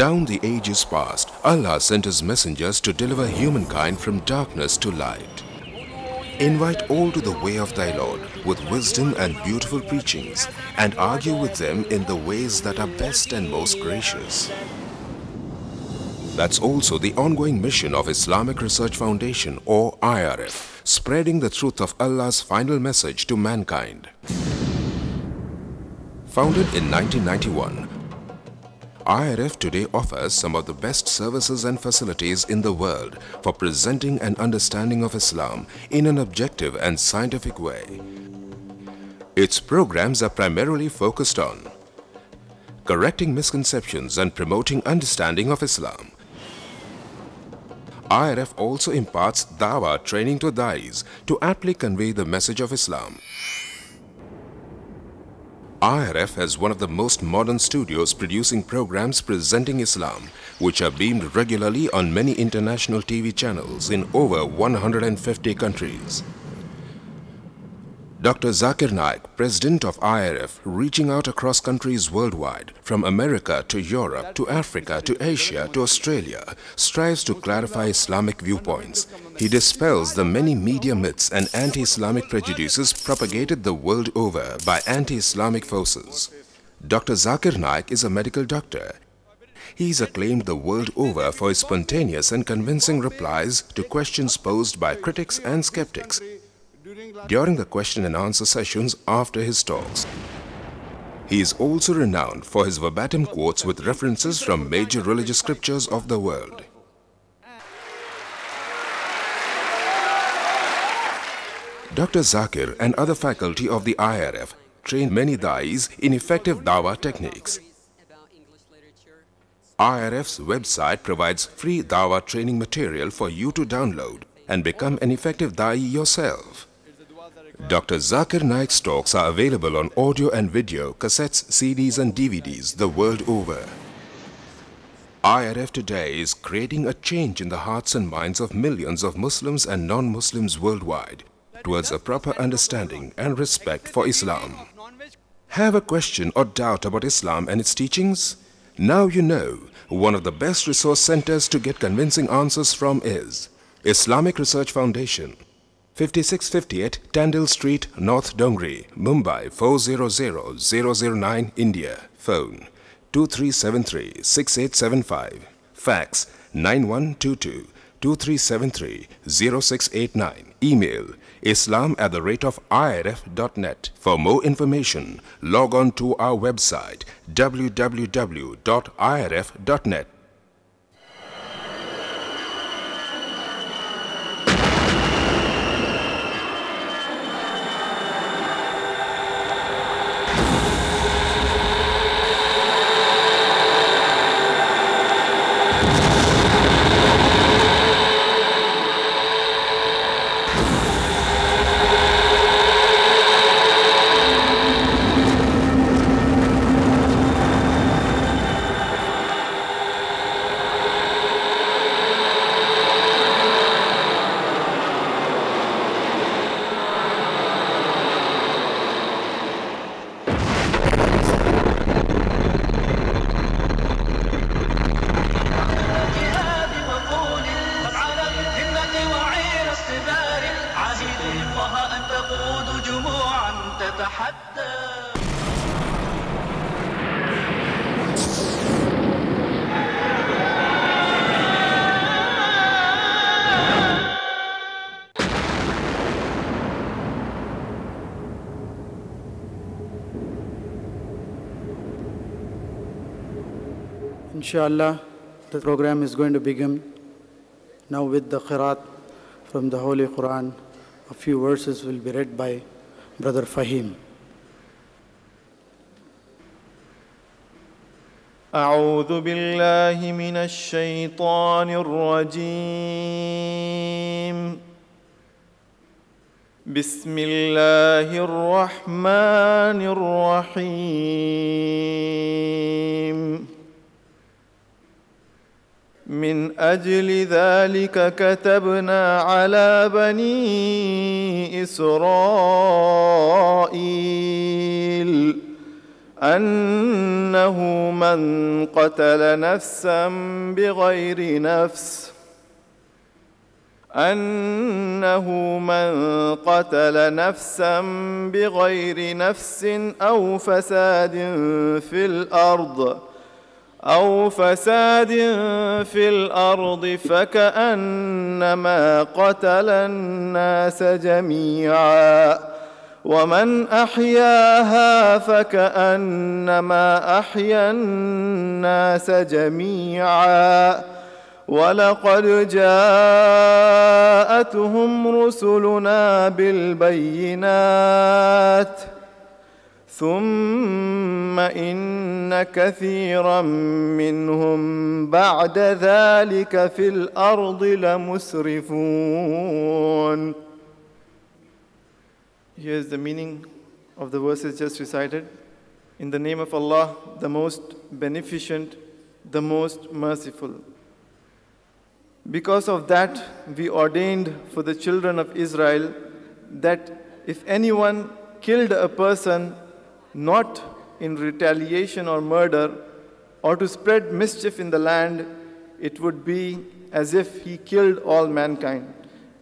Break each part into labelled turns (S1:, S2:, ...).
S1: Down the ages past, Allah sent His messengers to deliver humankind from darkness to light. Invite all to the way of thy Lord with wisdom and beautiful preachings and argue with them in the ways that are best and most gracious. That's also the ongoing mission of Islamic Research Foundation or IRF, spreading the truth of Allah's final message to mankind. Founded in 1991, IRF today offers some of the best services and facilities in the world for presenting an understanding of Islam in an objective and scientific way. Its programs are primarily focused on correcting misconceptions and promoting understanding of Islam. IRF also imparts dawah training to dais to aptly convey the message of Islam. IRF has one of the most modern studios producing programs presenting Islam, which are beamed regularly on many international TV channels in over 150 countries. Dr. Zakir Naik, president of IRF, reaching out across countries worldwide, from America to Europe to Africa to Asia to Australia, strives to clarify Islamic viewpoints. He dispels the many media myths and anti-Islamic prejudices propagated the world over by anti-Islamic forces. Dr. Zakir Naik is a medical doctor. He is acclaimed the world over for his spontaneous and convincing replies to questions posed by critics and skeptics during the question and answer sessions after his talks. He is also renowned for his verbatim quotes with references from major religious scriptures of the world. Dr. Zakir and other faculty of the IRF train many dais in effective dawa techniques. IRF's website provides free dawa training material for you to download and become an effective dai yourself. Dr. Zakir Naik's talks are available on audio and video, cassettes, CDs and DVDs the world over. IRF today is creating a change in the hearts and minds of millions of Muslims and non-Muslims worldwide towards a proper understanding and respect for Islam. Have a question or doubt about Islam and its teachings? Now you know one of the best resource centers to get convincing answers from is Islamic Research Foundation. 5658 Tandel Street, North Dongri, Mumbai 400009, India. Phone 2373 6875. Fax 9122 2373 0689. Email islam at the rate of irf.net. For more information, log on to our website www.irf.net.
S2: Inshallah, the program is going to begin now with the Qiraat from the Holy Quran. A few verses will be read by Brother Fahim.
S3: أعوذ بالله من الشيطان الرجيم بسم الله الرحمن الرحيم من أجل ذلك كتبنا على بني إسرائيل أنه من قتل نفسا بغير نفس أنه من قتل نفسا بغير نفس أو فساد في الأرض أو فساد في الأرض فكأنما قتل الناس جميعا ومن أحياها فكأنما أحيا الناس جميعا ولقد جاءتهم رسلنا بالبينات ثم إن كثيرا منهم بعد ذلك في الأرض لمسرفون Here's the meaning of the verses just recited. In the name of Allah, the most beneficent, the most merciful. Because of that, we ordained for the children of Israel that if anyone killed a person not in retaliation or murder or to spread mischief in the land, it would be as if he killed all mankind.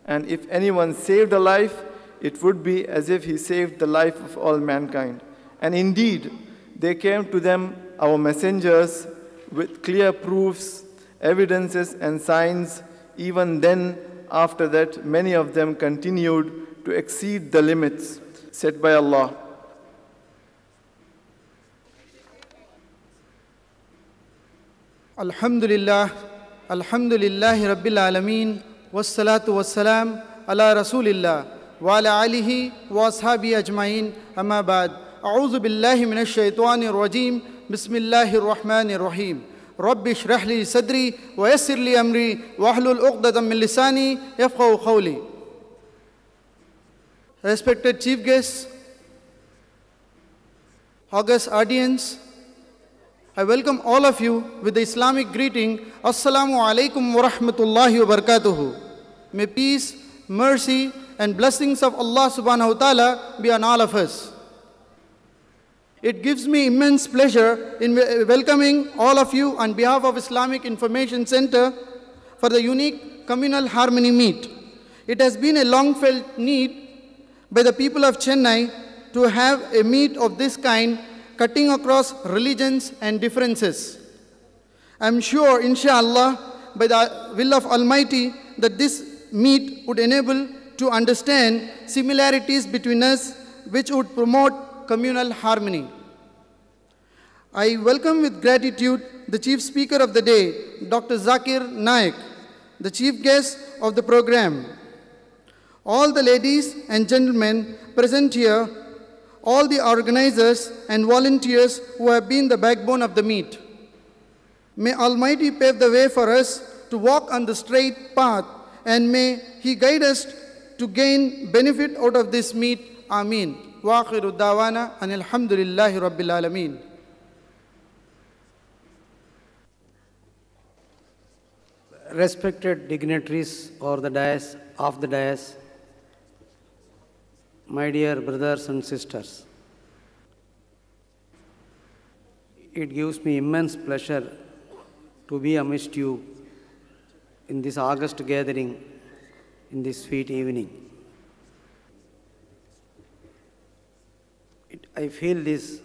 S3: And if anyone saved a life, it would be as if he saved the life of all mankind. And indeed, they came to them, our messengers, with clear proofs, evidences, and signs. Even then, after that, many of them continued to exceed the limits set by Allah.
S2: الحمد لله الحمد لله رب العالمين والصلاة والسلام على رسول الله وعلى آله وأصحابه أجمعين أما بعد أعوذ بالله من الشيطان الرجيم بسم الله الرحمن الرحيم رب اشرح لي صدري ويسر لي أمري واحلل عقدة من لساني يفقهوا قولي Respected chief guests, august audience, I welcome all of you with the Islamic greeting, Assalamu alaikum wa rahmatullahi wa barakatuhu. May peace, mercy, and blessings of Allah subhanahu wa ta'ala be on all of us. It gives me immense pleasure in welcoming all of you on behalf of Islamic Information Center for the unique communal harmony meet. It has been a long felt need by the people of Chennai to have a meet of this kind cutting across religions and differences. I'm sure, inshallah, by the will of Almighty, that this meet would enable to understand similarities between us, which would promote communal harmony. I welcome with gratitude the chief speaker of the day, Dr. Zakir Naik, the chief guest of the program, all the ladies and gentlemen present here, all the organizers and volunteers who have been the backbone of the meet. May Almighty pave the way for us to walk on the straight path and may He guide us to gain benefit out of this meet. Ameen. وآخر دعوانا أن الحمد لله رب العالمين.
S4: respected dignitaries or the dais, of the dais, my dear brothers and sisters, it gives me immense pleasure to be amidst you in this August gathering in this sweet evening. It, I feel this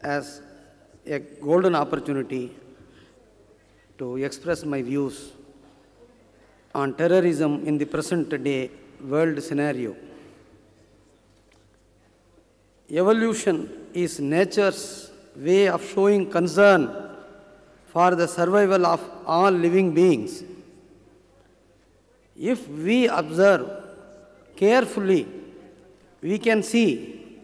S4: as a golden opportunity to express my views on terrorism in the present day world scenario. Evolution is nature's way of showing concern for the survival of all living beings. If we observe carefully, we can see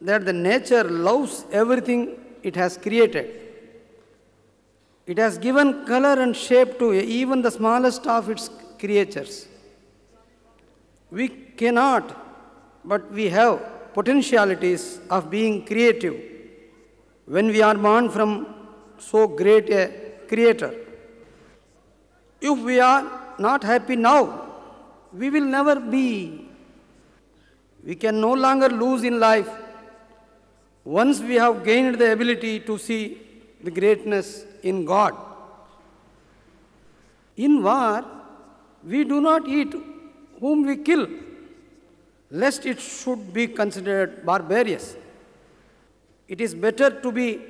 S4: that the nature loves everything it has created. It has given color and shape to even the smallest of its creatures. We cannot, but we have potentialities of being creative when we are born from so great a creator. If we are not happy now, we will never be. We can no longer lose in life. once we have gained the ability to see the greatness in God. In war, we do not eat whom we kill, lest it should be considered barbarous. It is better to be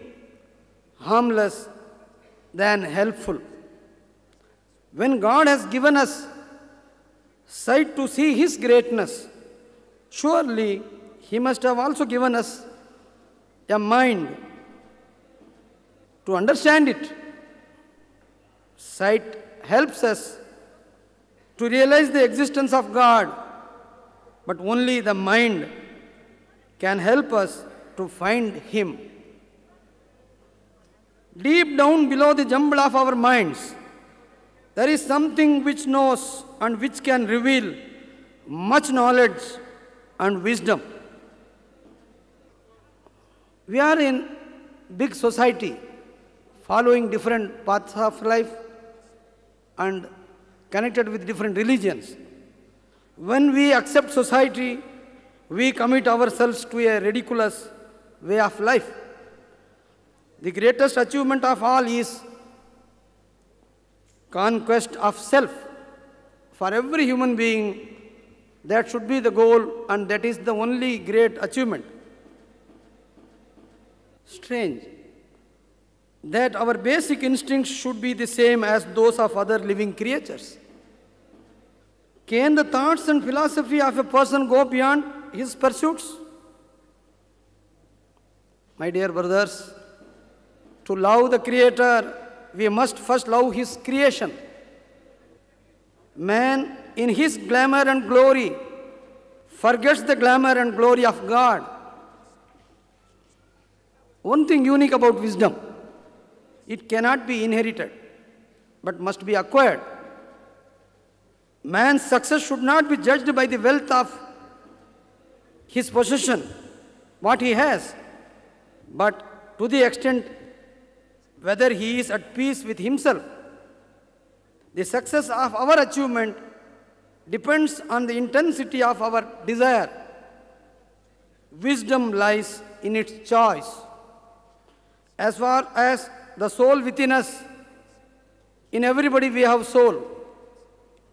S4: harmless than helpful. When God has given us sight to see His greatness, surely He must have also given us a mind to understand it. Sight helps us to realize the existence of God, but only the mind can help us to find Him. Deep down below the jumble of our minds, there is something which knows and which can reveal much knowledge and wisdom. We are in big society, following different paths of life and connected with different religions. When we accept society, we commit ourselves to a ridiculous way of life. The greatest achievement of all is conquest of self. For every human being, that should be the goal, and that is the only great achievement. Strange that our basic instincts should be the same as those of other living creatures. Can the thoughts and philosophy of a person go beyond his pursuits? My dear brothers, to love the Creator, we must first love His creation. Man, in his glamour and glory, forgets the glamour and glory of God. One thing unique about wisdom it cannot be inherited, but must be acquired. Man's success should not be judged by the wealth of his possession, what he has, but to the extent whether he is at peace with himself. The success of our achievement depends on the intensity of our desire. Wisdom lies in its choice. As far as the soul within us, in everybody we have soul.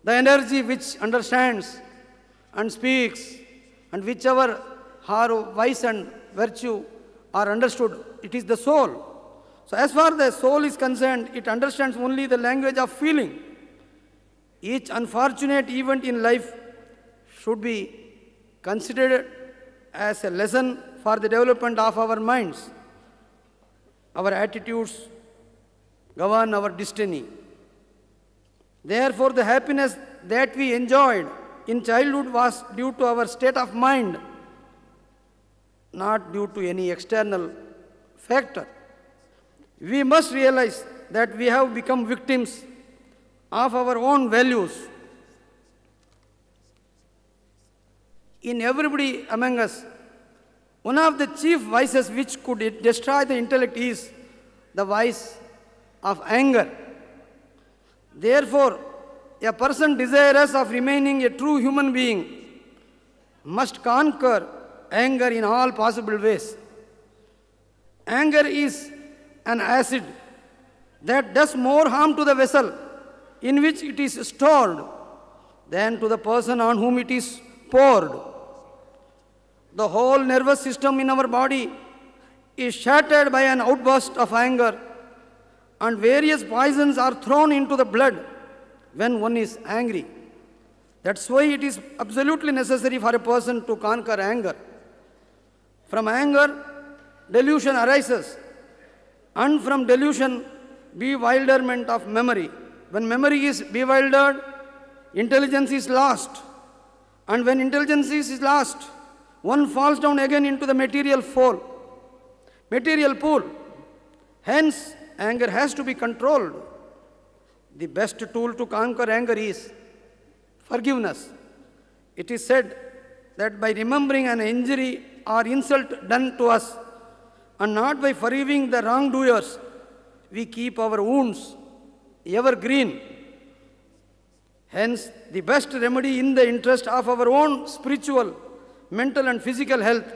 S4: The energy which understands and speaks, and whichever her vice and virtue are understood, it is the soul. So, as far as the soul is concerned, it understands only the language of feeling. Each unfortunate event in life should be considered as a lesson for the development of our minds. Our attitudes govern our destiny. Therefore, the happiness that we enjoyed in childhood was due to our state of mind, not due to any external factor. We must realize that we have become victims of our own values. In everybody among us, one of the chief vices which could destroy the intellect is the vice of anger. Therefore, a person desirous of remaining a true human being must conquer anger in all possible ways. Anger is an acid that does more harm to the vessel in which it is stored than to the person on whom it is poured. The whole nervous system in our body is shattered by an outburst of anger, and various poisons are thrown into the blood when one is angry. That's why it is absolutely necessary for a person to conquer anger. From anger, delusion arises, and from delusion, bewilderment of memory. When memory is bewildered, intelligence is lost. And when intelligence is lost, one falls down again into the material fall, material pool. Hence, anger has to be controlled. The best tool to conquer anger is forgiveness. It is said that by remembering an injury or insult done to us, and not by forgiving the wrongdoers, we keep our wounds evergreen. Hence, the best remedy in the interest of our own spiritual, mental, and physical health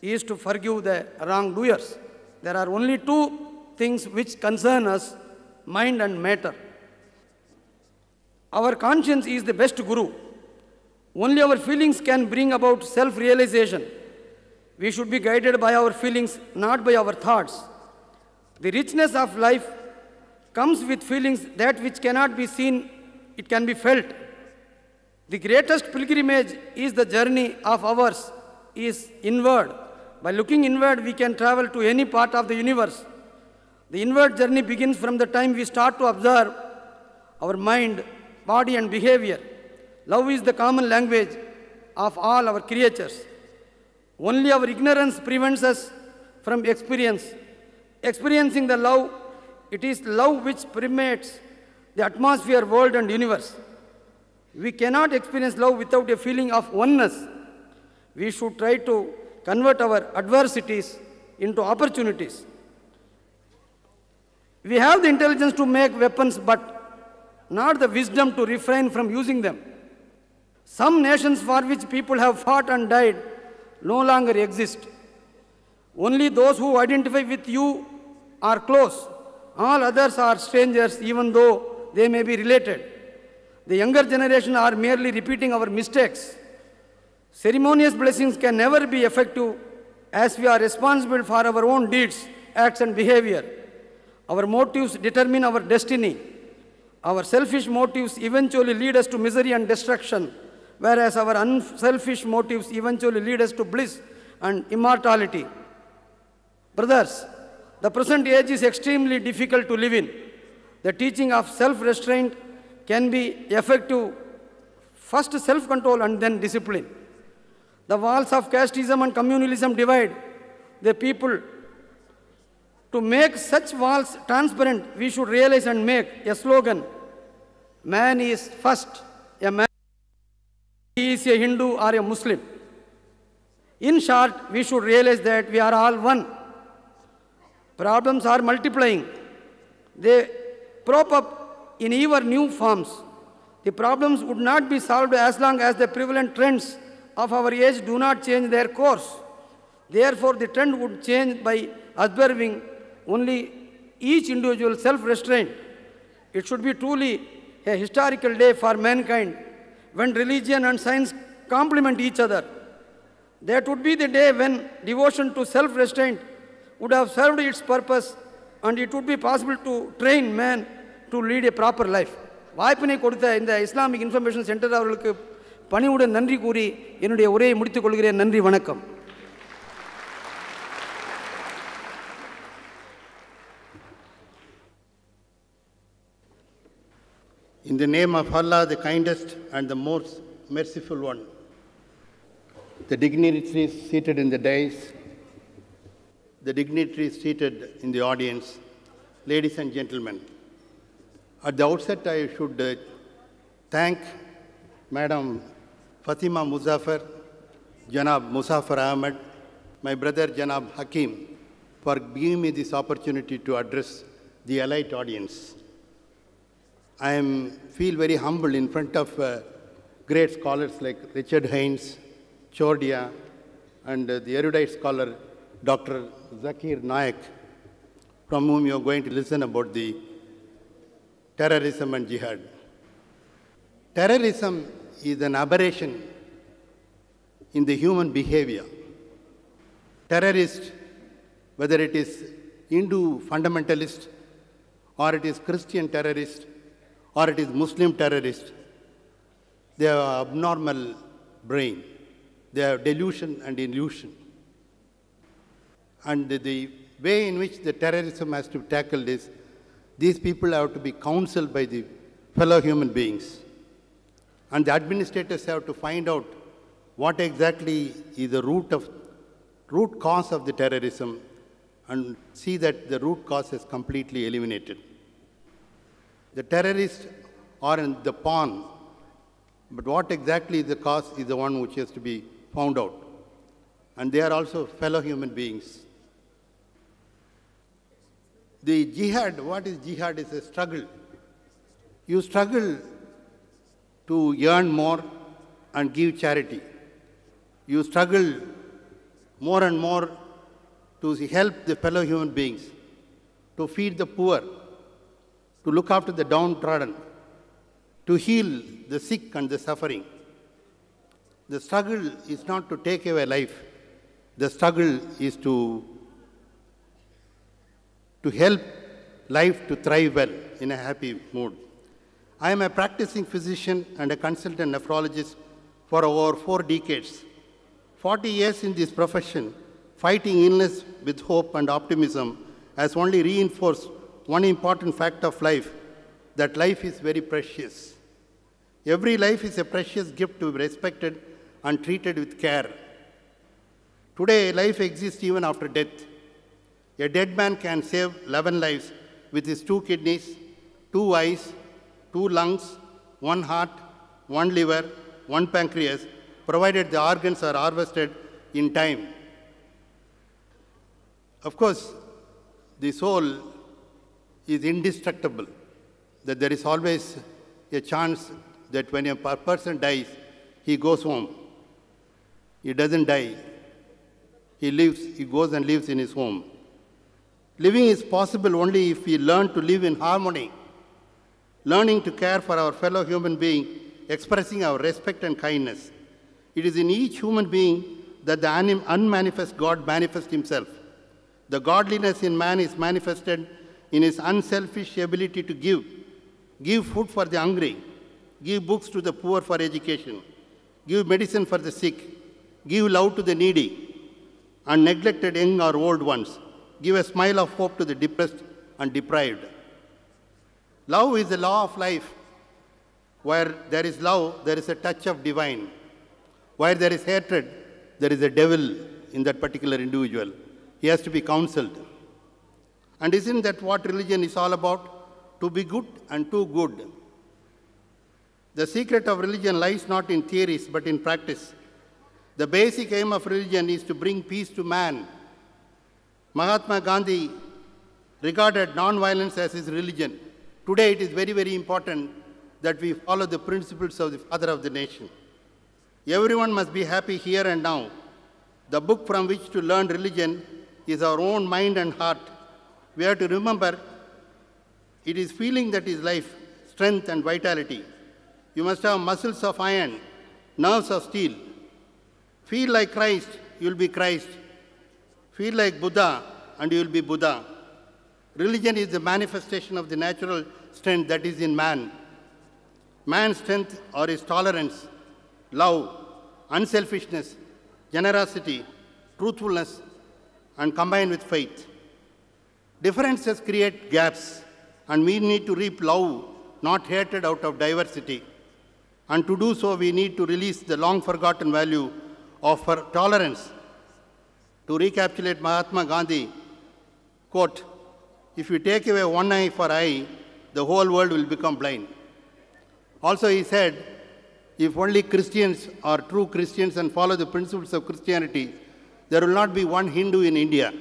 S4: is to forgive the wrongdoers. There are only two things which concern us mind and matter. Our conscience is the best guru. Only our feelings can bring about self realization. We should be guided by our feelings, not by our thoughts. The richness of life comes with feelings that which cannot be seen, it can be felt. The greatest pilgrimage is the journey of ours is inward. By looking inward, we can travel to any part of the universe. The inward journey begins from the time we start to observe our mind, body, and behavior. Love is the common language of all our creatures. Only our ignorance prevents us from experience. Experiencing the love, it is love which permeates the atmosphere, world, and universe. We cannot experience love without a feeling of oneness. We should try to convert our adversities into opportunities. We have the intelligence to make weapons, but not the wisdom to refrain from using them. Some nations for which people have fought and died no longer exist. Only those who identify with you are close. All others are strangers, even though they may be related. The younger generation are merely repeating our mistakes. Ceremonious blessings can never be effective as we are responsible for our own deeds, acts, and behavior. Our motives determine our destiny. Our selfish motives eventually lead us to misery and destruction, whereas our unselfish motives eventually lead us to bliss and immortality. Brothers, the present age is extremely difficult to live in. The teaching of self restraint can be effective first self control and then discipline. The walls of casteism and communalism divide the people. To make such walls transparent, we should realize and make a slogan Man is first, a man he is a Hindu or a Muslim. In short, we should realize that we are all one. Problems are multiplying. They prop up in ever new forms. The problems would not be solved as long as the prevalent trends of our age do not change their course. Therefore, the trend would change by observing only each individual self restraint. It should be truly a historical day for mankind when religion and science complement each other. That would be the day when devotion to self restraint would have served its purpose and it would be possible to train man to lead a proper life. வாய்ப்பினை கொடுத்த இந்த Islamic information centre அவர்களுக்கு பணிவுடன் நன்றி கூறி என்னுடைய உரையை முடித்துக் கொள்கிறேன் நன்றி வணக்கம்
S5: In the name of Allah, the kindest and the most merciful one, the dignitaries seated in the dais, the dignitaries seated in the audience, ladies and gentlemen, at the outset, I should uh, thank Madam Fatima Muzaffar, Janab Muzaffar Ahmed, my brother Janab Hakim, for giving me this opportunity to address the elite audience. I am, feel very humbled in front of uh, great scholars like Richard Haynes, Chordia, and uh, the erudite scholar Dr. Zakir Naik, from whom you are going to listen about the terrorism and jihad. Terrorism is an aberration in the human behavior. Terrorist, whether it is Hindu fundamentalist, or it is Christian terrorist, or it is Muslim terrorist, they have abnormal brain. They have delusion and illusion. And the, the way in which the terrorism has to be tackled is these people have to be counseled by the fellow human beings. And the administrators have to find out what exactly is the root of root cause of the terrorism and see that the root cause is completely eliminated. The terrorists are in the pawn, but what exactly is the cause is the one which has to be found out. And they are also fellow human beings. The jihad, what is jihad? Is a struggle. You struggle to earn more and give charity. You struggle more and more to help the fellow human beings, to feed the poor, to look after the downtrodden, to heal the sick and the suffering. The struggle is not to take away life, the struggle is to, to help life to thrive well in a happy mood. I am a practicing physician and a consultant nephrologist for over four decades. 40 years in this profession, fighting illness with hope and optimism has only reinforced one important fact of life that life is very precious. Every life is a precious gift to be respected and treated with care. Today, life exists even after death. A dead man can save 11 lives with his two kidneys, two eyes, two lungs, one heart, one liver, one pancreas, provided the organs are harvested in time. Of course, the soul is indestructible, that there is always a chance that when a person dies, he goes home. He doesn't die. He lives, he goes and lives in his home. Living is possible only if we learn to live in harmony, learning to care for our fellow human being, expressing our respect and kindness. It is in each human being that the unmanifest God manifests himself. The godliness in man is manifested in his unselfish ability to give. Give food for the hungry, give books to the poor for education, give medicine for the sick, give love to the needy and neglected young or old ones. Give a smile of hope to the depressed and deprived. Love is the law of life. Where there is love, there is a touch of divine. Where there is hatred, there is a devil in that particular individual. He has to be counseled. And isn't that what religion is all about? To be good and too good. The secret of religion lies not in theories but in practice. The basic aim of religion is to bring peace to man. Mahatma Gandhi regarded non-violence as his religion. Today it is very, very important that we follow the principles of the father of the nation. Everyone must be happy here and now. The book from which to learn religion is our own mind and heart. We have to remember it is feeling that is life, strength and vitality. You must have muscles of iron, nerves of steel. Feel like Christ, you will be Christ. Feel like Buddha, and you will be Buddha. Religion is the manifestation of the natural strength that is in man. Man's strength or his tolerance, love, unselfishness, generosity, truthfulness, and combined with faith. Differences create gaps, and we need to reap love, not hatred, out of diversity. And to do so, we need to release the long forgotten value of tolerance. To recapitulate Mahatma Gandhi, quote, if you take away one eye for eye, the whole world will become blind. Also, he said, if only Christians are true Christians and follow the principles of Christianity, there will not be one Hindu in India.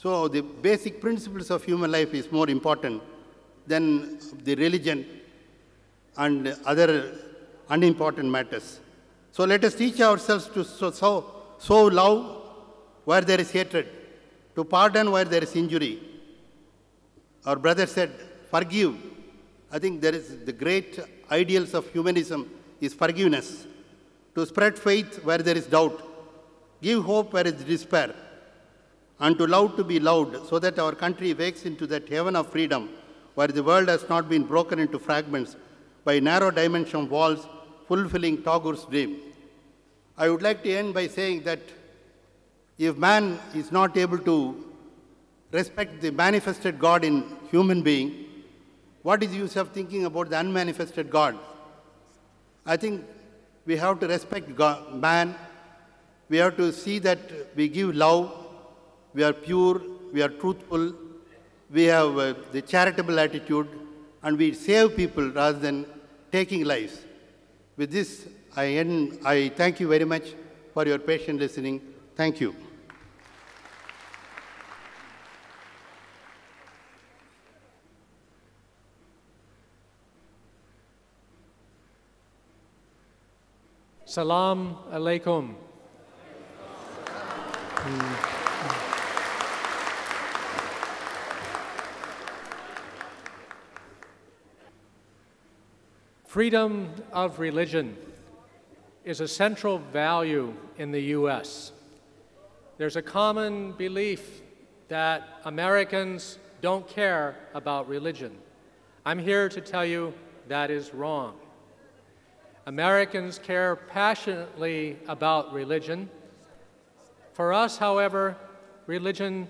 S5: So, the basic principles of human life is more important than the religion and other unimportant matters. So, let us teach ourselves to sow, love where there is hatred, to pardon where there is injury. Our brother said, forgive. I think there is the great ideals of humanism is forgiveness. To spread faith where there is doubt, give hope where there is despair, and to love to be loved so that our country wakes into that heaven of freedom where the world has not been broken into fragments by narrow dimension walls fulfilling Tagore's dream. I would like to end by saying that if man is not able to respect the manifested God in human being, what is the use of thinking about the unmanifested God? I think we have to respect God, man. We have to see that we give love, we are pure, we are truthful, we have uh, the charitable attitude, and we save people rather than taking lives. With this, I end. I thank you very much for your patient listening. Thank you.
S6: Salam alaikum. Freedom of religion is a central value in the U.S. There's a common belief that Americans don't care about religion. I'm here to tell you that is wrong. Americans care passionately about religion. For us, however, religion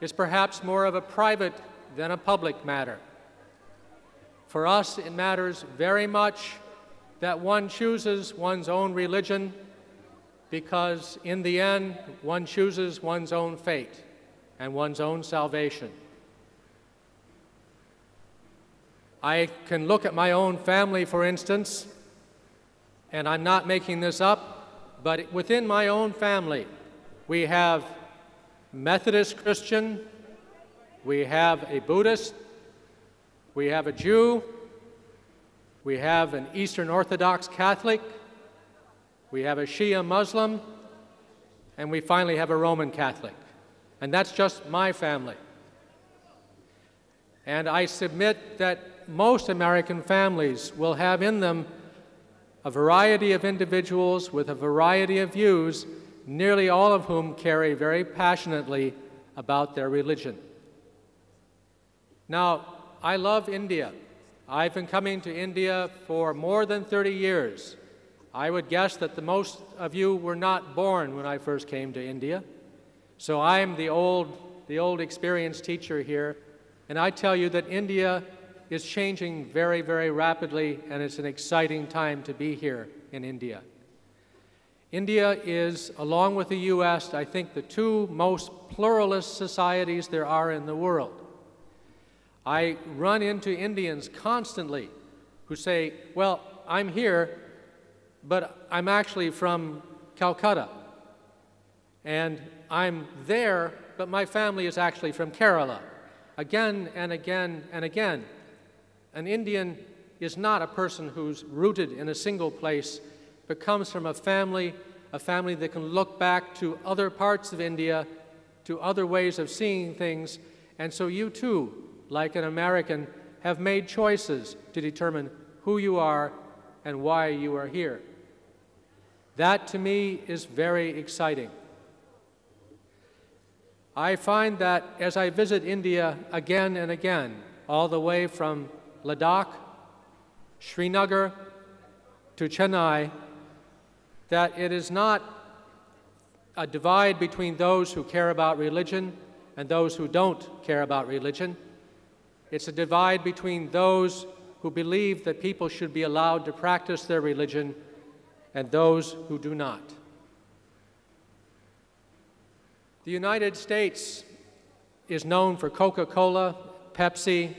S6: is perhaps more of a private than a public matter. For us, it matters very much that one chooses one's own religion because, in the end, one chooses one's own fate and one's own salvation. I can look at my own family, for instance, and I'm not making this up, but within my own family, we have Methodist Christian, we have a Buddhist, we have a Jew, we have an Eastern Orthodox Catholic, we have a Shia Muslim, and we finally have a Roman Catholic. And that's just my family. And I submit that most American families will have in them a variety of individuals with a variety of views, nearly all of whom carry very passionately about their religion. Now, I love India. I've been coming to India for more than 30 years. I would guess that the most of you were not born when I first came to India. So I'm the old, the old experienced teacher here, and I tell you that India is changing very, very rapidly, and it's an exciting time to be here in India. India is, along with the US, I think the two most pluralist societies there are in the world. I run into Indians constantly who say, Well, I'm here, but I'm actually from Calcutta. And I'm there, but my family is actually from Kerala. Again and again and again. An Indian is not a person who's rooted in a single place, but comes from a family, a family that can look back to other parts of India, to other ways of seeing things. And so you too like an American, have made choices to determine who you are and why you are here. That to me is very exciting. I find that as I visit India again and again, all the way from Ladakh, Srinagar to Chennai, that it is not a divide between those who care about religion and those who don't care about religion. It's a divide between those who believe that people should be allowed to practice their religion and those who do not. The United States is known for Coca Cola, Pepsi,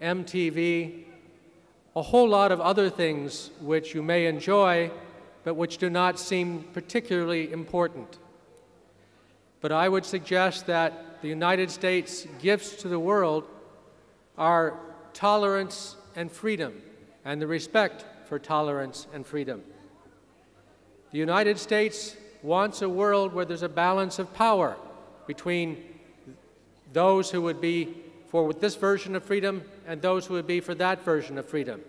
S6: MTV, a whole lot of other things which you may enjoy, but which do not seem particularly important. But I would suggest that the United States' gifts to the world are tolerance and freedom, and the respect for tolerance and freedom. The United States wants a world where there's a balance of power between those who would be for this version of freedom and those who would be for that version of freedom.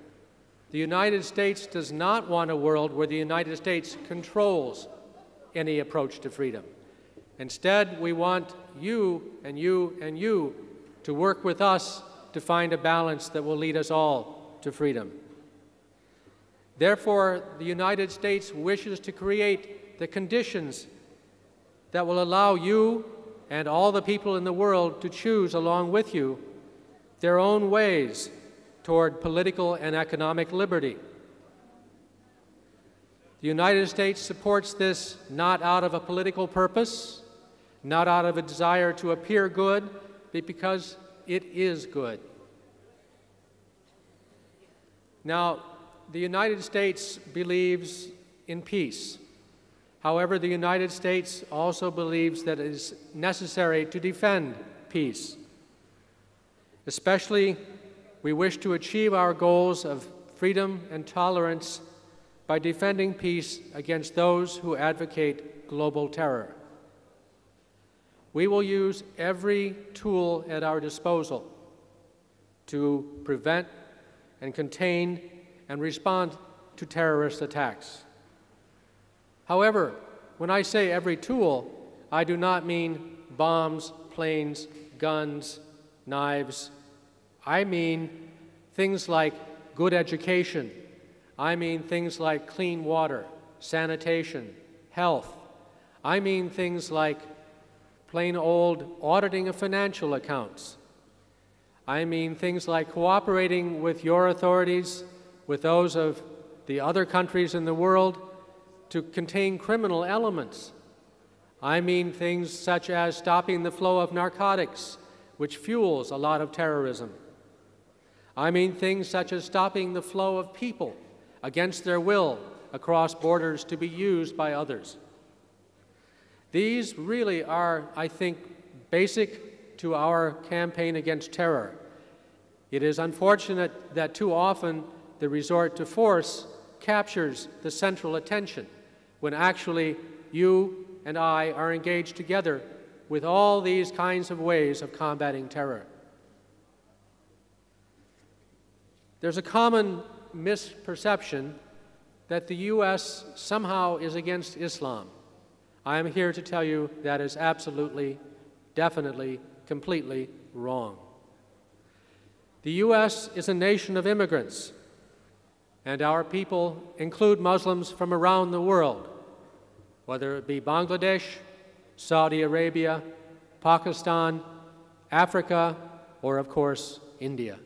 S6: The United States does not want a world where the United States controls any approach to freedom. Instead, we want you and you and you to work with us to find a balance that will lead us all to freedom. Therefore, the United States wishes to create the conditions that will allow you and all the people in the world to choose along with you their own ways toward political and economic liberty. The United States supports this not out of a political purpose, not out of a desire to appear good, but because it is good. Now, the United States believes in peace. However, the United States also believes that it is necessary to defend peace. Especially, we wish to achieve our goals of freedom and tolerance by defending peace against those who advocate global terror. We will use every tool at our disposal to prevent and contain and respond to terrorist attacks. However, when I say every tool, I do not mean bombs, planes, guns, knives. I mean things like good education. I mean things like clean water, sanitation, health. I mean things like plain old auditing of financial accounts. I mean things like cooperating with your authorities, with those of the other countries in the world to contain criminal elements. I mean things such as stopping the flow of narcotics, which fuels a lot of terrorism. I mean things such as stopping the flow of people against their will across borders to be used by others. These really are, I think, basic to our campaign against terror. It is unfortunate that too often the resort to force captures the central attention when actually you and I are engaged together with all these kinds of ways of combating terror. There's a common misperception that the U.S. somehow is against Islam. I am here to tell you that is absolutely, definitely, completely wrong. The U.S. is a nation of immigrants, and our people include Muslims from around the world, whether it be Bangladesh, Saudi Arabia, Pakistan, Africa, or of course, India.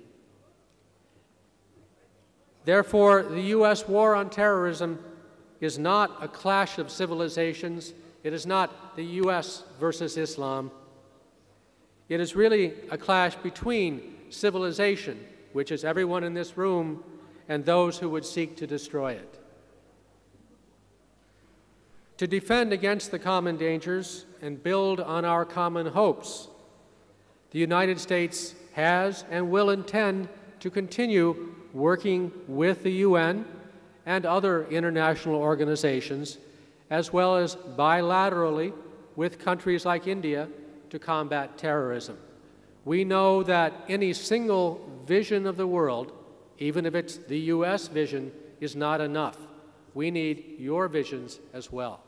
S6: Therefore, the U.S. war on terrorism is not a clash of civilizations. It is not the U.S. versus Islam. It is really a clash between civilization, which is everyone in this room, and those who would seek to destroy it. To defend against the common dangers and build on our common hopes, the United States has and will intend to continue working with the UN and other international organizations, as well as bilaterally with countries like India to combat terrorism. We know that any single vision of the world, even if it's the US vision, is not enough. We need your visions as well.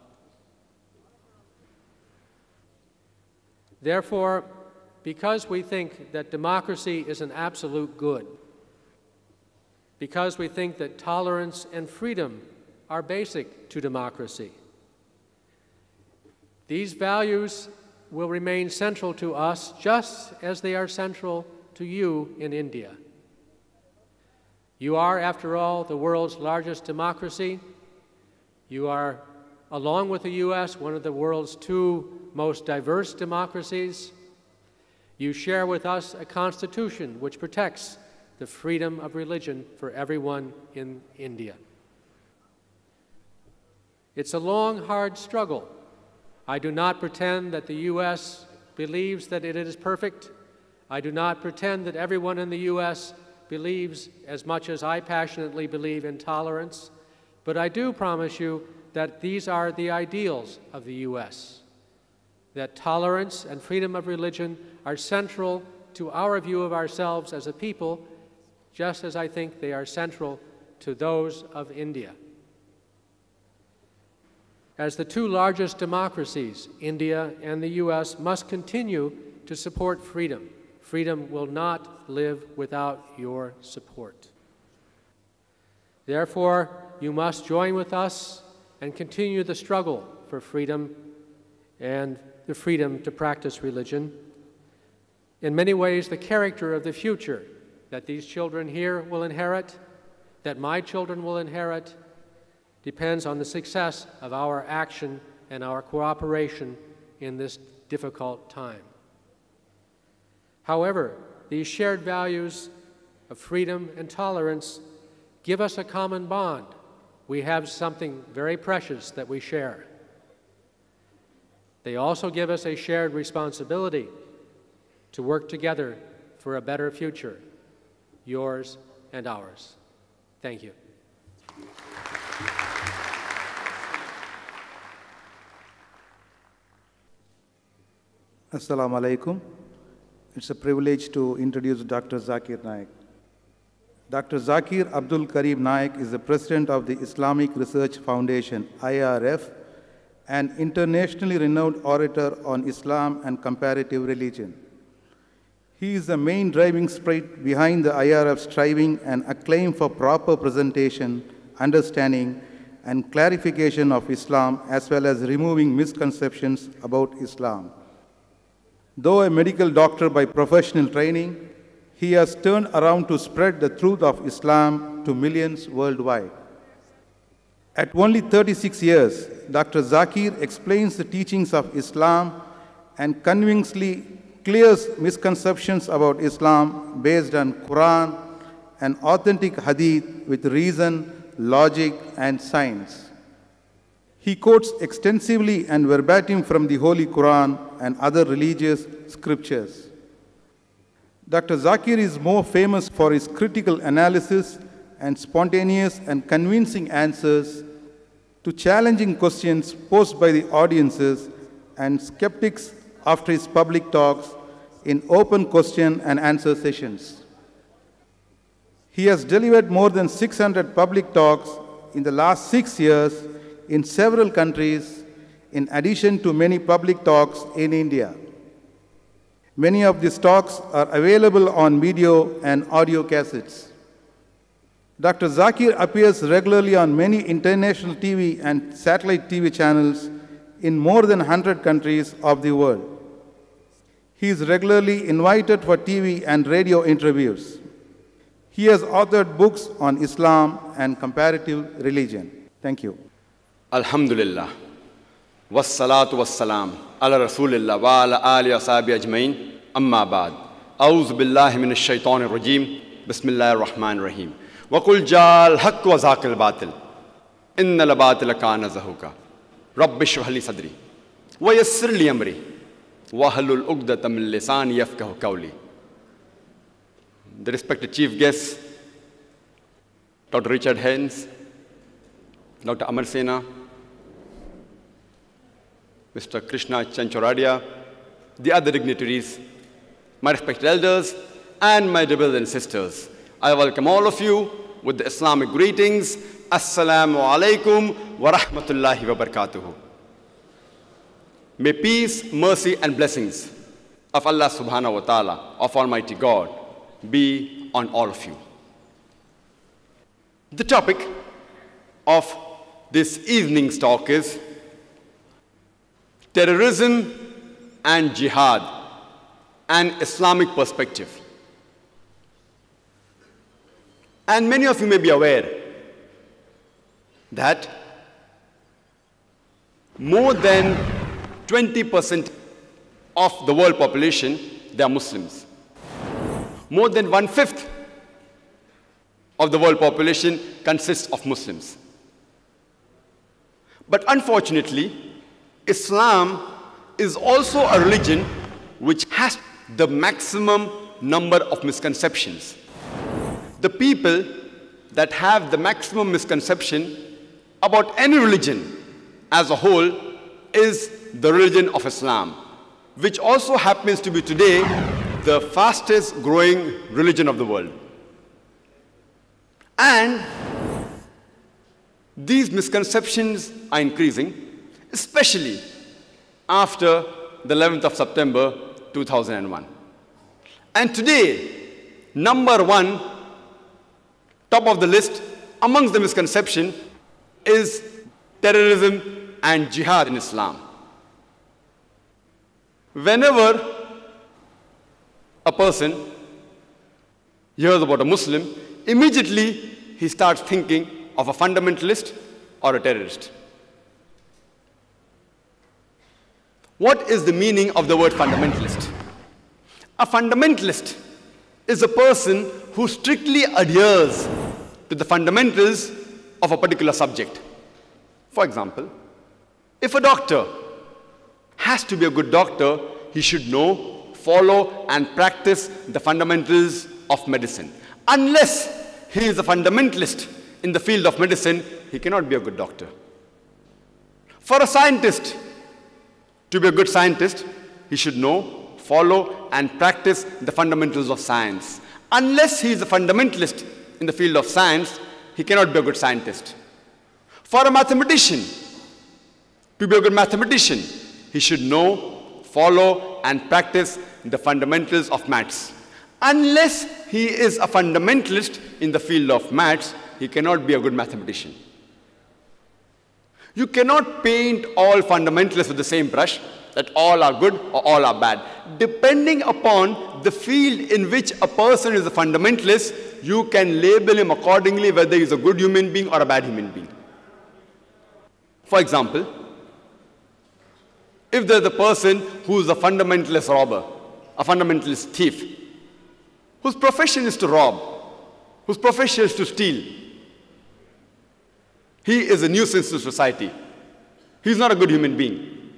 S6: Therefore, because we think that democracy is an absolute good, because we think that tolerance and freedom are basic to democracy. These values will remain central to us just as they are central to you in India. You are, after all, the world's largest democracy. You are, along with the U.S., one of the world's two most diverse democracies. You share with us a constitution which protects the freedom of religion for everyone in India. It's a long, hard struggle. I do not pretend that the U.S. believes that it is perfect. I do not pretend that everyone in the U.S. believes as much as I passionately believe in tolerance, but I do promise you that these are the ideals of the U.S. That tolerance and freedom of religion are central to our view of ourselves as a people just as I think they are central to those of India. As the two largest democracies, India and the U.S., must continue to support freedom. Freedom will not live without your support. Therefore, you must join with us and continue the struggle for freedom and the freedom to practice religion. In many ways, the character of the future that these children here will inherit, that my children will inherit, depends on the success of our action and our cooperation in this difficult time. However, these shared values of freedom and tolerance give us a common bond. We have something very precious that we share. They also give us a shared responsibility to work together for a better future yours, and ours. Thank you.
S7: Assalamu alaikum. It's a privilege to introduce Dr. Zakir Naik. Dr. Zakir Abdul Karim Naik is the president of the Islamic Research Foundation, IRF, an internationally renowned orator on Islam and comparative religion. He is the main driving spirit behind the IRF's striving and acclaim for proper presentation, understanding, and clarification of Islam, as well as removing misconceptions about Islam. Though a medical doctor by professional training, he has turned around to spread the truth of Islam to millions worldwide. At only 36 years, Dr. Zakir explains the teachings of Islam and convincingly clears misconceptions about Islam based on Quran and authentic hadith with reason, logic, and science. He quotes extensively and verbatim from the Holy Quran and other religious scriptures. Dr. Zakir is more famous for his critical analysis and spontaneous and convincing answers to challenging questions posed by the audiences and skeptics after his public talks in open question and answer sessions. He has delivered more than 600 public talks in the last six years in several countries, in addition to many public talks in India. Many of these talks are available on video and audio cassettes. Dr. Zakir appears regularly on many international TV and satellite TV channels in more than 100 countries of the world. He is regularly invited for TV and radio interviews. He has authored books on Islam and comparative religion. Thank you.
S8: Alhamdulillah. वसलात वसलाम अल रसूल वाल वसाब Ajman अम्माबाद अउज़बिल्लाशैतरजीम बसमीम वकुल जाल हक वज़ाकिल बातिल इन लबातिल कान जहूका रबशहली सदरी व यसरली अमरी वाहलुलगद तमिलसान यफ़ कौली The respected chief guests, Dr. Richard Haynes, Dr. Amar Sena, Mr. Krishna Chanchoradia, the other dignitaries, my respected elders, and my brothers and sisters. I welcome all of you with the Islamic greetings. Assalamu alaikum wa rahmatullahi wa barakatuhu. May peace, mercy, and blessings of Allah subhanahu wa ta'ala, of Almighty God, be on all of you. The topic of this evening's talk is terrorism and jihad, an Islamic perspective. And many of you may be aware that more than 20% of the world population, they are Muslims. More than one-fifth of the world population consists of Muslims. But unfortunately, Islam is also a religion which has the maximum number of misconceptions. The people that have the maximum misconception about any religion as a whole is the religion of Islam, which also happens to be today the fastest growing religion of the world. And these misconceptions are increasing, especially after the 11th of September 2001. And today, number one, top of the list amongst the misconception is terrorism and jihad in Islam. Whenever a person hears about a Muslim, immediately he starts thinking of a fundamentalist or a terrorist. What is the meaning of the word fundamentalist? A fundamentalist is a person who strictly adheres to the fundamentals of a particular subject. For example, if a doctor has to be a good doctor, he should know, follow, and practice the fundamentals of medicine. Unless he is a fundamentalist in the field of medicine, he cannot be a good doctor. For a scientist to be a good scientist, he should know, follow, and practice the fundamentals of science. Unless he is a fundamentalist in the field of science, he cannot be a good scientist. For a mathematician, to be a good mathematician, he should know, follow, and practice the fundamentals of maths. Unless he is a fundamentalist in the field of maths, he cannot be a good mathematician. You cannot paint all fundamentalists with the same brush, that all are good or all are bad. Depending upon the field in which a person is a fundamentalist, you can label him accordingly whether he's a good human being or a bad human being. For example, if there's a person who's a fundamentalist robber, a fundamentalist thief, whose profession is to rob, whose profession is to steal, he is a nuisance to society. He's not a good human being.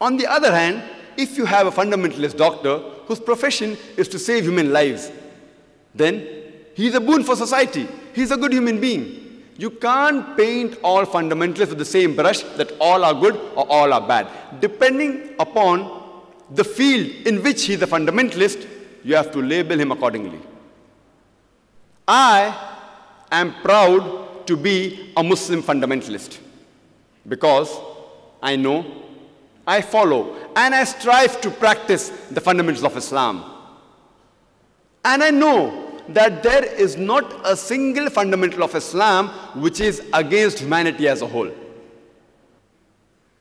S8: On the other hand, if you have a fundamentalist doctor whose profession is to save human lives, then he's a boon for society. He's a good human being. You can't paint all fundamentalists with the same brush that all are good or all are bad. Depending upon the field in which he's a fundamentalist, you have to label him accordingly. I am proud to be a Muslim fundamentalist because I know, I follow, and I strive to practice the fundamentals of Islam. And I know that there is not a single fundamental of Islam which is against humanity as a whole.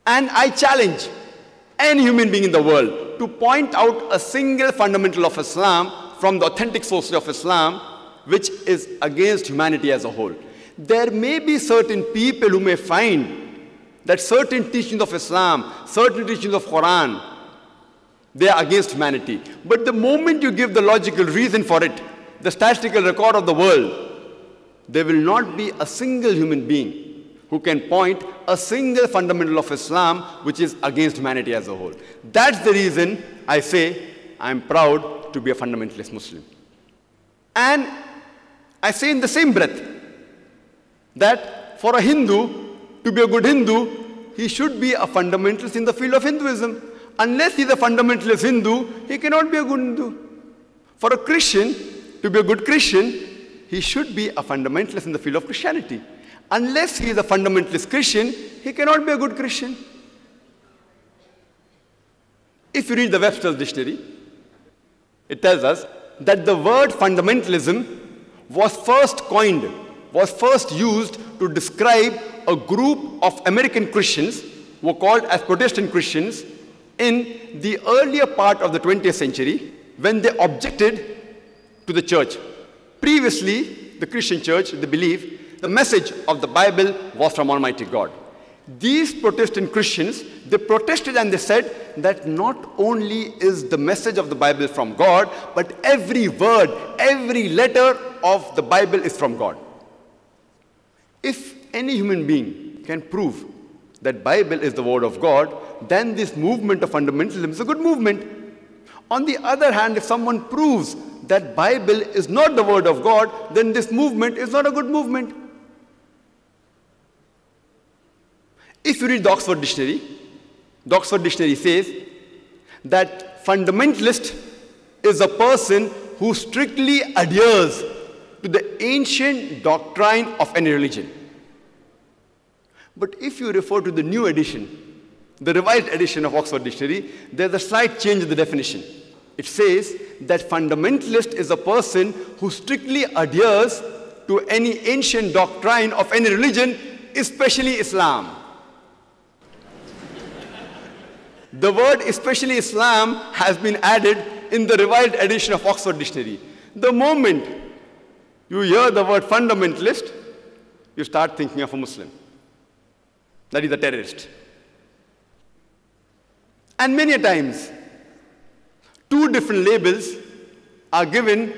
S8: And I challenge any human being in the world to point out a single fundamental of Islam from the authentic sources of Islam which is against humanity as a whole. There may be certain people who may find that certain teachings of Islam, certain teachings of Quran, they are against humanity. But the moment you give the logical reason for it, the statistical record of the world, there will not be a single human being who can point a single fundamental of Islam which is against humanity as a whole. That's the reason I say I'm proud to be a fundamentalist Muslim. And I say in the same breath that for a Hindu to be a good Hindu, he should be a fundamentalist in the field of Hinduism. Unless he's a fundamentalist Hindu, he cannot be a good Hindu. For a Christian to be a good Christian, he should be a fundamentalist in the field of Christianity. Unless he is a fundamentalist Christian, he cannot be a good Christian. If you read the Webster's dictionary, it tells us that the word fundamentalism was first coined, was first used to describe a group of American Christians who were called as Protestant Christians in the earlier part of the 20th century when they objected to the church. Previously, the Christian church, they believe the message of the Bible was from Almighty God. These Protestant Christians, they protested and they said that not only is the message of the Bible from God, but every word, every letter of the Bible is from God. If any human being can prove that Bible is the word of God, then this movement of fundamentalism is a good movement. On the other hand, if someone proves that Bible is not the word of God, then this movement is not a good movement. If you read the Oxford Dictionary, the Oxford Dictionary says that fundamentalist is a person who strictly adheres to the ancient doctrine of any religion. But if you refer to the new edition, the revised edition of Oxford Dictionary, there's a slight change in the definition. It says that fundamentalist is a person who strictly adheres to any ancient doctrine of any religion, especially Islam. The word especially Islam has been added in the revised edition of Oxford Dictionary. The moment you hear the word fundamentalist, you start thinking of a Muslim. That is a terrorist. And many times, two different labels are given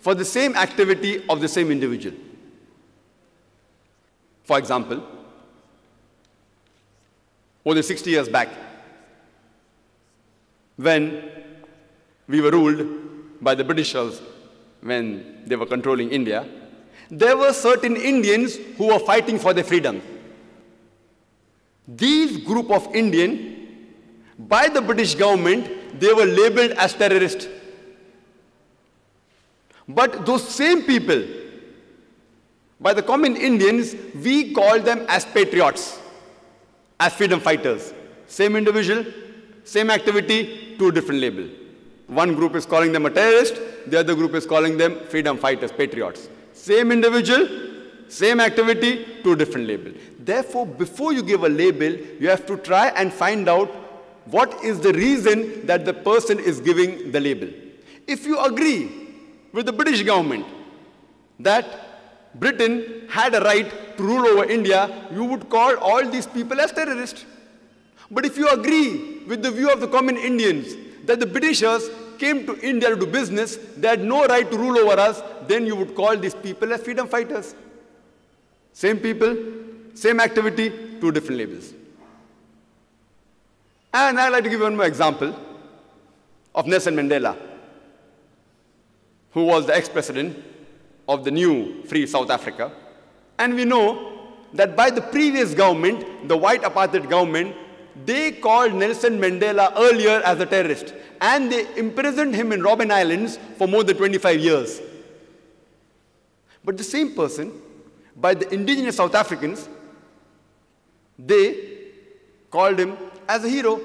S8: for the same activity of the same individual. For example, more than 60 years back, when we were ruled by the Britishers when they were controlling India, there were certain Indians who were fighting for their freedom. These group of Indian by the British government, they were labeled as terrorists. But those same people, by the common Indians, we call them as patriots, as freedom fighters. Same individual, same activity, two different label. One group is calling them a terrorist, the other group is calling them freedom fighters, patriots. Same individual, same activity, two different labels. Therefore, before you give a label, you have to try and find out what is the reason that the person is giving the label. If you agree with the British government that Britain had a right to rule over India, you would call all these people as terrorists. But if you agree with the view of the common Indians that the Britishers came to India to do business, they had no right to rule over us, then you would call these people as freedom fighters. Same people, same activity, two different labels. And I'd like to give one more example of Nelson Mandela, who was the ex-president of the new free South Africa. And we know that by the previous government, the white apartheid government, they called Nelson Mandela earlier as a terrorist. And they imprisoned him in Robben Islands for more than 25 years. But the same person, by the indigenous South Africans, they called him as a hero.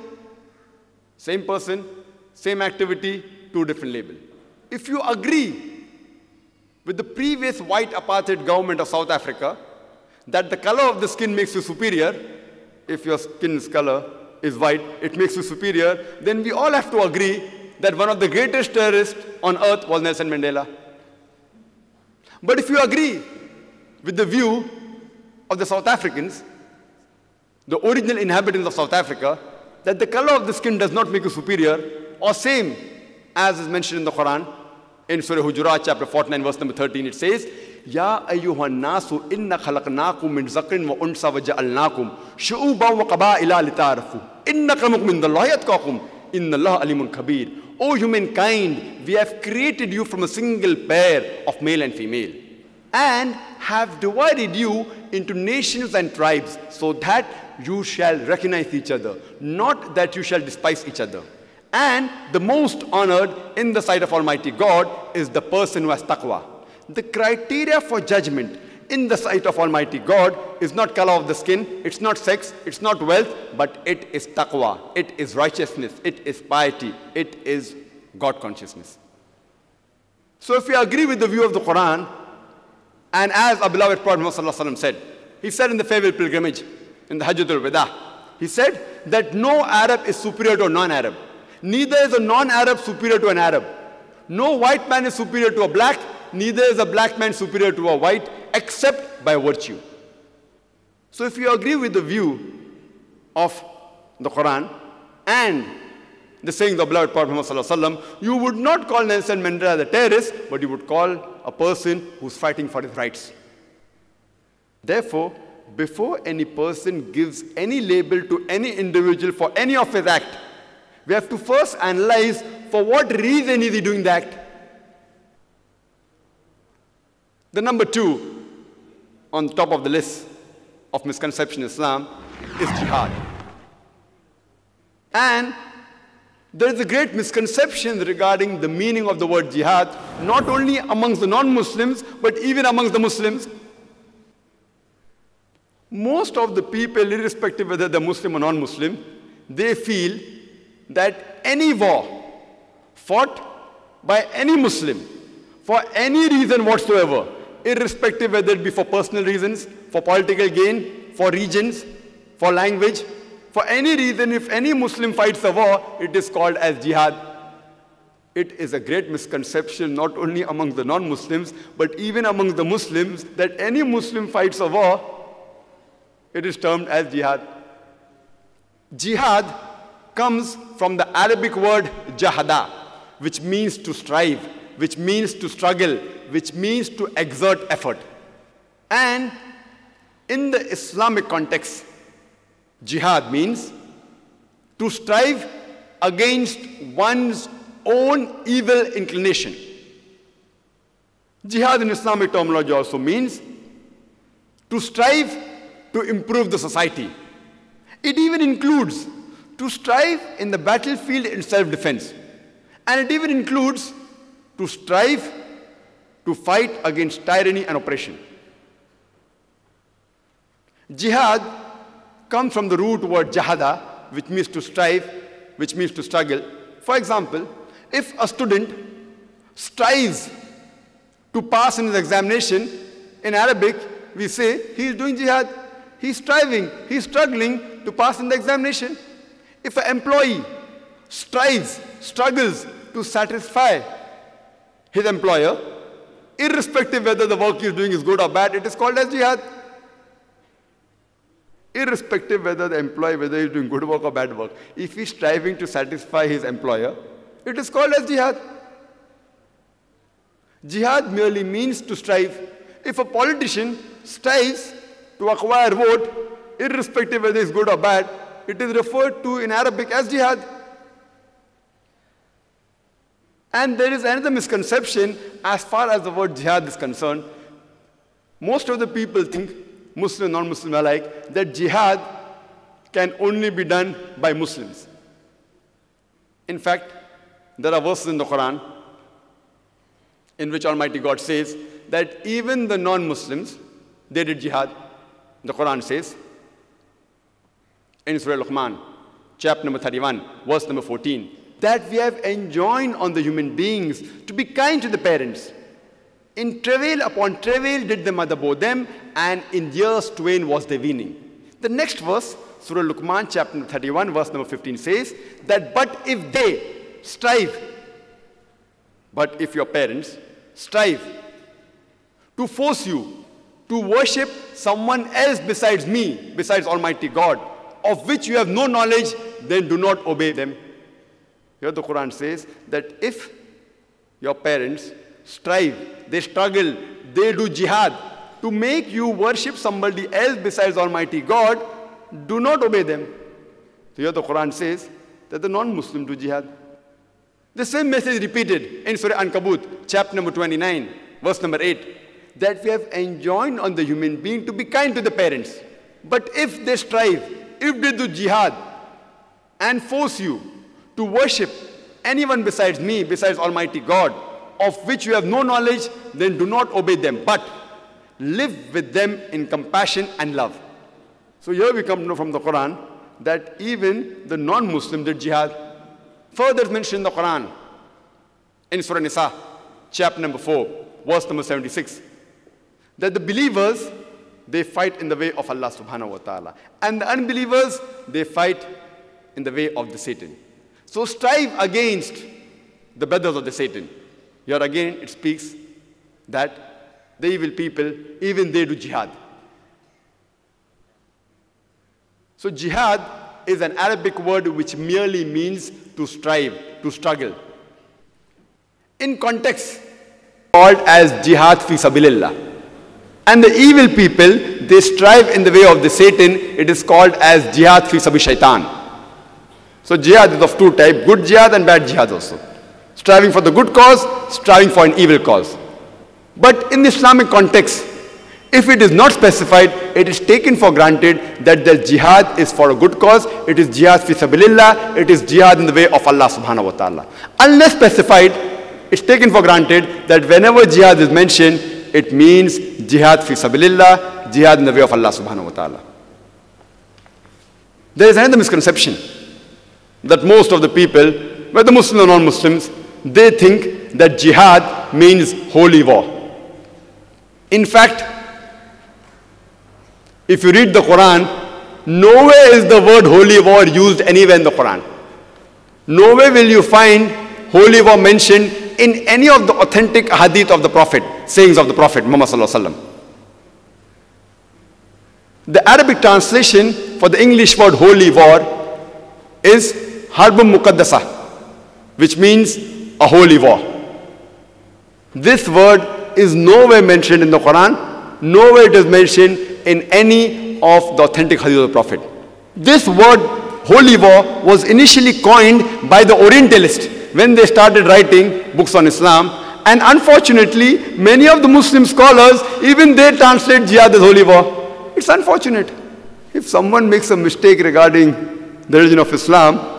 S8: Same person, same activity, two different label. If you agree with the previous white apartheid government of South Africa that the color of the skin makes you superior, if your skin's color is white, it makes you superior, then we all have to agree that one of the greatest terrorists on earth was Nelson Mandela. But if you agree with the view of the South Africans, the original inhabitants of South Africa, that the color of the skin does not make you superior, or same as is mentioned in the Quran, in Surah Hujurat, chapter 49, verse number 13, it says, Ya ayyuhan nasu inna khalaqnakum min zakrin wa unsa wa ja'alnakum shu'uban wa qaba'ila lita'arafu. Inna kramakum indallahi atqakum. Inna Allah alimun kabir. O humankind, we have created you from a single pair of male and female and have divided you into nations and tribes so that you shall recognize each other, not that you shall despise each other. And the most honored in the sight of Almighty God is the person who has taqwa. The criteria for judgment in the sight of Almighty God is not color of the skin, it's not sex, it's not wealth, but it is taqwa, it is righteousness, it is piety, it is God consciousness. So if we agree with the view of the Quran, and as our beloved Prophet Muhammad said, he said in the farewell pilgrimage, in the Hajjatul Wada, he said that no Arab is superior to a non-Arab. Neither is a non-Arab superior to an Arab. No white man is superior to a black, neither is a black man superior to a white, except by virtue. So if you agree with the view of the Quran and the saying of the beloved Prophet Muhammad you would not call Nelson Mandela the terrorist, but you would call a person who's fighting for his rights. Therefore, before any person gives any label to any individual for any of his act, we have to first analyze for what reason is he doing the act. The number two on top of the list of misconception Islam is jihad. And there is a great misconception regarding the meaning of the word jihad, not only amongst the non-Muslims, but even amongst the Muslims. Most of the people, irrespective whether they're Muslim or non-Muslim, they feel that any war fought by any Muslim for any reason whatsoever, irrespective whether it be for personal reasons, for political gain, for regions, for language, for any reason, if any Muslim fights a war, it is called as jihad. It is a great misconception, not only among the non-Muslims, but even among the Muslims, that any Muslim fights a war, it is termed as jihad. Jihad comes from the Arabic word jahada, which means to strive, which means to struggle, which means to exert effort. And in the Islamic context, jihad means to strive against one's own evil inclination. Jihad in Islamic terminology also means to strive to improve the society. It even includes to strive in the battlefield in self-defense. And it even includes to strive to fight against tyranny and oppression. Jihad comes from the root word jahada, which means to strive, which means to struggle. For example, if a student strives to pass in his examination, in Arabic, we say he is doing jihad. He's striving, he's struggling to pass in the examination. If an employee strives, struggles to satisfy his employer, irrespective whether the work he is doing is good or bad, it is called as jihad. Irrespective whether the employee, whether he is doing good work or bad work, if he is striving to satisfy his employer, it is called as jihad. Jihad merely means to strive. If a politician strives to acquire vote, irrespective whether it's good or bad, it is referred to in Arabic as jihad. And there is another misconception as far as the word jihad is concerned. Most of the people think, Muslim, non-Muslim alike, that jihad can only be done by Muslims. In fact, there are verses in the Quran in which Almighty God says that even the non-Muslims, they did jihad. The Quran says in Surah Luqman, chapter number 31, verse number 14, that we have enjoined on the human beings to be kind to the parents. In travail upon travail did the mother bore them, and in years twain was their weaning. The next verse, Surah Luqman, chapter 31, verse number 15 says that, but if they strive, but if your parents strive to force you to worship someone else besides me, besides Almighty God, of which you have no knowledge, then do not obey them. Here the Quran says that if your parents strive, they struggle, they do jihad to make you worship somebody else besides Almighty God, do not obey them. So here the Quran says that the non-Muslim do jihad. The same message repeated in Surah Ankabut, chapter number 29, verse number 8, that we have enjoined on the human being to be kind to the parents. But if they strive, if they do jihad and force you to worship anyone besides me, besides Almighty God, of which you have no knowledge, then do not obey them, but live with them in compassion and love. So here we come to know from the Quran that even the non-Muslim did jihad. Further mentioned in the Quran, in Surah Nisa, chapter number 4, verse number 76, that the believers, they fight in the way of Allah subhanahu wa ta'ala. And the unbelievers, they fight in the way of the Satan. So strive against the brothers of the Satan. Here again, it speaks that the evil people, even they do jihad. So jihad is an Arabic word which merely means to strive, to struggle. In context, called as jihad fi sabilillah. And the evil people, they strive in the way of the Satan. It is called as jihad fi sabi shaitan. So jihad is of two types, good jihad and bad jihad also. Striving for the good cause, striving for an evil cause. But in the Islamic context, if it is not specified, it is taken for granted that the jihad is for a good cause, it is jihad fi sabilillah, it is jihad in the way of Allah subhanahu wa ta'ala. Unless specified, it's taken for granted that whenever jihad is mentioned, it means jihad fi sabilillah, jihad in the way of Allah subhanahu wa ta'ala. There is another misconception that most of the people, whether Muslim or non-Muslims, they think that jihad means holy war. In fact, if you read the Quran, nowhere is the word holy war used anywhere in the Quran. Nowhere will you find holy war mentioned in any of the authentic hadith of the Prophet, sayings of the Prophet Muhammad. The Arabic translation for the English word holy war is Harbum Muqaddasa, which means a holy war. This word is nowhere mentioned in the Quran, nowhere it is mentioned in any of the authentic hadith of the Prophet. This word, holy war, was initially coined by the Orientalists when they started writing books on Islam. And unfortunately, many of the Muslim scholars, even they translate jihad as holy war. It's unfortunate. If someone makes a mistake regarding the religion of Islam,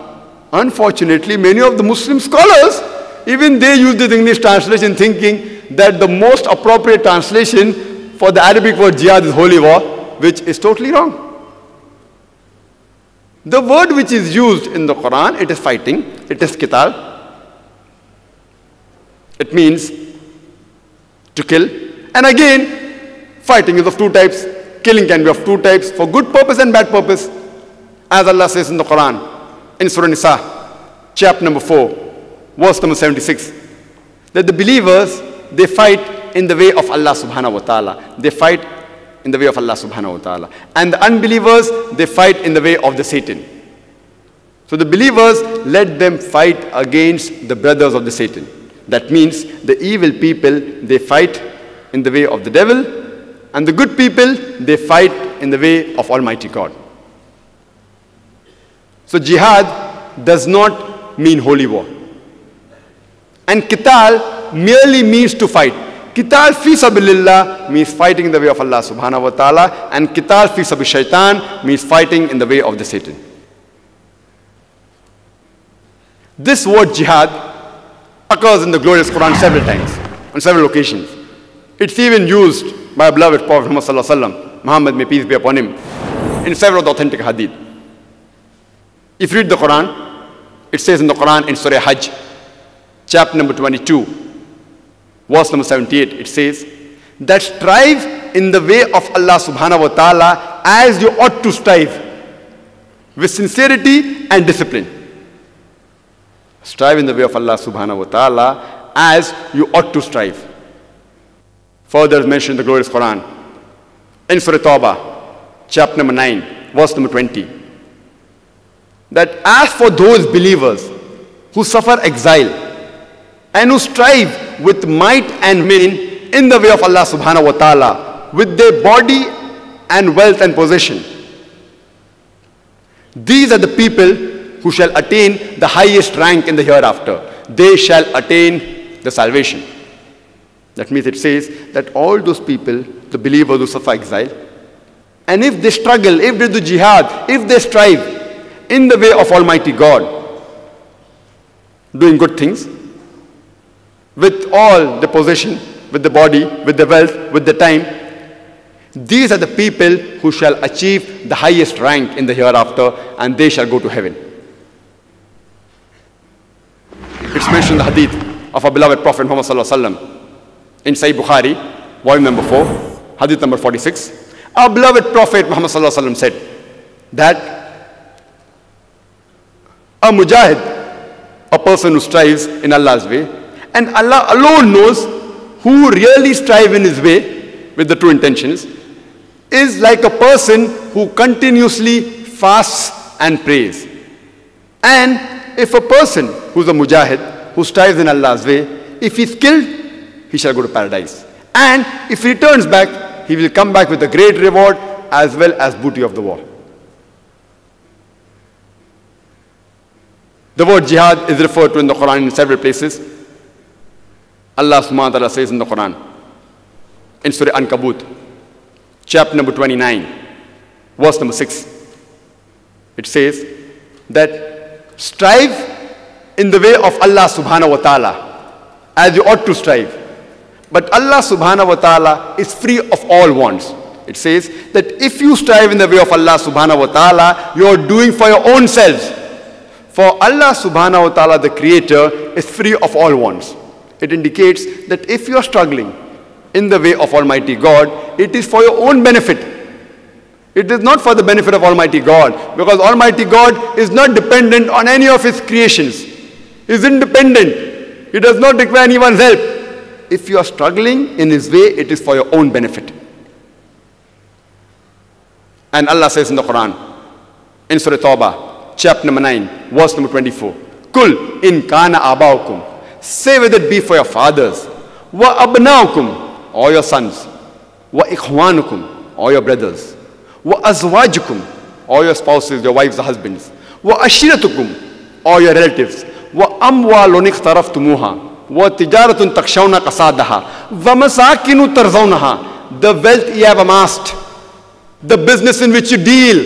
S8: unfortunately, many of the Muslim scholars, even they use this English translation thinking that the most appropriate translation for the Arabic word jihad is holy war, which is totally wrong. The word which is used in the Quran, it is fighting, it is qital. It means to kill. And again, fighting is of two types. Killing can be of two types, for good purpose and bad purpose. As Allah says in the Quran, in Surah Nisa, chapter number 4, verse number 76, that the believers, they fight in the way of Allah subhanahu wa ta'ala. They fight in the way of Allah subhanahu wa ta'ala. And the unbelievers, they fight in the way of the Satan. So the believers, let them fight against the brothers of the Satan. That means the evil people, they fight in the way of the devil, and the good people, they fight in the way of Almighty God. So jihad does not mean holy war. And qital merely means to fight. Qital fi sabilillah means fighting in the way of Allah subhanahu wa ta'ala and qital fi sabi shaitan means fighting in the way of the Satan. This word jihad occurs in the glorious Quran several times, on several occasions. It's even used by beloved Prophet Muhammad Muhammad may peace be upon him, in several authentic hadith. If you read the Quran, it says in the Quran in Surah Hajj, chapter number 22, verse number 78, it says, that strive in the way of Allah subhanahu wa ta'ala as you ought to strive with sincerity and discipline. Strive in the way of Allah subhanahu wa ta'ala as you ought to strive. Further mentioned the glorious Quran. In Surah Tawbah, chapter number 9, verse number 20. That as for those believers who suffer exile and who strive with might and main in the way of Allah subhanahu wa ta'ala with their body and wealth and possession. These are the people who shall attain the highest rank in the hereafter. They shall attain the salvation. That means it says that all those people, the believers who suffer exile, and if they struggle, if they do jihad, if they strive in the way of Almighty God, doing good things, with all the possession, with the body, with the wealth, with the time, these are the people who shall achieve the highest rank in the hereafter and they shall go to heaven. It's mentioned in the hadith of our beloved Prophet Muhammad in Sahih Bukhari, volume number 4, hadith number 46. Our beloved Prophet Muhammad said that a mujahid, a person who strives in Allah's way, and Allah alone knows who really strive in his way with the true intentions, is like a person who continuously fasts and prays. And if a person who's a mujahid, who strives in Allah's way, if he's killed, he shall go to paradise. And if he returns back, he will come back with a great reward as well as booty of the war. The word jihad is referred to in the Quran in several places. Allah subhanahu wa ta'ala says in the Quran, in Surah Ankabut, chapter number 29, verse number 6, it says that strive in the way of Allah subhanahu wa ta'ala as you ought to strive. But Allah subhanahu wa ta'ala is free of all wants. It says that if you strive in the way of Allah subhanahu wa ta'ala, you are doing for your own selves. For Allah subhanahu wa ta'ala, the creator, is free of all wants. It indicates that if you are struggling in the way of Almighty God, it is for your own benefit. It is not for the benefit of Almighty God, because Almighty God is not dependent on any of His creations. He is independent. He does not require anyone's help. If you are struggling in His way, it is for your own benefit. And Allah says in the Quran, in Surah Tawbah, chapter number 9, verse number 24, Kul in kana abaukum. Say whether it be for your fathers, wa abnaukum, or your sons, wa ikhwanukum, or your brothers, wa azwajukum, or your spouses, your wives, or husbands, wa ashiratukum, or your relatives, wa amwalun ikhtaraftumuha, wa tijaratun takshawna qasadaha, wa masakinu tarzawnaha, the wealth you have amassed, the business in which you deal,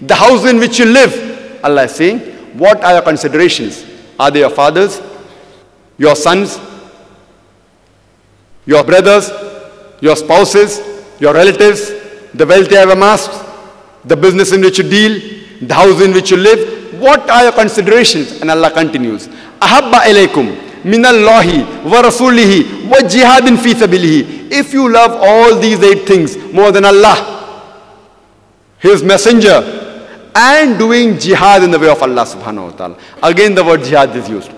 S8: the house in which you live, Allah is saying, what are your considerations? Are they your fathers, your sons, your brothers, your spouses, your relatives, the wealth you have amassed, the business in which you deal, the house in which you live? What are your considerations? And Allah continues, Ahabba ilaykum min Allahi wa rasulihi wa jihadin fi sabilihi. If you love all these eight things more than Allah, His messenger, and doing jihad in the way of Allah subhanahu wa ta'ala. Again the word jihad is used.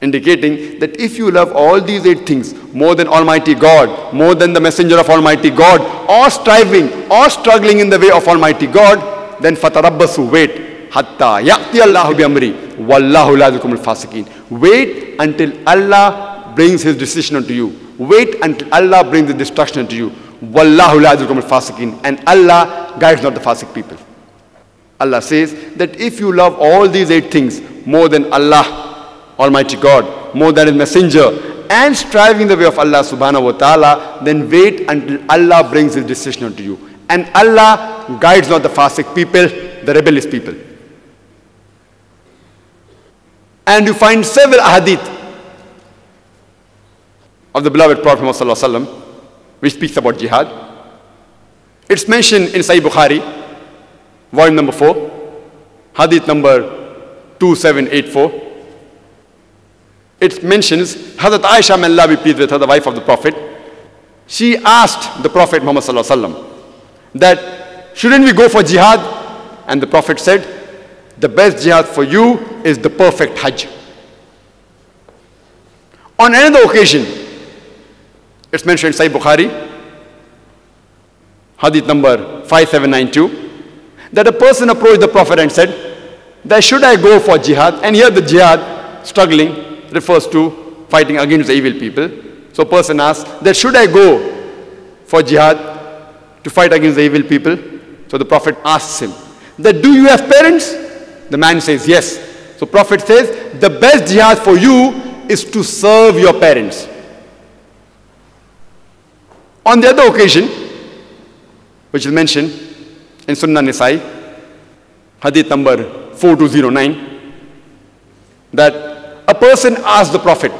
S8: Indicating that if you love all these eight things more than Almighty God, more than the messenger of Almighty God, or striving or struggling in the way of Almighty God, then fatarabbasu, wait. Hatta yaqti Allahu bi amri. Wallahu la al-fasiqin. Wait until Allah brings his decision unto you. Wait until Allah brings the destruction unto you. Wallahu la al-fasiqin. And Allah guides not the fasik people. Allah says that if you love all these eight things more than Allah, Almighty God, more than His Messenger, and striving the way of Allah subhanahu wa ta'ala, then wait until Allah brings His decision unto you. And Allah guides not the fasik people, the rebellious people. And you find several ahadith of the beloved Prophet Muhammad which speaks about jihad. It's mentioned in Sahih Bukhari, volume number 4, hadith number 2784. It mentions Hazrat Aisha, may Allah be pleased with her, the wife of the Prophet. She asked the Prophet Muhammad that shouldn't we go for jihad? And the Prophet said, the best jihad for you is the perfect hajj. On another occasion, it's mentioned in Sahih Bukhari, hadith number 5792 that a person approached the Prophet and said, that should I go for jihad? And here the jihad, struggling, refers to fighting against the evil people. So person asks, that should I go for jihad to fight against the evil people? So the Prophet asks him, that do you have parents? The man says, yes. So Prophet says, the best jihad for you is to serve your parents. On the other occasion, which is mentioned in Sunan Nasai, hadith number 4209, that a person asked the Prophet,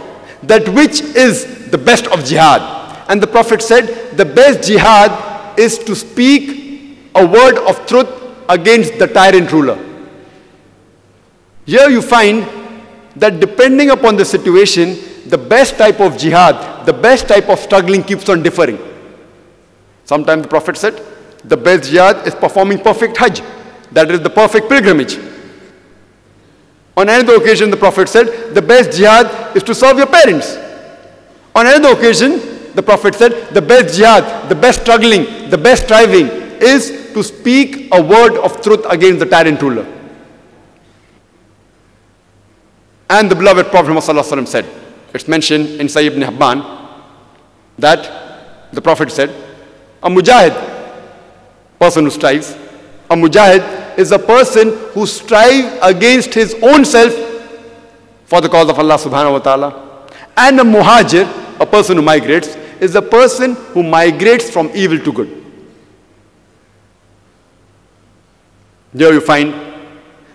S8: that which is the best of jihad? And the Prophet said, the best jihad is to speak a word of truth against the tyrant ruler. Here you find that depending upon the situation, the best type of jihad, the best type of struggling keeps on differing. Sometimes the Prophet said, the best jihad is performing perfect hajj. That is the perfect pilgrimage. On another occasion, the Prophet said, the best jihad is to serve your parents. On another occasion, the Prophet said, the best jihad, the best struggling, the best striving is to speak a word of truth against the tyrant ruler. And the beloved Prophet ﷺ said, it's mentioned in Sahih ibn Hibban, that the Prophet said, a mujahid person who strives. A mujahid is a person who strives against his own self for the cause of Allah subhanahu wa ta'ala. And a muhajir, a person who migrates, is a person who migrates from evil to good. There you find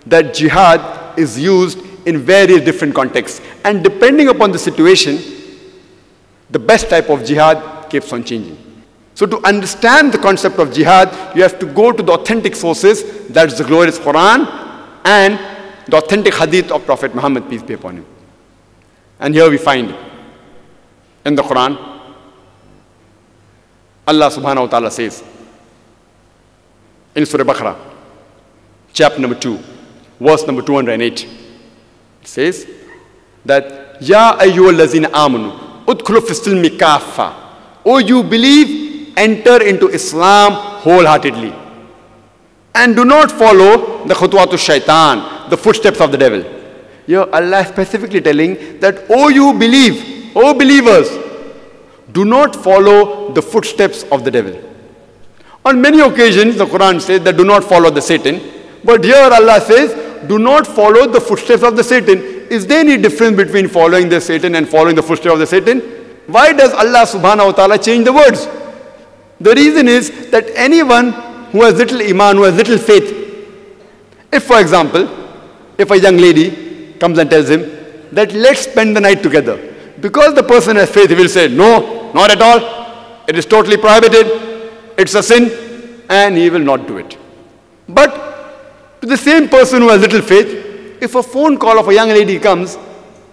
S8: that jihad is used in various different contexts. And depending upon the situation, the best type of jihad keeps on changing. So to understand the concept of jihad, you have to go to the authentic sources, that's the glorious Quran and the authentic hadith of Prophet Muhammad, peace be upon him. And here we find in the Quran, Allah subhanahu wa ta'ala says in Surah Baqarah, chapter number 2, verse number 208, it says that, Ya ayyuhal lazina amanu, udkhulu fi kafa. Oh, you believe enter into Islam wholeheartedly. And do not follow the khutwatu shaitan, the footsteps of the devil. Here Allah is specifically telling that, oh you believe, oh believers, do not follow the footsteps of the devil. On many occasions, the Quran says that do not follow the Satan. But here Allah says, do not follow the footsteps of the Satan. Is there any difference between following the Satan and following the footsteps of the Satan? Why does Allah subhanahu wa ta'ala change the words? The reason is that anyone who has little iman, who has little faith, If, for example, if a young lady comes and tells him that let's spend the night together, because the person has faith, he will say, no, not at all. It is totally prohibited. It's a sin, and he will not do it. But to the same person who has little faith, if a phone call of a young lady comes,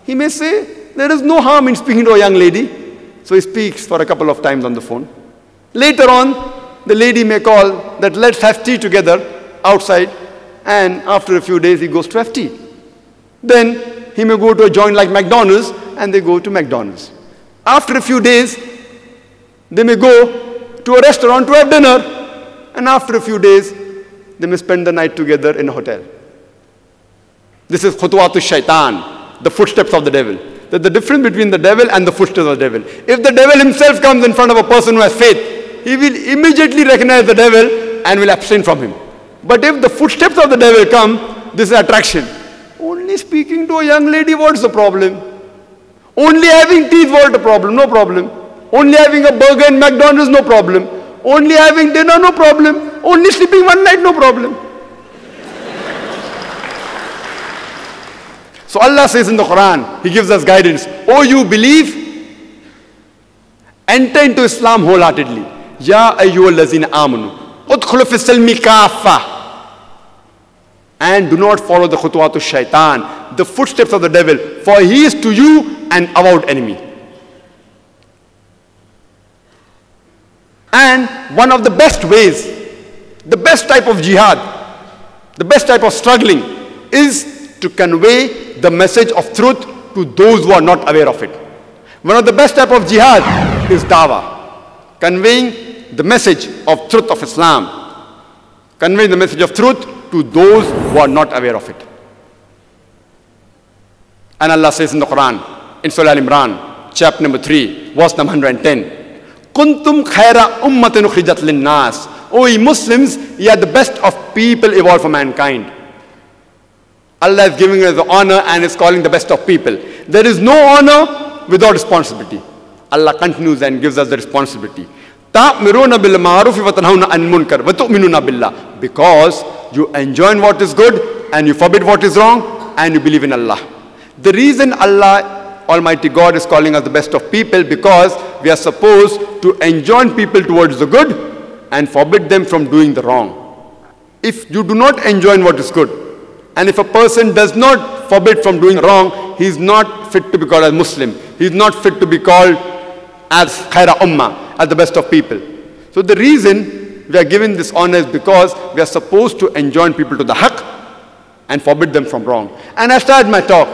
S8: he may say, there is no harm in speaking to a young lady. So he speaks for a couple of times on the phone. Later on, the lady may call that let's have tea together outside, and after a few days, he goes to have tea. Then he may go to a joint like McDonald's, and they go to McDonald's. After a few days, they may go to a restaurant to have dinner, and after a few days, they may spend the night together in a hotel. This is khutwatu shaitan, the footsteps of the devil. That the difference between the devil and the footsteps of the devil. If the devil himself comes in front of a person who has faith, he will immediately recognize the devil and will abstain from him. But if the footsteps of the devil come, this is attraction. Only speaking to a young lady, what's the problem? Only having teeth, what's the problem? No problem. Only having a burger in McDonald's, no problem. Only having dinner, no problem. Only sleeping one night, no problem. So Allah says in the Quran, He gives us guidance. Oh, you believe? Enter into Islam wholeheartedly. Ya ayyuhal lazina amanu. Udkhulu fi kafa. And do not follow the khutwatu shaitan, the footsteps of the devil, for he is to you an avowed enemy. And one of the best ways, the best type of jihad, the best type of struggling is to convey the message of truth to those who are not aware of it. One of the best type of jihad is dawah, conveying the message of truth of Islam, convey the message of truth to those who are not aware of it. And Allah says in the Quran, in Surah Al-Imran, chapter number 3, verse number 110, Kuntum khaira ummatin ukhrijat linnas. O ye Muslims, ye are the best of people evolved for mankind. Allah is giving us the honor and is calling the best of people. There is no honor without responsibility. Allah continues and gives us the responsibility ta'miruna bil ma'ruf wa tanhauna an munkar billah. Because you enjoin what is good and you forbid what is wrong and you believe in Allah. The reason Allah almighty god is calling us the best of people because we are supposed to enjoin people towards the good and forbid them from doing the wrong. If you do not enjoin what is good and if a person does not forbid from doing wrong he is not fit to be called as muslim. He is not fit to be called as khaira ummah as the best of people. So the reason we are given this honor is because we are supposed to enjoin people to the haqq and forbid them from wrong. And I started my talk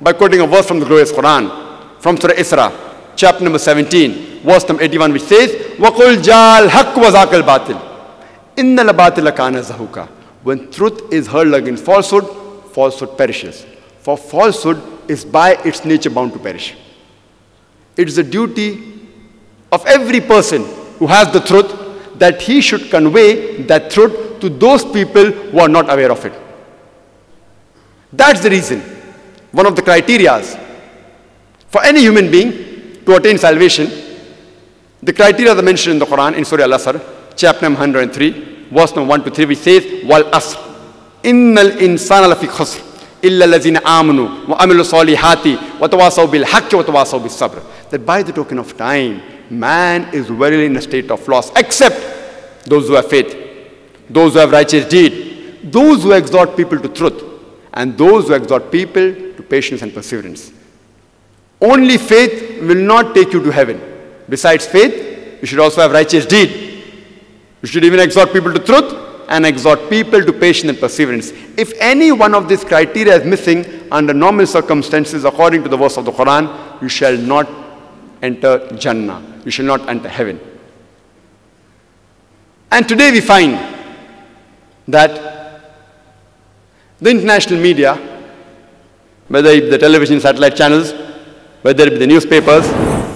S8: by quoting a verse from the glorious Quran, from Surah Isra, chapter number 17, verse number 81, which says, وَقُلْ جَالْ حَقْ وَزَاقَ الْبَاطِلِ إِنَّ الْبَاطِلَ كَانَ زَهُوكَ When truth is hurled against falsehood, falsehood perishes. For falsehood is by its nature bound to perish. It is the duty of every person who has the truth that he should convey that truth to those people who are not aware of it. That's the reason one of the criterias for any human being to attain salvation, the criteria are mentioned in the Quran in Surah Al-Asr, chapter 103, verse number 1 to 3, which says, Wal Asr, Innal insana lafi khusr, illa lazina amanu, wa amilu salihati, wa tawasaw bil haqqi wa tawasaw bil sabr. That by the token of time, man is very in a state of loss, except those who have faith, those who have righteous deed, those who exhort people to truth, and those who exhort people to patience and perseverance. Only faith will not take you to heaven. Besides faith, you should also have righteous deed. You should even exhort people to truth and exhort people to patience and perseverance. If any one of these criteria is missing under normal circumstances, according to the verse of the Quran, you shall not enter Jannah. You shall not enter heaven. And today we find that the international media, whether it be the television satellite channels, whether it be the newspapers,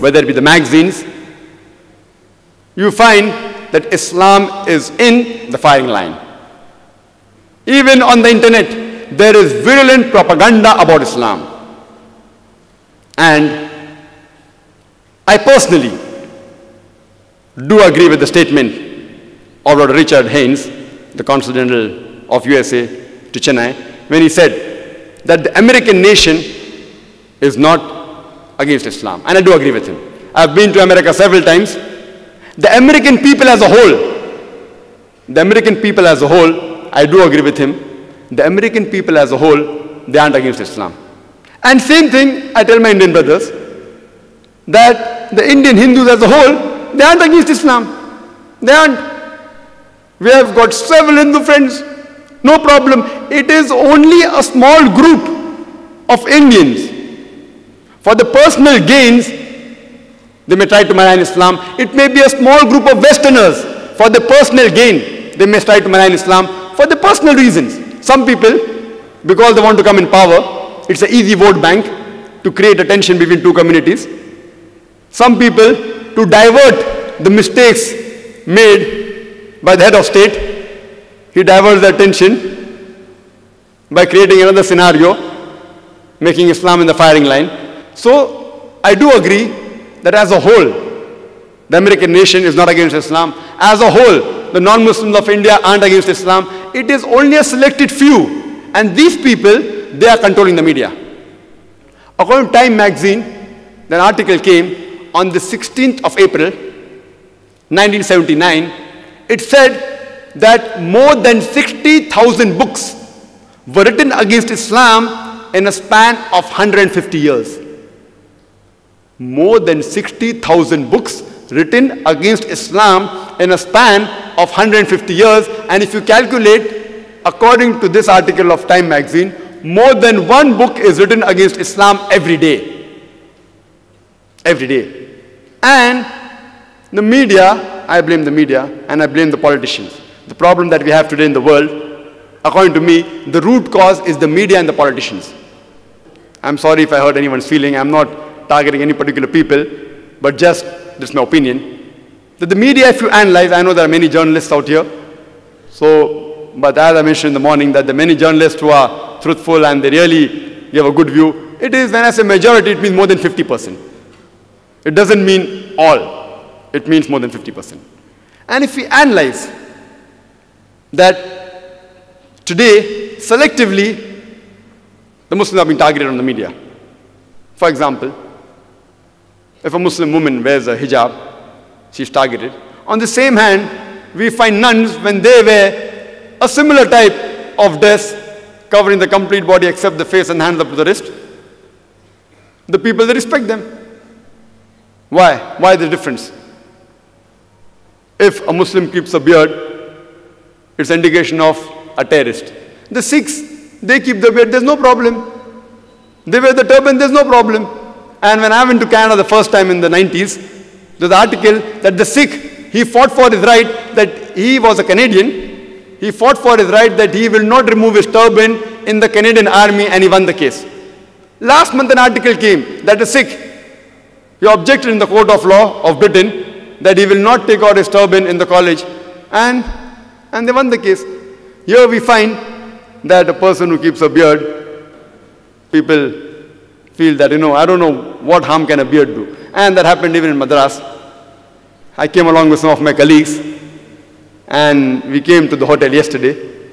S8: whether it be the magazines, you find that Islam is in the firing line. Even on the internet, there is virulent propaganda about Islam. And I personally do agree with the statement of Lord Richard Haynes, the Consul General of USA, to Chennai when he said that the American nation is not against Islam. And I do agree with him. I've been to America several times. The American people as a whole, the American people as a whole, I do agree with him. The American people as a whole, they aren't against Islam. And same thing I tell my Indian brothers, that the Indian Hindus as a whole, they aren't against Islam. They aren't. We have got several Hindu friends. No problem. It is only a small group of Indians. For the personal gains, they may try to malign Islam. It may be a small group of Westerners. For the personal gain, they may try to malign Islam. For the personal reasons. Some people, because they want to come in power, it's an easy vote bank to create a tension between two communities. Some people, to divert the mistakes made by the head of state, he diverts the attention by creating another scenario, making Islam in the firing line. So, I do agree that as a whole, the American nation is not against Islam. As a whole, the non-Muslims of India aren't against Islam. It is only a selected few. And these people, they are controlling the media. According to Time magazine, an article came on the 16th of April, 1979. It said that more than 60,000 books were written against Islam in a span of 150 years. More than 60,000 books written against Islam in a span of 150 years. And if you calculate, according to this article of Time magazine, more than one book is written against Islam every day. Every day. And the media, I blame the media and I blame the politicians. The problem that we have today in the world, according to me, the root cause is the media and the politicians. I'm sorry if I hurt anyone's feeling. I'm not targeting any particular people, but just, this is my opinion, that the media, if you analyze, I know there are many journalists out here. So, but as I mentioned in the morning, that the many journalists who are truthful and they really give a good view, it is, when I say majority, it means more than 50%. It doesn't mean all. It means more than 50%. And if we analyze that today, selectively, the Muslims are being targeted on the media. For example, if a Muslim woman wears a hijab, she's targeted. On the same hand, we find nuns when they wear a similar type of dress covering the complete body except the face and hands up to the wrist. The people, they respect them. Why? Why the difference? If a Muslim keeps a beard, it's indication of a terrorist. The Sikhs, they keep the beard, there's no problem. They wear the turban, there's no problem. And when I went to Canada the first time in the 90s, there's an article that the Sikh, he fought for his right that he was a Canadian. He fought for his right that he will not remove his turban in the Canadian army and he won the case. Last month an article came that a Sikh, he objected in the court of law of Britain that he will not take out his turban in the college and, and they won the case. Here we find that a person who keeps a beard, people feel that, you know, I don't know what harm can a beard do. And that happened even in Madras. I came along with some of my colleagues and we came to the hotel yesterday.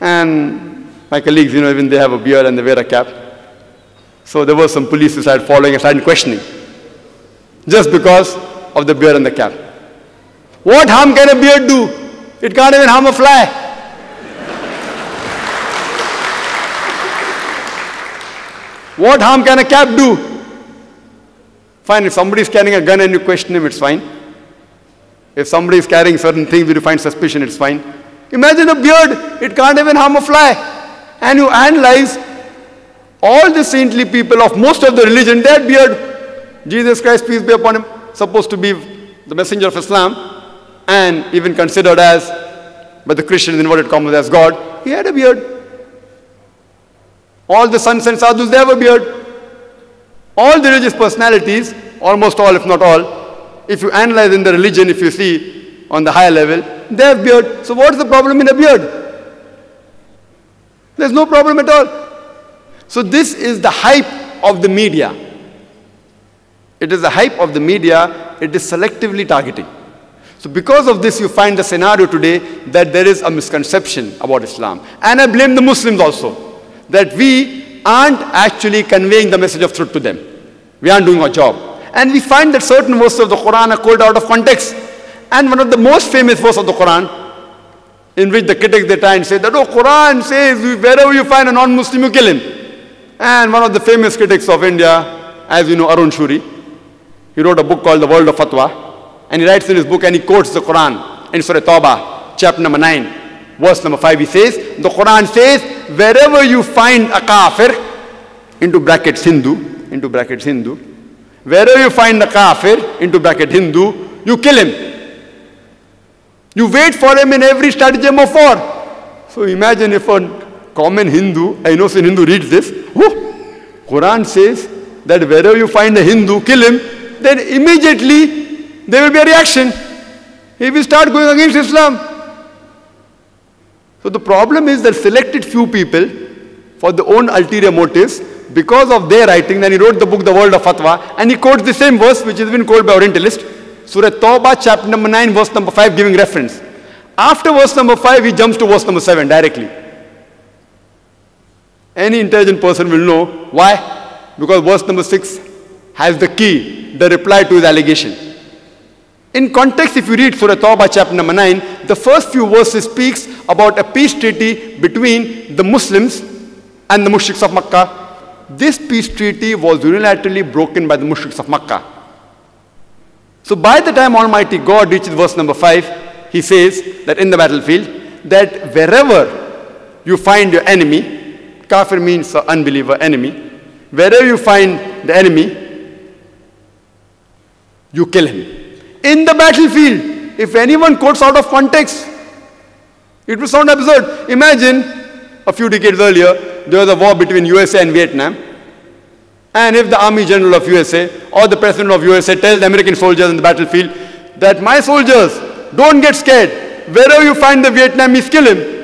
S8: And my colleagues, you know, even they have a beard and they wear a cap. So there were some police who started following and started questioning. Just because of the beard and the cap. What harm can a beard do? It can't even harm a fly. What harm can a cap do? Fine, if somebody is carrying a gun and you question him, it's fine. If somebody is carrying certain things you find suspicion, it's fine. Imagine a beard, it can't even harm a fly. And you analyze all the saintly people of most of the religion, had beard. Jesus Christ, peace be upon him, supposed to be the messenger of Islam and even considered as, by the Christians, inverted commas, as God. He had a beard. All the sons and sadhus, they have a beard. All the religious personalities, almost all, if not all, if you analyze in the religion, if you see on the higher level, they have beard. So what's the problem in a beard? There's no problem at all. So this is the hype of the media. It is the hype of the media, it is selectively targeting. So because of this, you find the scenario today that there is a misconception about Islam. And I blame the Muslims also, that we aren't actually conveying the message of truth to them. We aren't doing our job. And we find that certain verses of the Quran are quoted out of context. And one of the most famous verses of the Quran, in which the critics they try and say that, oh, Quran says wherever you find a non-Muslim, you kill him. And one of the famous critics of India, as you know, Arun Shourie, he wrote a book called The World of Fatwa. And he writes in his book and he quotes the Quran in Surah Tawbah, chapter number 9, verse number 5. He says, the Quran says, wherever you find a kafir, into brackets Hindu, into brackets Hindu, wherever you find a kafir, into bracket Hindu, you kill him. You wait for him in every stratagem of war. So imagine if a common Hindu, a innocent Hindu reads this, oh, Quran says that wherever you find a Hindu, kill him, then immediately there will be a reaction. He will start going against Islam. So the problem is that selected few people for their own ulterior motives, because of their writing, then he wrote the book The World of Fatwa, and he quotes the same verse which has been quoted by Orientalist, Surah Tawbah, chapter number 9, verse number 5, giving reference. After verse number 5, he jumps to verse number 7 directly. Any intelligent person will know why? Because verse number 6 has the key, the reply to his allegation. In context, if you read Surah Tawbah chapter number 9, the first few verses speaks about a peace treaty between the Muslims and the mushriks of Makkah. This peace treaty was unilaterally broken by the mushriks of Makkah. So by the time Almighty God reaches verse number 5, he says that in the battlefield, that wherever you find your enemy, kafir means unbeliever enemy, wherever you find the enemy, you kill him in the battlefield. If anyone quotes out of context, it will sound absurd. Imagine a few decades earlier, there was a war between USA and Vietnam. And if the Army General of USA or the President of USA tells the American soldiers in the battlefield that my soldiers, don't get scared. Wherever you find the Vietnamese, kill him.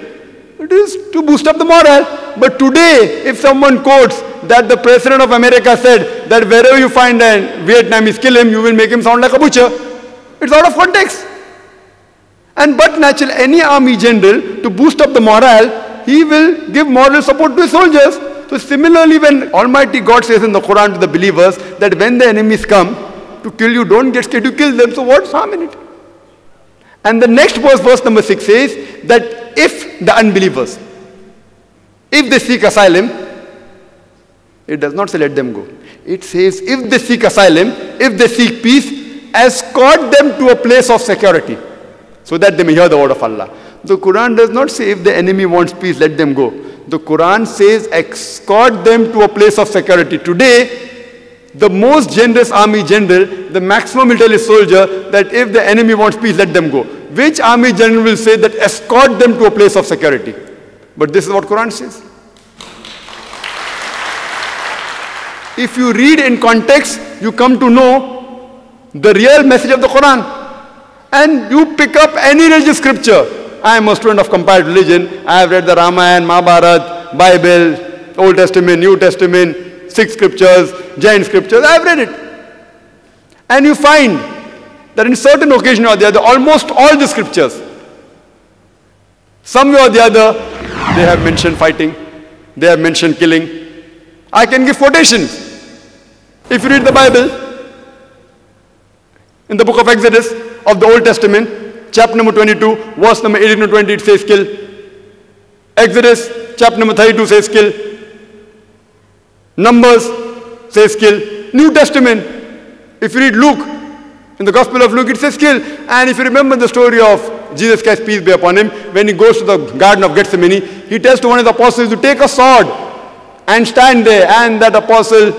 S8: It is to boost up the morale. But today, if someone quotes that the President of America said that wherever you find a Vietnamese, kill him, you will make him sound like a butcher. It's out of context. And but naturally, any army general, to boost up the morale, he will give moral support to his soldiers. So similarly, when Almighty God says in the Quran to the believers that when the enemies come to kill you, don't get scared to kill them. So what's harm in it? And the next verse, verse number 6 says that if the unbelievers, if they seek asylum, it does not say let them go. It says if they seek asylum, if they seek peace, escort them to a place of security so that they may hear the word of Allah. The Quran does not say if the enemy wants peace, let them go. The Quran says escort them to a place of security. Today, the most generous army general, the maximum military soldier, that if the enemy wants peace, let them go. Which army general will say that escort them to a place of security? But this is what Quran says. If you read in context, you come to know the real message of the Quran. And you pick up any religious scripture. I am a student of comparative religion. I have read the Ramayana, Mahabharata, Bible, Old Testament, New Testament, Sikh scriptures, Jain scriptures. I have read it. And you find that in certain occasion or the other, almost all the scriptures, some way or the other, they have mentioned fighting, they have mentioned killing. I can give quotations. If you read the Bible, in the book of Exodus of the Old Testament, chapter number 22, verse number 18 to 20, it says kill. Exodus, chapter number 32 says kill. Numbers says kill. New Testament, if you read Luke, in the Gospel of Luke, it says kill. And if you remember the story of Jesus Christ, peace be upon him, when he goes to the Garden of Gethsemane, he tells to one of the apostles to take a sword and stand there. And that apostle,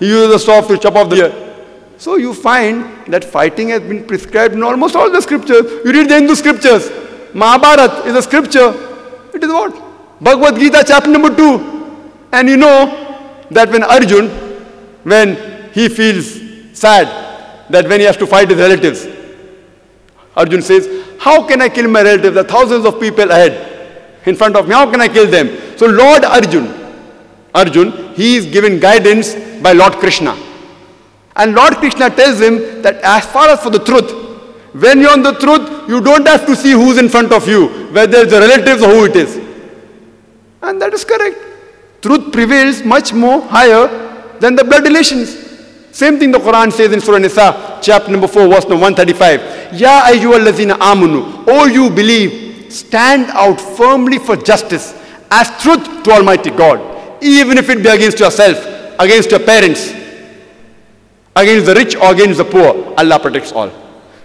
S8: he uses a sword to chop off the ear. So you find that fighting has been prescribed in almost all the scriptures. You read the Hindu scriptures. Mahabharat is a scripture. It is what? Bhagavad Gita chapter number 2. And you know that when Arjun, when he feels sad, that when he has to fight his relatives, Arjun says, how can I kill my relatives? There are thousands of people ahead in front of me. How can I kill them? So Lord Arjun, Arjun, he is given guidance by Lord Krishna. And Lord Krishna tells him that as far as for the truth, When you're on the truth, you don't have to see who's in front of you, whether it's the relatives or who it is. And that is correct. Truth prevails much more higher than the blood relations. Same thing the Quran says in Surah Nisa, chapter number 4, verse number 135. Ya ayyuhallazina amanu, O you believe, stand out firmly for justice as truth to Almighty God, even if it be against yourself, against your parents, against the rich or against the poor. Allah protects all.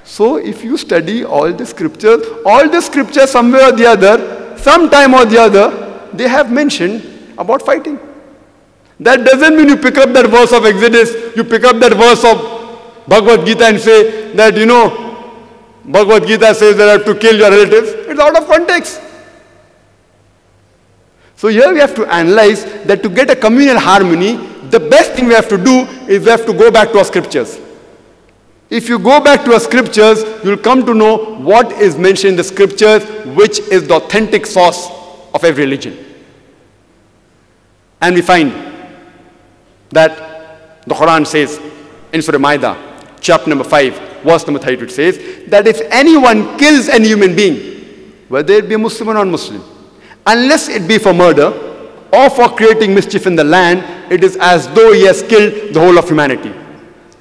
S8: So if you study all the scriptures, all the scriptures somewhere or the other, sometime or the other, they have mentioned about fighting. That doesn't mean you pick up that verse of Exodus, you pick up that verse of Bhagavad Gita and say that, you know, Bhagavad Gita says that I have to kill your relatives. It's out of context. So here we have to analyze that to get a communal harmony, the best thing we have to do is we have to go back to our scriptures. If you go back to our scriptures, you'll come to know what is mentioned in the scriptures, which is the authentic source of every religion. And we find that the Quran says in Surah Maida, chapter number 5, verse number 32, it says that if anyone kills any human being, whether it be a Muslim or non-Muslim, unless it be for murder or for creating mischief in the land, it is as though he has killed the whole of humanity.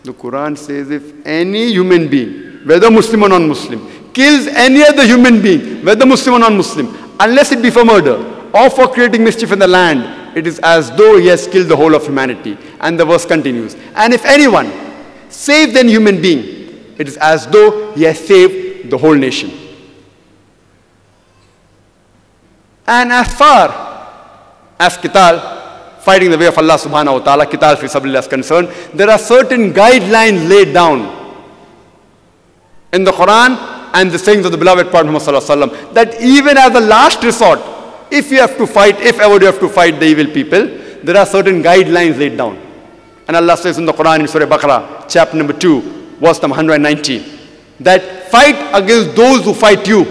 S8: The Quran says if any human being, whether Muslim or non-Muslim, kills any other human being, whether Muslim or non-Muslim, unless it be for murder or for creating mischief in the land, it is as though he has killed the whole of humanity. And the verse continues. And if anyone saves an human being, it is as though he has saved the whole nation. And as far as Qital, fighting the way of Allah subhanahu wa ta'ala, Qital fi sabilillah is concerned, there are certain guidelines laid down in the Quran and the sayings of the beloved Prophet Muhammad that even as a last resort, if you have to fight, if ever you have to fight the evil people, there are certain guidelines laid down. And Allah says in the Quran in Surah Baqarah, chapter number 2, verse number 119, that fight against those who fight you.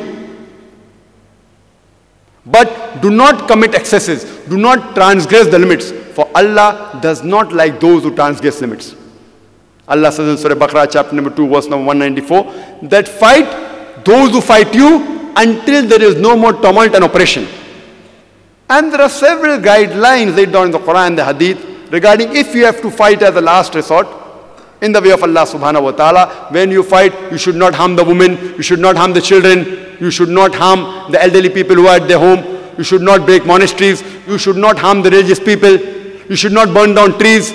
S8: But do not commit excesses. Do not transgress the limits. For Allah does not like those who transgress limits. Allah says in Surah Baqarah chapter number 2 verse number 194 that fight those who fight you until there is no more tumult and oppression. And there are several guidelines laid down in the Quran and the Hadith regarding if you have to fight as a last resort in the way of Allah subhanahu wa ta'ala. When you fight, you should not harm the women, you should not harm the children, you should not harm the elderly people who are at their home, you should not break monasteries, you should not harm the religious people, you should not burn down trees,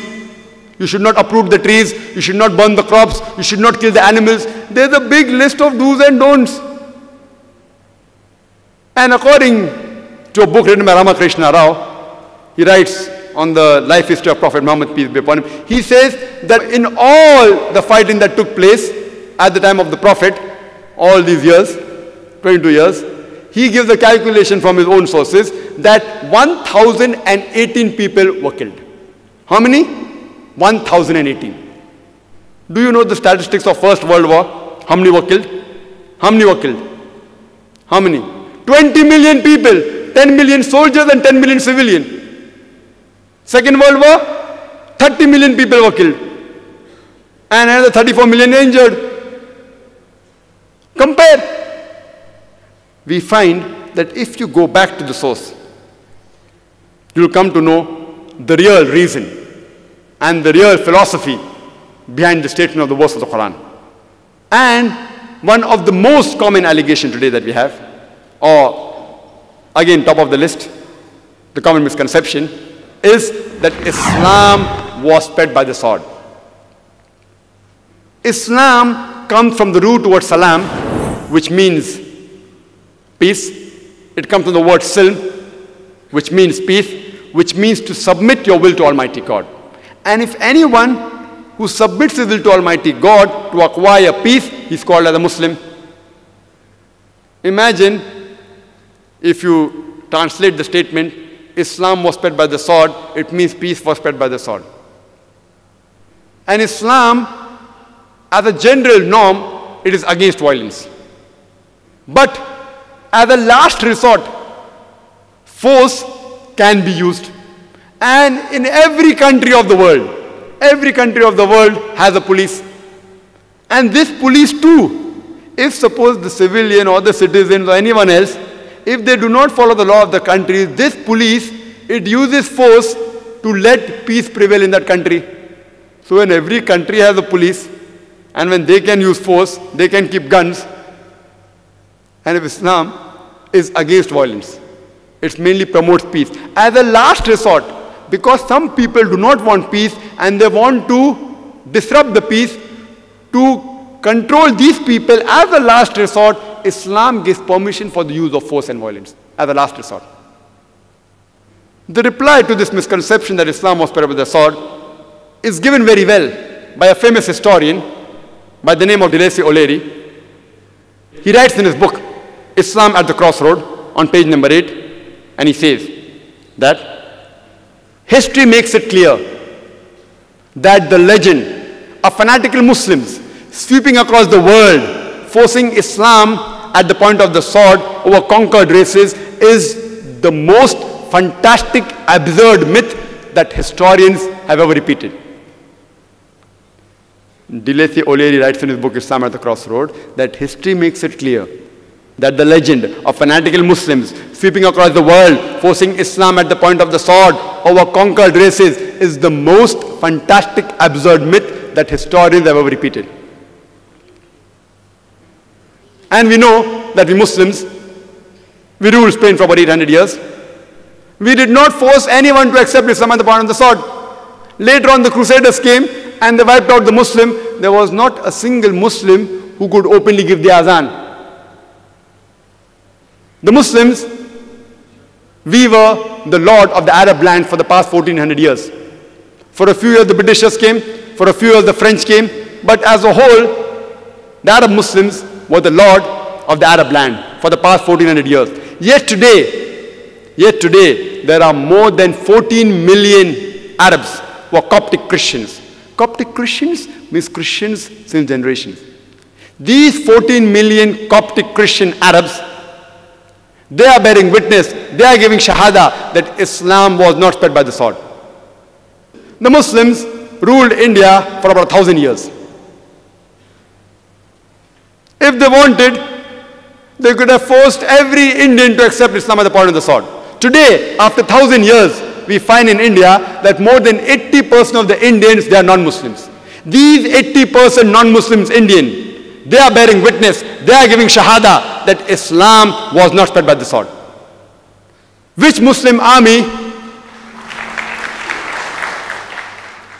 S8: you should not uproot the trees, you should not burn the crops, you should not kill the animals. There's a big list of do's and don'ts. And according to a book written by Ramakrishna Rao, he writes on the life history of Prophet Muhammad, peace be upon him, he says that in all the fighting that took place at the time of the Prophet, all these years, 22 years, he gives a calculation from his own sources that 1,018 people were killed. How many? 1,018. Do you know the statistics of First World War? How many were killed? How many were killed? How many? 20 million people, 10 million soldiers and 10 million civilians. Second World War, 30 million people were killed. And another 34 million injured. Compare. We find that if you go back to the source, you'll come to know the real reason and the real philosophy behind the statement of the verse of the Quran. And one of the most common allegation today that we have, or again top of the list, the common misconception, is that Islam was spread by the sword. Islam comes from the root word salam, which means peace. It comes from the word silm, which means peace, which means to submit your will to Almighty God. And if anyone who submits his will to Almighty God to acquire peace, he's called as a Muslim. Imagine if you translate the statement, Islam was spread by the sword, it means peace was spread by the sword. And Islam, as a general norm, it is against violence. But as a last resort, force can be used. And in every country of the world, every country of the world has a police. And this police too If suppose the civilian or the citizens or anyone else, if they do not follow the law of the country, this police, it uses force to let peace prevail in that country. So when every country has a police, and when they can use force, they can keep guns. And if Islam is against violence, it mainly promotes peace. As a last resort, because some people do not want peace and they want to disrupt the peace, to control these people as a last resort, Islam gives permission for the use of force and violence as a last resort. The reply to this misconception that Islam was spread with the sword is given very well by a famous historian by the name of De Lacy O'Leary. He writes in his book, Islam at the Crossroad, on page number 8, and he says that history makes it clear that the legend of fanatical Muslims sweeping across the world, forcing Islam at the point of the sword over conquered races is the most fantastic, absurd myth that historians have ever repeated. Lacy O'Leary writes in his book Islam at the Crossroad that history makes it clear that the legend of fanatical Muslims sweeping across the world, forcing Islam at the point of the sword over conquered races is the most fantastic, absurd myth that historians have ever repeated. And we know that we Muslims, we ruled Spain for about 800 years. We did not force anyone to accept Islam at the point of the sword. Later on, the Crusaders came and they wiped out the Muslim. There was not a single Muslim who could openly give the azan. The Muslims, we were the lord of the Arab land for the past 1400 years. For a few years, the Britishers came. For a few years, the French came. But as a whole, the Arab Muslims were the lord of the Arab land for the past 1400 years. Yet today, yet today, there are more than 14 million Arabs who are Coptic Christians. Coptic Christians means Christians since generations. These 14 million Coptic Christian Arabs, they are bearing witness, they are giving shahada that Islam was not spread by the sword. The Muslims ruled India for about a thousand years. If they wanted, they could have forced every Indian to accept Islam at the point of the sword. Today, after thousand years, we find in India that more than 80% of the Indians, they are non-Muslims. These 80% non-Muslims Indian, they are bearing witness, they are giving shahada that Islam was not spread by the sword. Which Muslim army,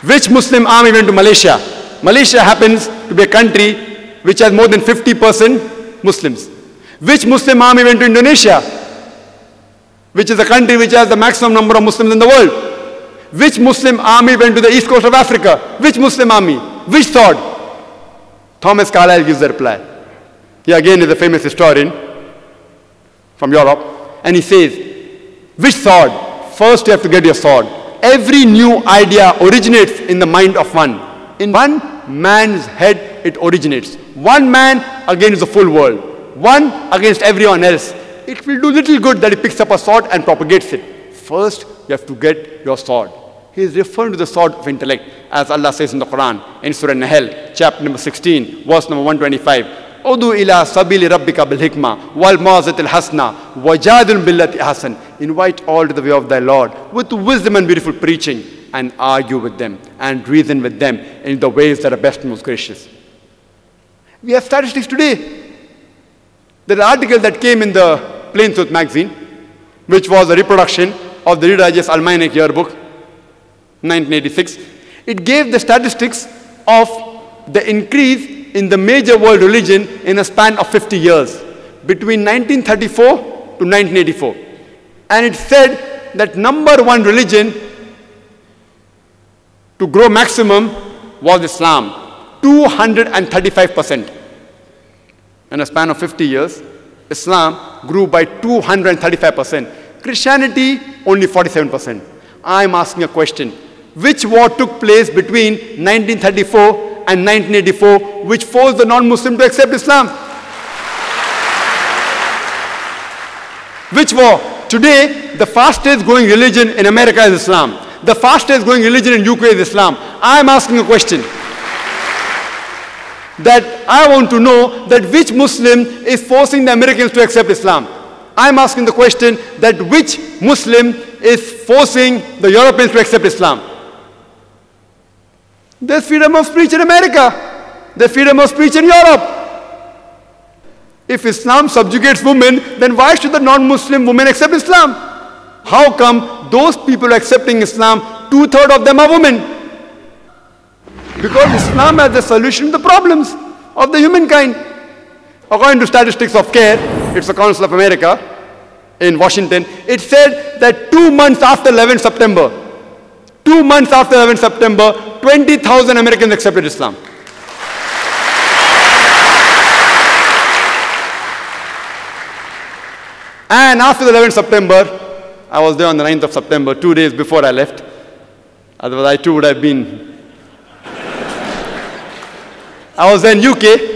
S8: which Muslim army went to Malaysia? Malaysia happens to be a country which has more than 50% Muslims. Which Muslim army went to Indonesia? which is a country which has the maximum number of Muslims in the world. Which Muslim army went to the east coast of Africa? Which Muslim army? Which sword? Thomas Carlyle gives the reply. He again is a famous historian from Europe. And he says, which sword? First you have to get your sword. Every new idea originates in the mind of one. In one man's head it originates. One man against the full world. One against everyone else it will do little good that he picks up a sword and propagates it. First, you have to get your sword. He is referring to the sword of intellect, as Allah says in the Quran, in Surah Nahl, chapter number 16, verse number 125. Udu ila sabili rabbika bil hikmah wal hasan. Invite all to the way of thy Lord with wisdom and beautiful preaching and argue with them and reason with them in the ways that are best and most gracious. We have statistics today. There's an article that came in the Plain Truth magazine, which was a reproduction of the Reader Almanac yearbook, 1986. It gave the statistics of the increase in the major world religion in a span of 50 years, between 1934 to 1984. And it said that number one religion to grow maximum was Islam, 235%. In a span of 50 years, Islam grew by 235%. Christianity, only 47%. I'm asking a question. Which war took place between 1934 and 1984 which forced the non-Muslim to accept Islam? Which war? Today, the fastest growing religion in America is Islam. The fastest growing religion in UK is Islam. I'm asking a question. that I want to know that which Muslim is forcing the Americans to accept Islam. I'm asking the question that which Muslim is forcing the Europeans to accept Islam. There's freedom of speech in America. There's freedom of speech in Europe. If Islam subjugates women, then why should the non-Muslim women accept Islam? How come those people accepting Islam, two-thirds of them are women? Because Islam has the solution to the problems of the humankind. According to statistics of CARE, it's the Council of America in Washington, it said that two months after 11 September, two months after 11 September, 20,000 Americans accepted Islam. And after the 11th September, I was there on the 9th of September, two days before I left. Otherwise, I too would have been. I was in UK.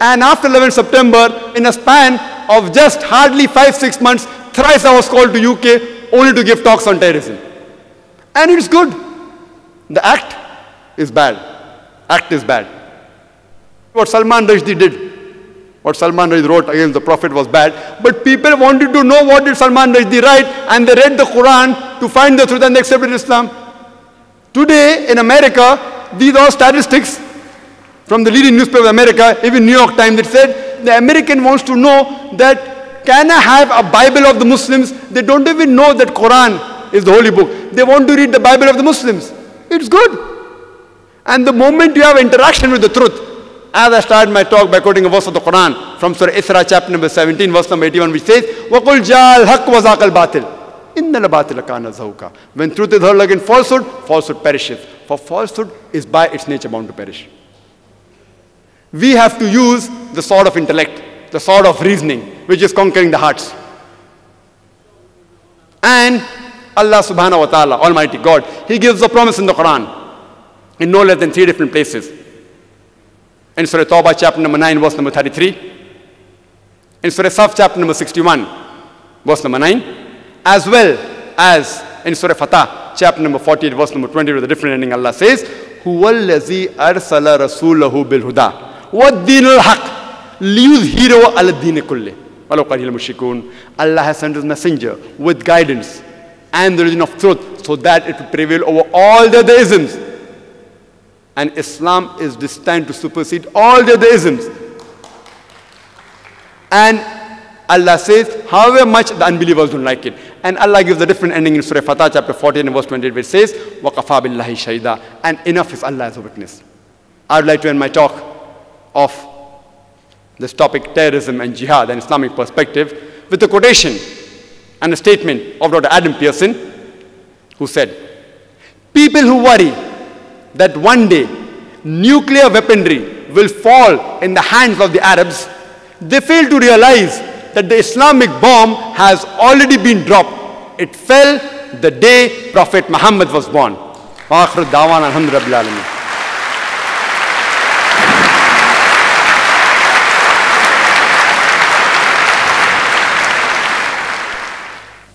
S8: And after 11th September, in a span of just hardly five, six months, thrice I was called to UK only to give talks on terrorism. And it's good. The act is bad. Act is bad. What Salman Rushdie did what Salman Rushdie wrote against the Prophet was bad. But people wanted to know what did Salman Rushdie write and they read the Quran to find the truth and they accepted Islam. Today in America, these are statistics from the leading newspaper of America, even New York Times, that said the American wants to know that can I have a Bible of the Muslims? They don't even know that Quran is the holy book. They want to read the Bible of the Muslims. It's good. And the moment you have interaction with the truth, as I start my talk by quoting a verse of the Quran from Surah Isra, chapter number 17, verse number 81, which says, وَقُلْ جَاءَ الْحَقُّ وَزَاقَ الْبَاطِلِ إِنَّ الْبَاطِلَ كَانَ زَهُوكَ When truth is heard against falsehood, falsehood perishes. For falsehood is by its nature bound to perish. We have to use the sword of intellect, the sword of reasoning, which is conquering the hearts. And Allah subhanahu wa ta'ala, Almighty God, He gives a promise in the Quran in no less than three different places in Surah Tawbah, chapter number 9, verse number 33. In Surah Saf, chapter number 61, verse number 9. As well as in Surah Fatah, chapter number 48, verse number 20, with a different ending, Allah says, هُوَ الَّذِي أَرْسَلَ رَسُولَهُ بِالْهُدَى وَالدِّينُ الْحَقِّ لِيُظْهِرَهُ عَلَى الدِّينِ كُلِّهِ وَلَوْ قَرِيَ الْمُشْرِكُونَ Allah has sent His messenger with guidance and the religion of truth so that it will prevail over all the other isms. And Islam is destined to supersede all the other isms. And Allah says, however much the unbelievers don't like it. And Allah gives a different ending in Surah Fatah, chapter 14, and verse 28, which says, وَقَفَى بِاللَّهِ شَهِدًا And enough is Allah as a witness. I would like to end my talk of this topic, terrorism and jihad and Islamic perspective, with a quotation and a statement of Dr. Adam Pearson, who said, People who worry that one day nuclear weaponry will fall in the hands of the Arabs, they fail to realize that the Islamic bomb has already been dropped. It fell the day Prophet Muhammad was born.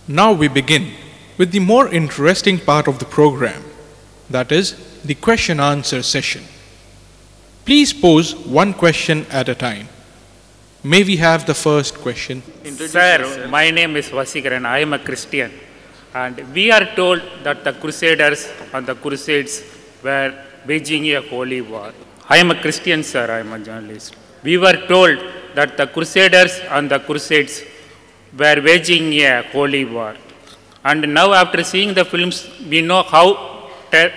S9: Now we begin with the more interesting part of the program, that is, the question answer session. Please pose one question at a time. May we have the first question?
S10: Sir, my name is Vasikaran. I am a Christian. And we are told that the Crusaders and the Crusades were waging a holy war. I am a Christian, sir. I am a journalist. We were told that the Crusaders and the Crusades were waging a holy war. And now, after seeing the films, we know how ter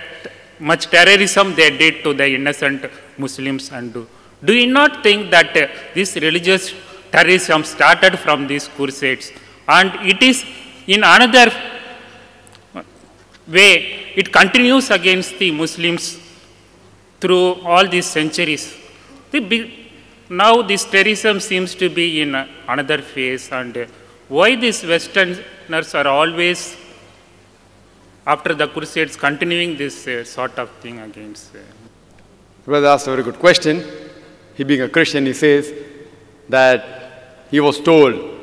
S10: much terrorism they did to the innocent Muslims and do. Do you not think that uh, this religious terrorism started from these crusades and it is in another way, it continues against the Muslims through all these centuries. The now this terrorism seems to be in another phase and why these Westerners are always after the crusades continuing this uh, sort of thing against. Uh,
S8: Brother asked a very good question. He being a Christian, he says that he was told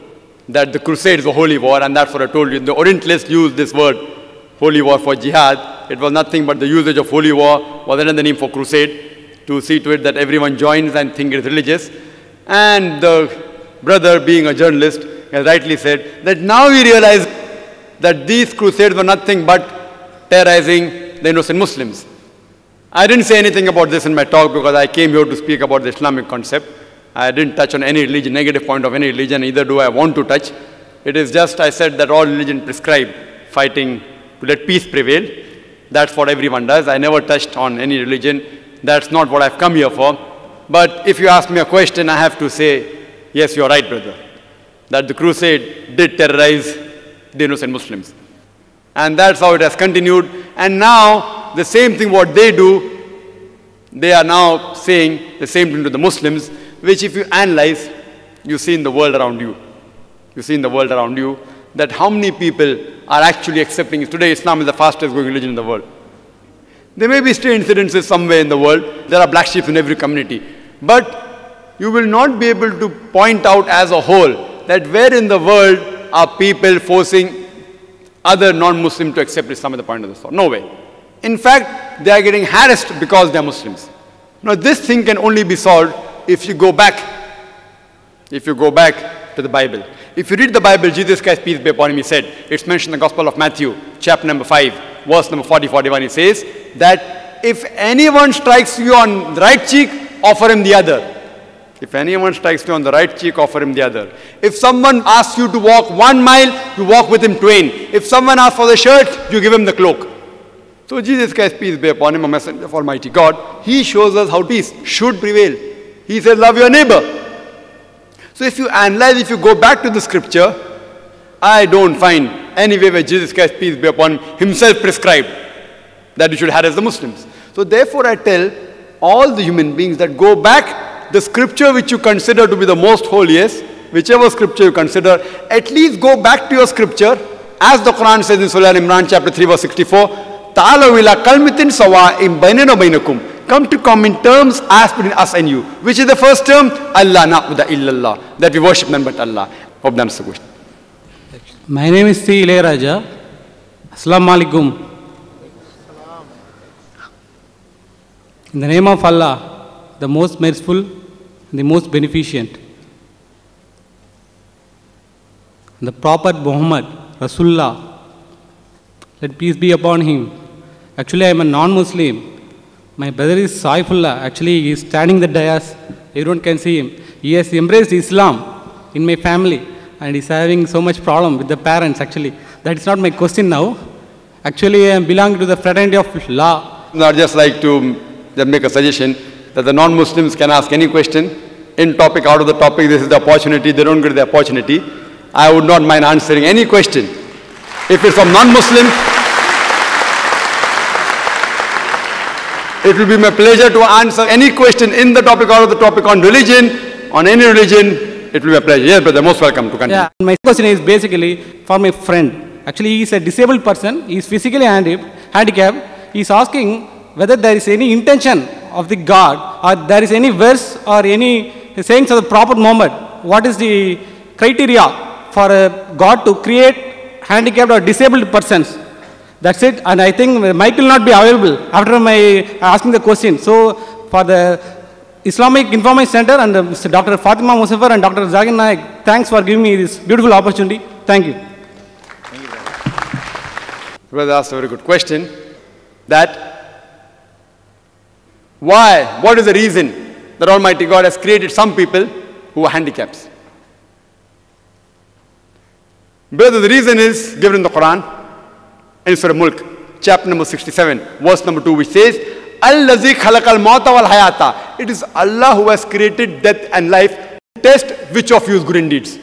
S8: that the crusades were holy war, and that's what I told you. The Orientalists used this word, holy war, for jihad. It was nothing but the usage of holy war was another name for crusade. to see to it that everyone joins and think it's religious. And the brother, being a journalist, has rightly said that now we realize that these crusades were nothing but terrorizing the innocent Muslims. I didn't say anything about this in my talk because I came here to speak about the Islamic concept. I didn't touch on any religion, negative point of any religion, either do I want to touch. It is just I said that all religion prescribe fighting to let peace prevail. That's what everyone does. I never touched on any religion. That's not what I've come here for. But if you ask me a question, I have to say, yes, you're right, brother. That the crusade did terrorize the innocent Muslims. And that's how it has continued. And now, the same thing what they do, they are now saying the same thing to the Muslims, which if you analyze, you see in the world around you. You see in the world around you that how many people are actually accepting it. Today, Islam is the fastest growing religion in the world. There may be still incidences somewhere in the world. There are black sheep in every community. But you will not be able to point out as a whole that where in the world are people forcing other non-Muslim to accept Islam at the point of the sword. No way. In fact, they are getting harassed because they are Muslims. Now, this thing can only be solved if you go back, if you go back to the Bible. If you read the Bible, Jesus Christ, peace be upon him, he said, it's mentioned in the Gospel of Matthew, chapter number 5, verse number 40, 41, he says that if anyone strikes you on the right cheek, offer him the other. If anyone strikes you on the right cheek, offer him the other. If someone asks you to walk one mile, you walk with him twain. If someone asks for the shirt, you give him the cloak. So Jesus Christ, peace be upon him, a messenger of Almighty God, he shows us how peace should prevail. He says, love your neighbor. So if you analyze, if you go back to the scripture, I don't find anywhere where Jesus Christ, peace be upon him, himself prescribed that you should harass the Muslims. So therefore I tell all the human beings that go back the scripture which you consider to be the most holiest, whichever scripture you consider, at least go back to your scripture, as the Quran says in Surah Imran chapter 3 verse 64, Ta'ala ila kalmitin sawa im bainakum. Come to common terms as between us and you. Which is the first term? Allah na'buda illallah. That we worship none but Allah. Hope that is the question.
S4: My name is C. Ilayaraja. Assalamu alaikum. In the name of Allah, the most merciful, and the most beneficent. The Prophet Muhammad, Rasulullah, let peace be upon him. Actually, I am a non-Muslim. My brother is Saifullah. Actually, he is standing the dais. Everyone can see him. He has embraced Islam in my family and he is having so much problem with the parents actually. That is not my question now. Actually, I am belonging to the fraternity of law.
S8: I'd just like to make a suggestion that the non-Muslims can ask any question in topic, out of the topic. This is the opportunity. They don't get the opportunity. I would not mind answering any question. If it's from non-Muslim, it will be my pleasure to answer any question in the topic, out of the topic on religion, on any religion. It will be a pleasure. Yes, brother, most welcome to continue.
S4: Yeah, my question is basically for my friend. Actually, he is a disabled person. He is physically handi- handicapped. He is asking whether there is any intention of the God or there is any verse or any sayings of the proper moment, What is the criteria for a God to create handicapped or disabled persons? That's it. And I think mic will not be available after my asking the question. So for the Islamic Information Center and uh, Mr. Dr. Fatima Musafar and Dr. Zakir Naik, thanks for giving me this beautiful opportunity. Thank you.
S8: Brother asked a very good question. That why, what is the reason that Almighty God has created some people who are handicaps? Brother, the reason is given in the Quran in Surah Mulk, chapter number 67, verse number 2, which says, Allazi wal hayata. It is Allah who has created death and life. To test which of you is good in deeds.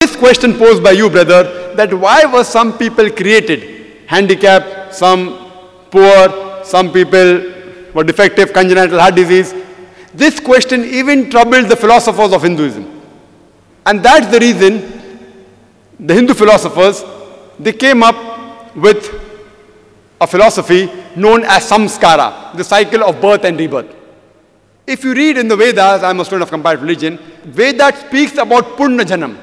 S8: This question posed by you, brother, that why were some people created? Handicapped, some poor, some people were defective, congenital heart disease. This question even troubled the philosophers of Hinduism. And that's the reason the Hindu philosophers, they came up with a philosophy known as samsara, the cycle of birth and rebirth. If you read in the Vedas, I'm a student of comparative religion, Veda speaks about punna Janam.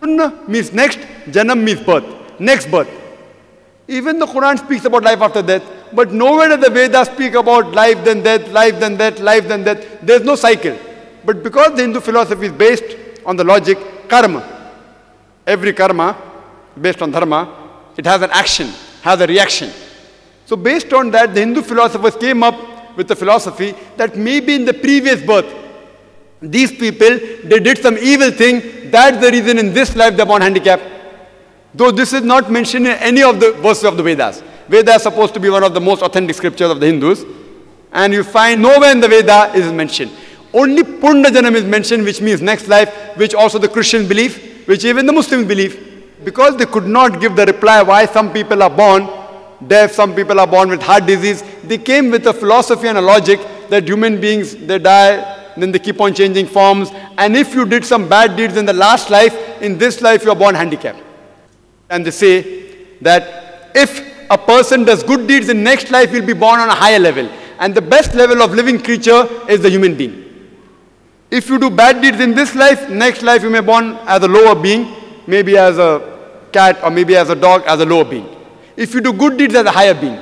S8: Punna means next, Janam means birth, next birth. Even the Quran speaks about life after death, But nowhere does the Vedas speak about life then death, life then death, life then death. There's no cycle. But because the Hindu philosophy is based on the logic karma, every karma based on dharma, it has an action, has a reaction. So based on that, the Hindu philosophers came up with the philosophy that maybe in the previous birth, these people, they did some evil thing. That's the reason in this life they're born handicapped. Though this is not mentioned in any of the verses of the Vedas. Veda is supposed to be one of the most authentic scriptures of the Hindus. And you find nowhere in the Veda is mentioned. Only Purna Janam is mentioned, which means next life, which also the Christians believe, which even the Muslims believe. Because they could not give the reply why some people are born deaf, some people are born with heart disease, they came with a philosophy and a logic that human beings, they die, then they keep on changing forms. And if you did some bad deeds in the last life, in this life you are born handicapped. And they say that if a person does good deeds in next life, he'll be born on a higher level. And the best level of living creature is the human being. If you do bad deeds in this life, next life you may born as a lower being, maybe as a cat or maybe as a dog, as a lower being. If you do good deeds as a higher being.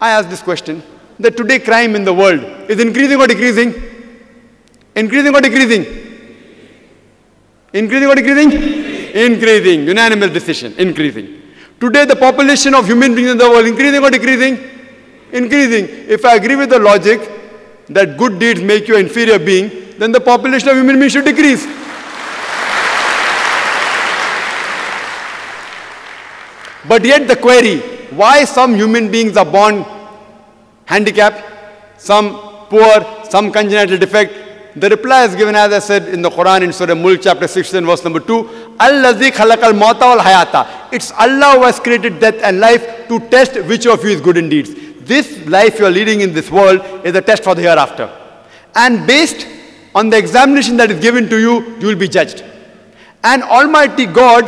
S8: I ask this question, that today crime in the world is increasing or decreasing? Increasing or decreasing? Increasing or decreasing? Increasing. Unanimous decision. Increasing. Today the population of human beings in the world increasing or decreasing? Increasing. If I agree with the logic that good deeds make you an inferior being, then the population of human beings should decrease. But yet the query, why some human beings are born handicapped, some poor, some congenital defect, the reply is given as I said in the Quran in Surah Mulk chapter 16, verse number 2. Allazi khalaqal mauta wal hayata. It's Allah who has created death and life to test which of you is good in deeds. This life you are leading in this world is a test for the hereafter. And based on the examination that is given to you, you will be judged. And Almighty God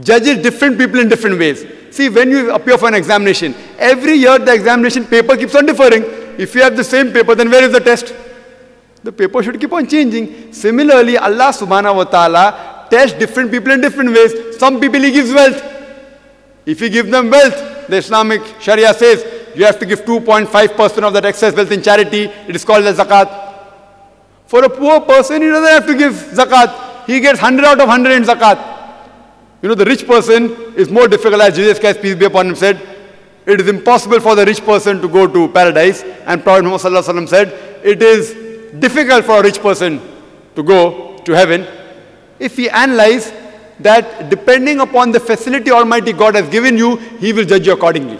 S8: judges different people in different ways. See, when you appear for an examination, every year the examination paper keeps on differing. If you have the same paper, then where is the test? The paper should keep on changing. Similarly, Allah subhanahu wa ta'ala tests different people in different ways. Some people He gives wealth. If He gives them wealth, the Islamic Sharia says you have to give 2.5% of that excess wealth in charity. It is called as zakat. For a poor person, he doesn't have to give zakat. He gets 100 out of 100 in zakat. You know, the rich person is more difficult, as Jesus Christ, peace be upon him, said, it is impossible for the rich person to go to paradise. And Prophet Muhammad said, it is difficult for a rich person to go to heaven if we analyze that depending upon the facility Almighty God has given you, He will judge you accordingly.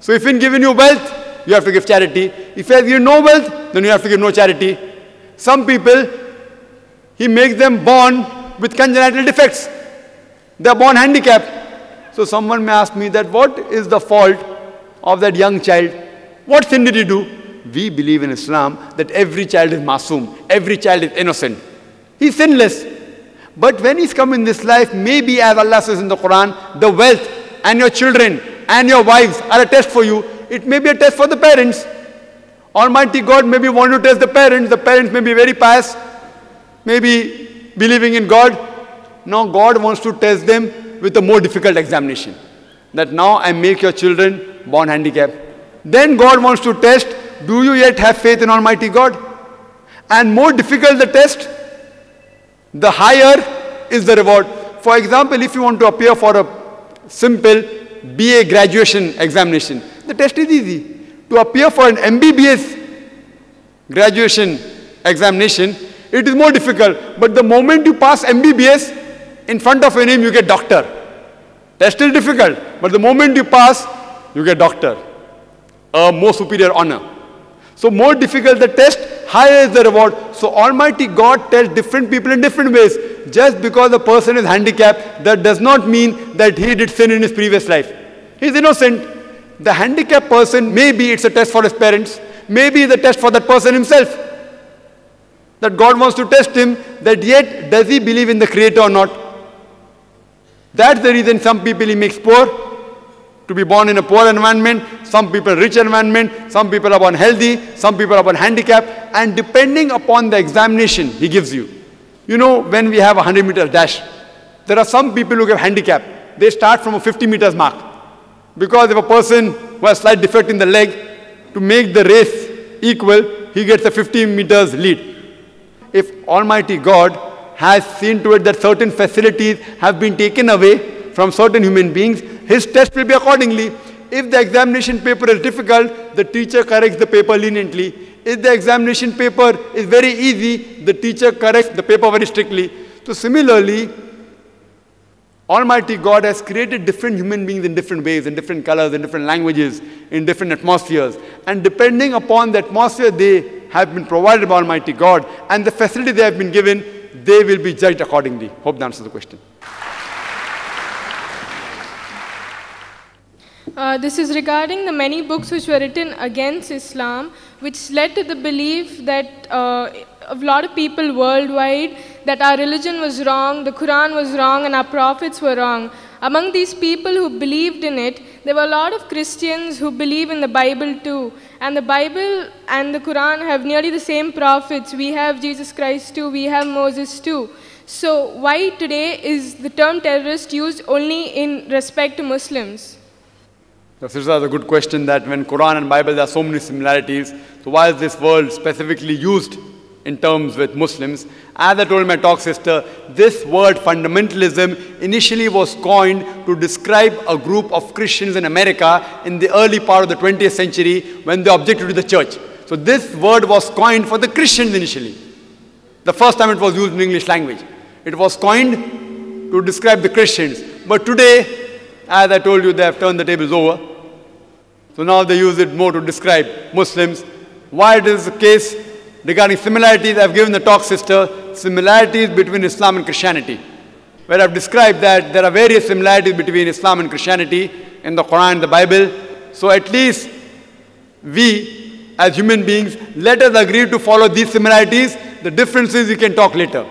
S8: So if in giving you wealth, you have to give charity. If He has given no wealth, then you have to give no charity. Some people, He makes them born with congenital defects. They are born handicapped. So someone may ask me that what is the fault of that young child? What sin did he do? We believe in Islam that every child is masoom, every child is innocent. He's sinless. But when he's come in this life, maybe as Allah says in the Quran, the wealth and your children and your wives are a test for you. It may be a test for the parents. Almighty God maybe want to test the parents. The parents may be very pious, maybe believing in God. Now God wants to test them with a more difficult examination. That now I make your children born handicapped. Then God wants to test do you yet have faith in Almighty God? And more difficult the test, the higher is the reward. For example, if you want to appear for a simple BA graduation examination, the test is easy. To appear for an MBBS graduation examination, it is more difficult. But the moment you pass MBBS, in front of your name you get doctor. Test is difficult, but the moment you pass, you get doctor. A more superior honor. So more difficult the test, higher is the reward. So Almighty God tells different people in different ways. Just because a person is handicapped, that does not mean that he did sin in his previous life. He is innocent. The handicapped person, maybe it's a test for his parents, maybe the test for that person himself. That God wants to test him, that yet does he believe in the Creator or not? That's the reason some people he makes poor, to be born in a poor environment, some people rich environment, some people are born healthy, some people are born handicapped, and depending upon the examination he gives you. You know, when we have a 100 meter dash, there are some people who get handicapped. They start from a 50 meters mark. Because if a person who has slight defect in the leg, to make the race equal, he gets a 50 meters lead. If Almighty God has seen to it that certain facilities have been taken away from certain human beings, his test will be accordingly. If the examination paper is difficult, the teacher corrects the paper leniently. If the examination paper is very easy, the teacher corrects the paper very strictly. So similarly, Almighty God has created different human beings in different ways, in different colors, in different languages, in different atmospheres. And depending upon the atmosphere they have been provided by Almighty God and the facility they have been given, they will be judged accordingly. Hope that answers the question.
S11: Uh, this is regarding the many books which were written against Islam, which led to the belief that uh, a lot of people worldwide that our religion was wrong, the Quran was wrong, and our prophets were wrong. Among these people who believed in it, there were a lot of Christians who believe in the Bible too. And the Bible and the Quran have nearly the same prophets. We have Jesus Christ too, we have Moses too. So, why today is the term terrorist used only in respect to Muslims?
S8: This is a good question that when Quran and Bible there are so many similarities, so why is this word specifically used in terms with Muslims? As I told my talk sister, this word fundamentalism initially was coined to describe a group of Christians in America in the early part of the 20th century when they objected to the church. So this word was coined for the Christians initially. The first time it was used in English language. It was coined to describe the Christians. But today, as I told you, they have turned the tables over. So now they use it more to describe Muslims. Why it is the case regarding similarities, I've given the talk, sister, similarities between Islam and Christianity. Where I've described that there are various similarities between Islam and Christianity in the Quran and the Bible. So at least we, as human beings, let us agree to follow these similarities. The differences we can talk later.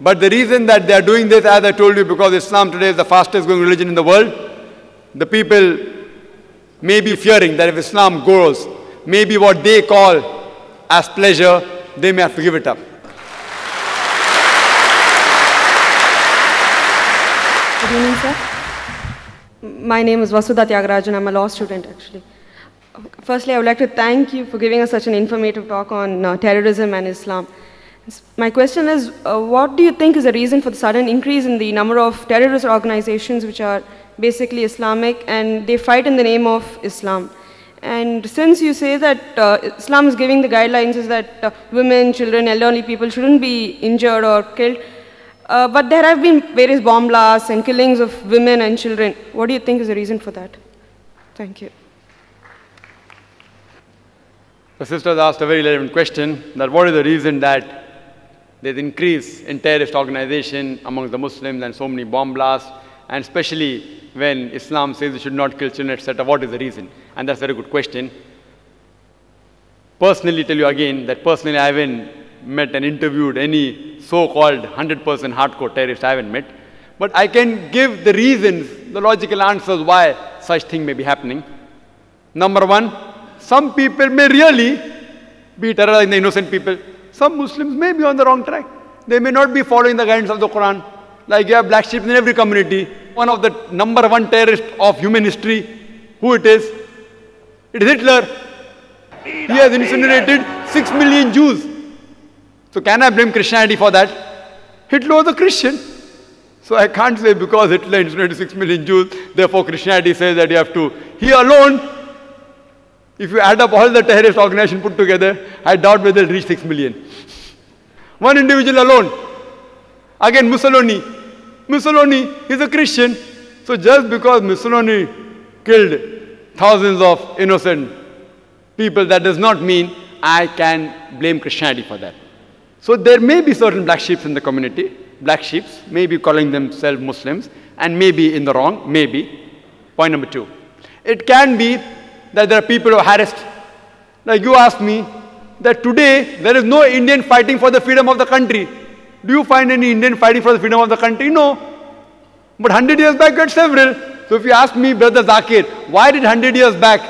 S8: But the reason that they are doing this, as I told you, because Islam today is the fastest growing religion in the world, the people may be fearing that if Islam grows, maybe what they call as pleasure, they may have to give it up.
S12: Good evening, sir. My name is Vasudha Tyagarajan. I'm a law student, actually. Firstly, I would like to thank you for giving us such an informative talk on uh, terrorism and Islam. My question is, uh, what do you think is the reason for the sudden increase in the number of terrorist organizations which are basically Islamic and they fight in the name of Islam? And since you say that uh, Islam is giving the guidelines is that uh, women, children, elderly people shouldn't be injured or killed, uh, but there have been various bomb blasts and killings of women and children. What do you think is the reason for that? Thank you.
S8: The sisters asked a very relevant question that what is the reason that there's increase in terrorist organization amongst the Muslims and so many bomb blasts, and especially when Islam says you should not kill children, etc. What is the reason? And that's a very good question. Personally, tell you again that personally I haven't met and interviewed any so-called 100% hardcore terrorist. I haven't met. But I can give the reasons, the logical answers why such thing may be happening. Number one, some people may really be terrorizing the innocent people. Some Muslims may be on the wrong track. They may not be following the guidance of the Quran. Like you have black sheep in every community. One of the number one terrorists of human history, who it is? It is Hitler. He has incinerated six million Jews. So can I blame Christianity for that? Hitler was a Christian. So I can't say because Hitler incinerated six million Jews, therefore Christianity says that you have to. He alone, if you add up all the terrorist organizations put together, I doubt whether they'll reach six million. One individual alone. Again, Mussolini. Mussolini is a Christian. So just because Mussolini killed thousands of innocent people, that does not mean I can blame Christianity for that. So there may be certain black sheep in the community, black sheep, maybe calling themselves Muslims, and maybe in the wrong, maybe. Point number two. It can be that there are people who are harassed. Like you asked me, that today there is no Indian fighting for the freedom of the country. Do you find any Indian fighting for the freedom of the country? No. But 100 years back, got several. So if you ask me, Brother Zakir, why did 100 years back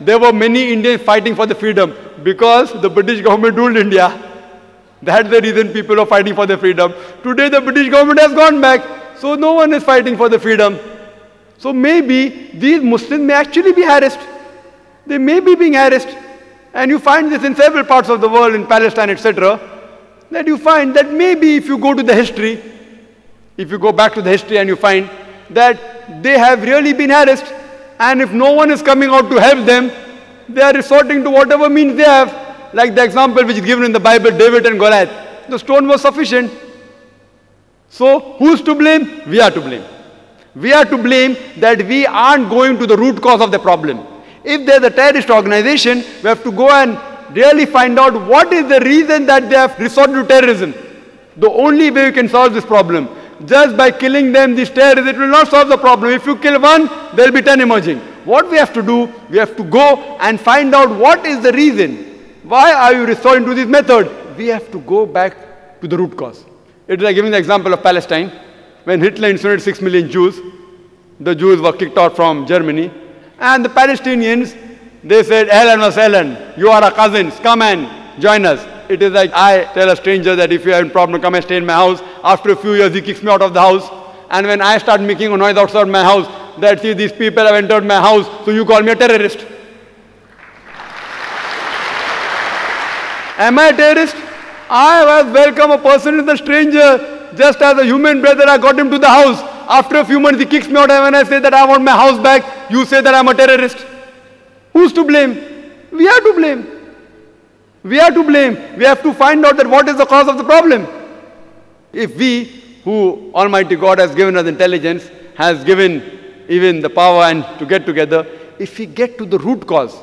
S8: there were many Indians fighting for the freedom? Because the British government ruled India. That's the reason people are fighting for their freedom. Today the British government has gone back, so no one is fighting for the freedom. So maybe these Muslims may actually be harassed. They may be being harassed. And you find this in several parts of the world, in Palestine, etc. That you find that maybe if you go to the history, if you go back to the history and you find that they have really been harassed, and if no one is coming out to help them, they are resorting to whatever means they have. Like the example which is given in the Bible, David and Goliath. The stone was sufficient. So who's to blame? We are to blame. We are to blame that we aren't going to the root cause of the problem. If there's a terrorist organization, we have to go and really find out what is the reason that they have resorted to terrorism. The only way we can solve this problem. Just by killing them, these terrorists, it will not solve the problem. If you kill one, there will be 10 emerging. What we have to do, we have to go and find out what is the reason. Why are you resorting to this method? We have to go back to the root cause. It is like giving the example of Palestine. When Hitler incinerated 6 million Jews, the Jews were kicked out from Germany. And the Palestinians, they said, Ahlan wa sahlan, you are our cousins, come and join us. It is like I tell a stranger that if you have a problem, come and stay in my house. After a few years, he kicks me out of the house. And when I start making a noise outside my house, that see these people have entered my house, so you call me a terrorist. Am I a terrorist? I have welcome a person as a stranger, just as a human brother, I got him to the house. After a few months, he kicks me out, and when I say that I want my house back, you say that I'm a terrorist. Who's to blame? We are to blame. We are to blame. We have to find out that what is the cause of the problem. If we, who Almighty God has given us intelligence, has given even the power and to get together, if we get to the root cause,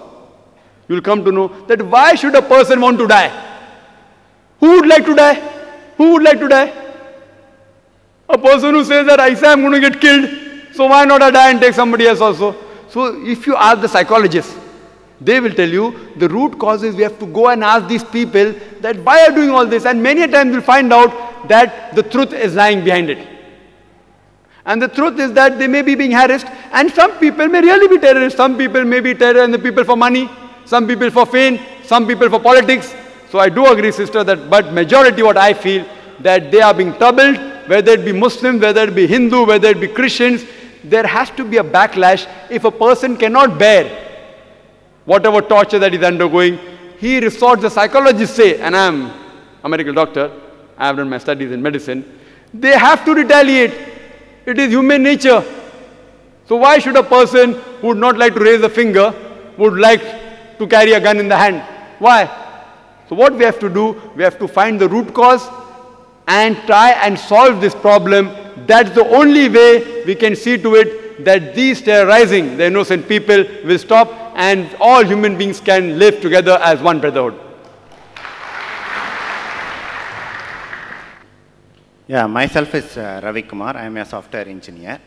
S8: you will come to know that why should a person want to die? Who would like to die? Who would like to die? A person who says that I say I'm going to get killed, so why not I die and take somebody else also? So if you ask the psychologists, they will tell you the root causes we have to go and ask these people that why are doing all this and many a times we'll find out that the truth is lying behind it. And the truth is that they may be being harassed and some people may really be terrorists. Some people may be terror and the people for money, some people for fame, some people for politics. So I do agree sister that but majority what I feel that they are being troubled whether it be Muslim, whether it be Hindu, whether it be Christians, there has to be a backlash if a person cannot bear whatever torture that he's undergoing. He resorts, the psychologists say, and I'm a medical doctor, I have done my studies in medicine, they have to retaliate. It is human nature. So why should a person who would not like to raise a finger would like to carry a gun in the hand? Why? So what we have to do, we have to find the root cause and try and solve this problem. That's the only way we can see to it that these terrorizing the innocent people will stop and all human beings can live together as one brotherhood.
S13: Yeah, myself is uh, Ravi Kumar. I am a software engineer.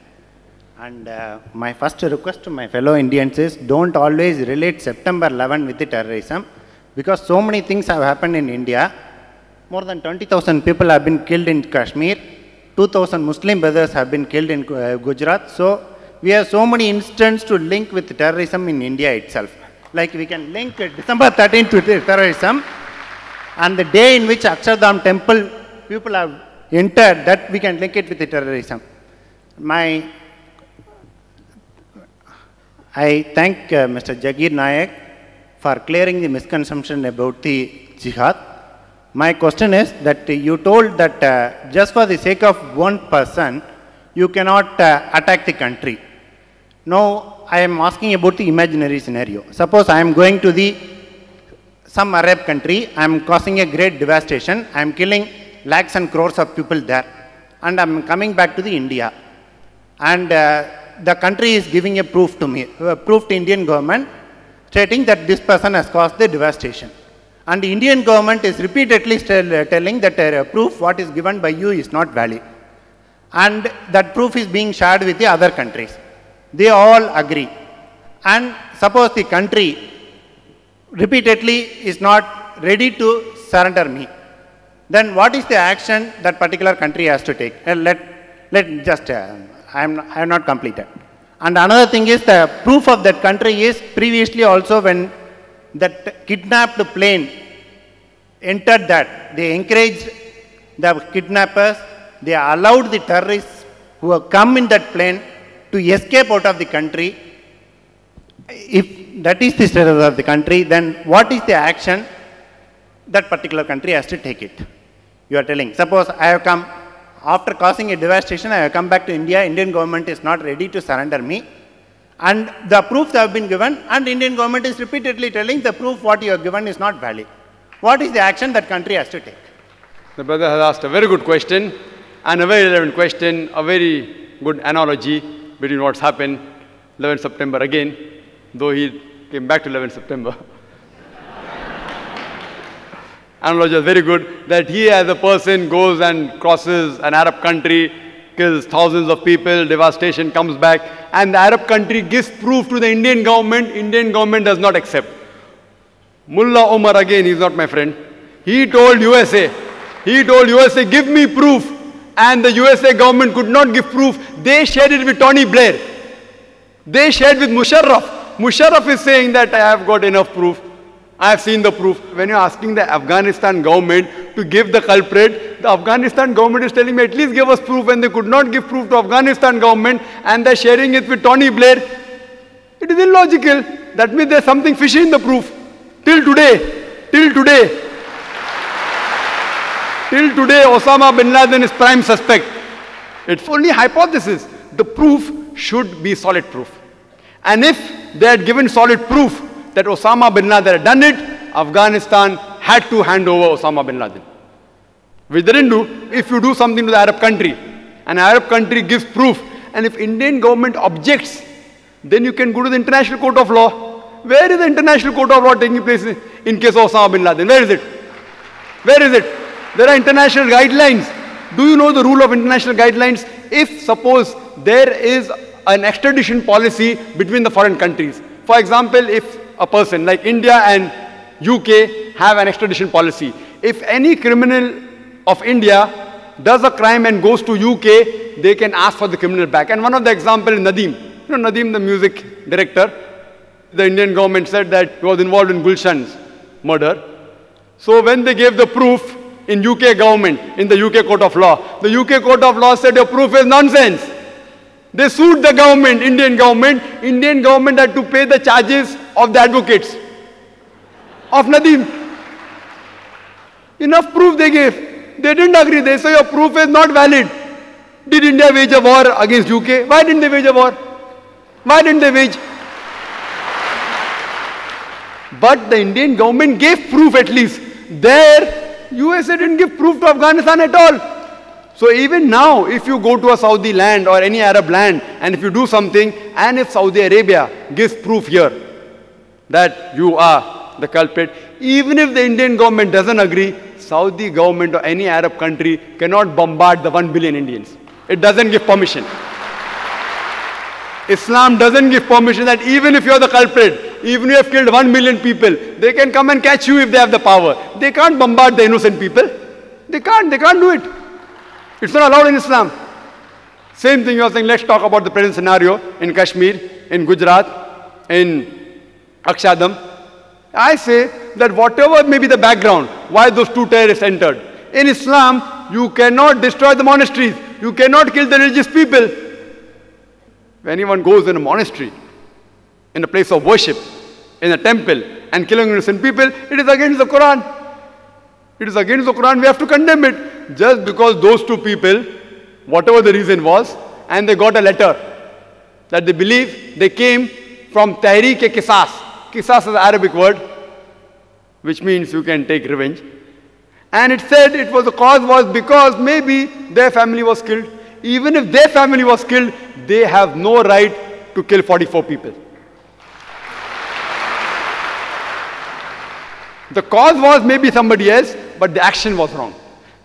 S13: And uh, my first request to my fellow Indians is don't always relate September 11 with terrorism because so many things have happened in India. More than 20,000 people have been killed in Kashmir. 2,000 Muslim brothers have been killed in uh, Gujarat. So we have so many instances to link with terrorism in India itself. Like we can link December 13th with terrorism and the day in which Akshardham temple people have entered, that we can link it with the terrorism. My, I thank uh, Mr. Zakir Naik for clearing the misconception about the jihad. My question is that you told that uh, just for the sake of one person, you cannot uh, attack the country. Now, I am asking about the imaginary scenario. Suppose I am going to the some Arab country, I am causing a great devastation, I am killing lakhs and crores of people there, and I am coming back to the India. And uh, the country is giving a proof to me, a proof to Indian government, stating that this person has caused the devastation. And the Indian government is repeatedly tell, telling that uh, proof what is given by you is not valid. And that proof is being shared with the other countries. They all agree. And suppose the country repeatedly is not ready to surrender me, then what is the action that particular country has to take? Uh, let, let just, uh, I, am, I am not completed. And another thing is the proof of that country is previously also when that kidnapped plane entered that, they encouraged the kidnappers, they allowed the terrorists who have come in that plane to escape out of the country, if that is the status of the country, then what is the action that particular country has to take it? You are telling, suppose I have come, after causing a devastation, I have come back to India, Indian government is not ready to surrender me, and the proofs have been given, and Indian government is repeatedly telling the proof what you have given is not valid. What is the action that country has to take?
S8: The brother has asked a very good question and a very relevant question, a very good analogy between what's happened 11 September again, though he came back to 11 September. analogy is very good that he as a person goes and crosses an Arab country, kills thousands of people, devastation comes back, and the Arab country gives proof to the Indian government, Indian government does not accept. Mullah Omar again, he's not my friend. He told USA, he told USA, give me proof. And the USA government could not give proof. They shared it with Tony Blair. They shared with Musharraf. Musharraf is saying that I have got enough proof. I have seen the proof. When you're asking the Afghanistan government to give the culprit, the Afghanistan government is telling me at least give us proof when they could not give proof to Afghanistan government and they're sharing it with Tony Blair. It is illogical. That means there's something fishy in the proof. Till today, till today, till today Osama bin Laden is prime suspect. It's only hypothesis. The proof should be solid proof. And if they had given solid proof that Osama bin Laden had done it, Afghanistan had to hand over Osama bin Laden. Which they didn't do. If you do something to the Arab country, an Arab country gives proof, and if Indian government objects, then you can go to the International Court of Law. Where is the International Court of Law taking place in case of Osama bin Laden? Where is it? Where is it? There are international guidelines. Do you know the rule of international guidelines? If suppose there is an extradition policy between the foreign countries. For example, if a person like India and UK have an extradition policy. If any criminal of India does a crime and goes to UK, they can ask for the criminal back. And one of the example is Nadeem. You know, Nadeem, the music director, the Indian government said that he was involved in Gulshan's murder. So when they gave the proof in UK government, in the UK court of law, the UK court of law said your proof is nonsense. They sued the government, Indian government. Indian government had to pay the charges of the advocates of Nadeem. Enough proof they gave. They didn't agree. They say your proof is not valid. Did India wage a war against UK? Why didn't they wage a war? Why didn't they wage? But the Indian government gave proof at least. There, USA didn't give proof to Afghanistan at all. So even now, if you go to a Saudi land or any Arab land, and if you do something, and if Saudi Arabia gives proof here that you are the culprit, even if the Indian government doesn't agree, Saudi government or any Arab country cannot bombard the 1 billion Indians. It doesn't give permission. Islam doesn't give permission that even if you're the culprit, even if you have killed 1 million people, they can come and catch you if they have the power. They can't bombard the innocent people. They can't, they can't do it. It's not allowed in Islam. Same thing you are saying, let's talk about the present scenario in Kashmir, in Gujarat, in Akshardham. I say that whatever may be the background, why those two terrorists entered, in Islam, you cannot destroy the monasteries. You cannot kill the religious people. If anyone goes in a monastery, in a place of worship, in a temple, and killing innocent people, it is against the Quran. It is against the Quran. We have to condemn it. Just because those two people, whatever the reason was, and they got a letter that they believe they came from Tahrik-e-Qisas. Qisas is an Arabic word, which means you can take revenge. And it said it was the cause was because maybe their family was killed. Even if their family was killed, they have no right to kill 44 people. The cause was maybe somebody else, but the action was wrong.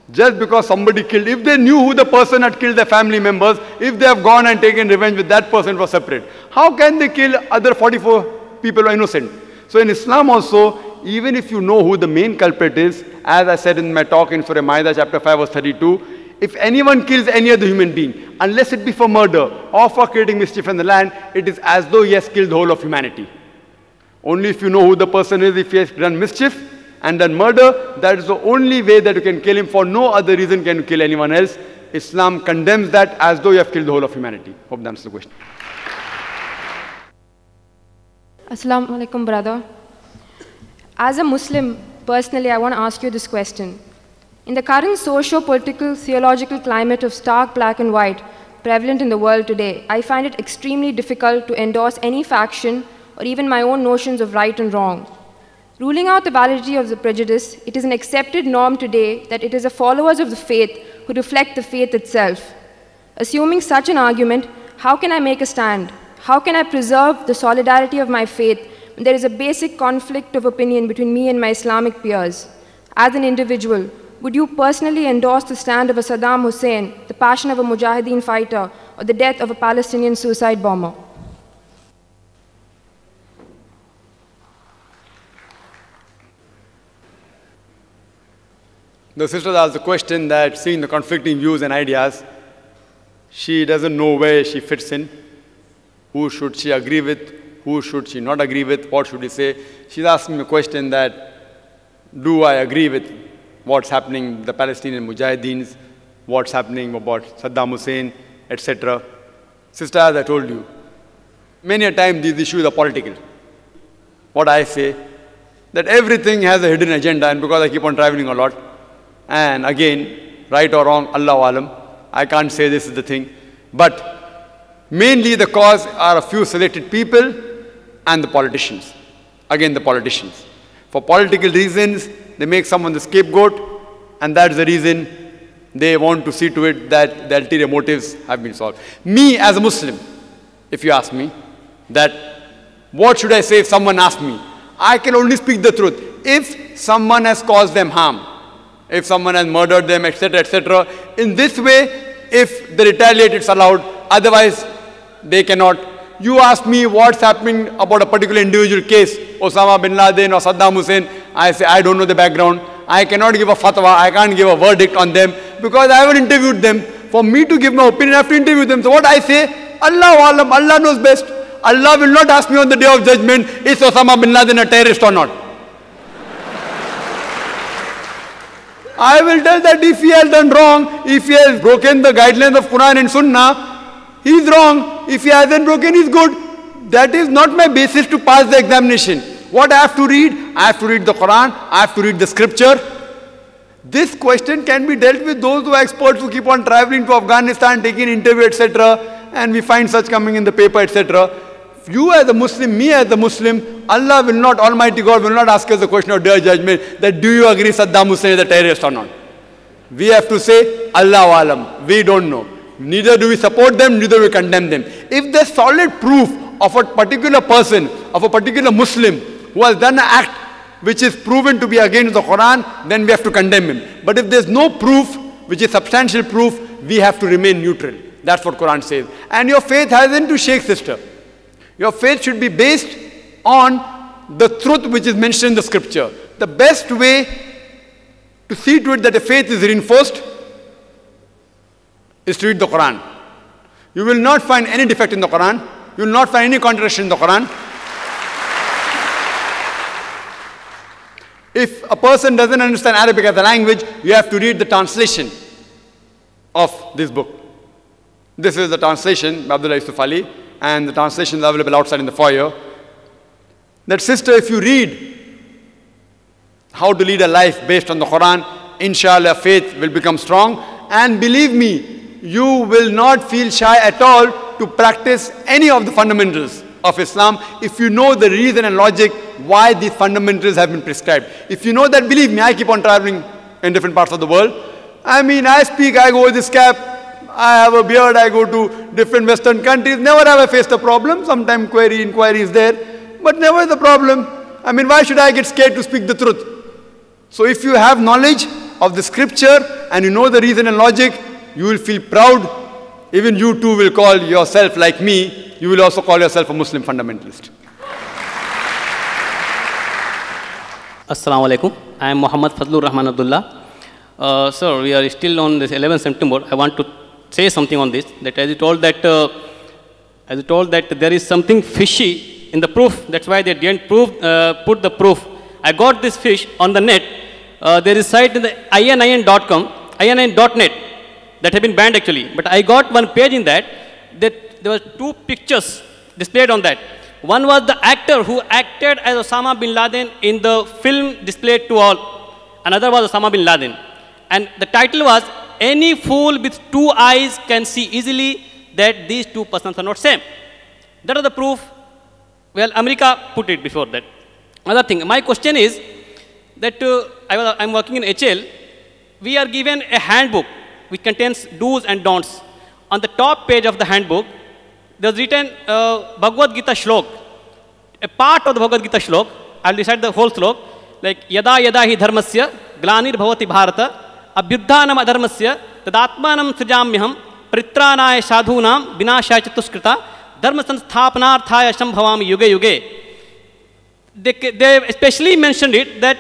S8: Just because somebody killed, if they knew who the person had killed their family members, if they have gone and taken revenge with that person was separate, how can they kill other 44 people who are innocent? So in Islam also, even if you know who the main culprit is, as I said in my talk in Surah Maida chapter 5 verse 32, if anyone kills any other human being, unless it be for murder or for creating mischief in the land, it is as though he has killed the whole of humanity. Only if you know who the person is, if he has done mischief and done murder, that is the only way that you can kill him. For no other reason can you kill anyone else. Islam condemns that as though you have killed the whole of humanity. Hope that answers the question.
S14: Assalamu alaikum, brother. As a Muslim, personally, I want to ask you this question. In the current socio political, theological climate of stark black and white prevalent in the world today, I find it extremely difficult to endorse any faction or even my own notions of right and wrong. Ruling out the validity of the prejudice, it is an accepted norm today that it is the followers of the faith who reflect the faith itself. Assuming such an argument, how can I make a stand? How can I preserve the solidarity of my faith when there is a basic conflict of opinion between me and my Islamic peers? As an individual, would you personally endorse the stand of a Saddam Hussein, the passion of a Mujahideen fighter, or the death of a Palestinian suicide bomber?
S8: The sister asked the question that seeing the conflicting views and ideas, she doesn't know where she fits in. Who should she agree with? Who should she not agree with? What should she say? She's asking a question that do I agree with what's happening the Palestinian Mujahideens, what's happening about Saddam Hussein, etc. Sister, as I told you, many a time these issues are political. What I say, that everything has a hidden agenda, and because I keep on traveling a lot, and again, right or wrong, Allah alam, I can't say this is the thing, but mainly the cause are a few selected people and the politicians. Again, the politicians. For political reasons, they make someone the scapegoat, and that's the reason they want to see to it that the ulterior motives have been solved. Me as a Muslim, if you ask me, that what should I say if someone asks me? I can only speak the truth. If someone has caused them harm, if someone has murdered them, etc., etc., in this way, if they retaliate, it's allowed. Otherwise, they cannot. You ask me what's happening about a particular individual case, Osama bin Laden or Saddam Hussein. I say, I don't know the background. I cannot give a fatwa. I can't give a verdict on them because I haven't interviewed them. For me to give my opinion, I have to interview them. So what I say, Allah Allah knows best. Allah will not ask me on the day of judgment, is Osama bin Laden a terrorist or not? I will tell that if he has done wrong, if he has broken the guidelines of Quran and Sunnah, he is wrong. If he hasn't broken, he is good. That is not my basis to pass the examination. What I have to read? I have to read the Quran, I have to read the scripture. This question can be dealt with those who are experts who keep on traveling to Afghanistan, taking interview, etc. And we find such coming in the paper, etc. You as a Muslim, me as a Muslim, Allah will not, Almighty God will not ask us the question of day judgment that do you agree Saddam Hussein is a terrorist or not. We have to say, Allah alam, we don't know. Neither do we support them, neither we condemn them. If there's solid proof of a particular person, of a particular Muslim who has done an act which is proven to be against the Quran, then we have to condemn him. But if there's no proof, which is substantial proof, we have to remain neutral. That's what Quran says. And your faith hasn't to shake, sister. Your faith should be based on the truth which is mentioned in the scripture. The best way to see to it that the faith is reinforced is to read the Quran. You will not find any defect in the Quran. You will not find any contradiction in the Quran. If a person doesn't understand Arabic as a language, you have to read the translation of this book. This is the translation by Abdullah Yusuf Ali, and the translation is available outside in the foyer. That sister, if you read how to lead a life based on the Quran, inshallah faith will become strong. And believe me, you will not feel shy at all to practice any of the fundamentals of Islam if you know the reason and logic why these fundamentals have been prescribed. If you know that, believe me, I keep on traveling in different parts of the world. I mean, I speak, I go with this cap, I have a beard, I go to different Western countries. Never have I faced a problem. Sometimes query, inquiry is there, but never the problem. I mean, why should I get scared to speak the truth? So if you have knowledge of the scripture and you know the reason and logic, you will feel proud. Even you too will call yourself like me. You will also call yourself a Muslim fundamentalist.
S15: Assalamu alaikum. I am Muhammad Fadlur Rahman Abdullah. Uh, sir, we are still on this 11th September. I want to say something on this. That as you told that, uh, as you told that there is something fishy in the proof. That's why they didn't prove, uh, put the proof. I got this fish on the net. Uh, there is site in the inin.com, inin.net that have been banned actually. But I got one page in that that there were two pictures displayed on that.
S16: One was the actor who acted as Osama bin Laden in the film displayed to all. Another was Osama bin Laden. And the title was Any Fool with Two Eyes Can See Easily That These Two Persons Are Not Same. That was the proof. Well, America put it before that. Another thing, my question is that uh, I I'm working in HL. We are given a handbook which contains do's and don'ts. On the top page of the handbook, there's written uh, Bhagavad Gita shlok. A part of the Bhagavad Gita shlok, I'll recite the whole shlok, like Yada Yada hi dharmasya glanir bhavati bharata अभ्युत्थान अधर्म से तदात्म सृजाम्यहम पिताय साधूना विनाशा चतुष्कृता धर्म संस्थापनाथा संभवाम युगे युगे। Specially mention it that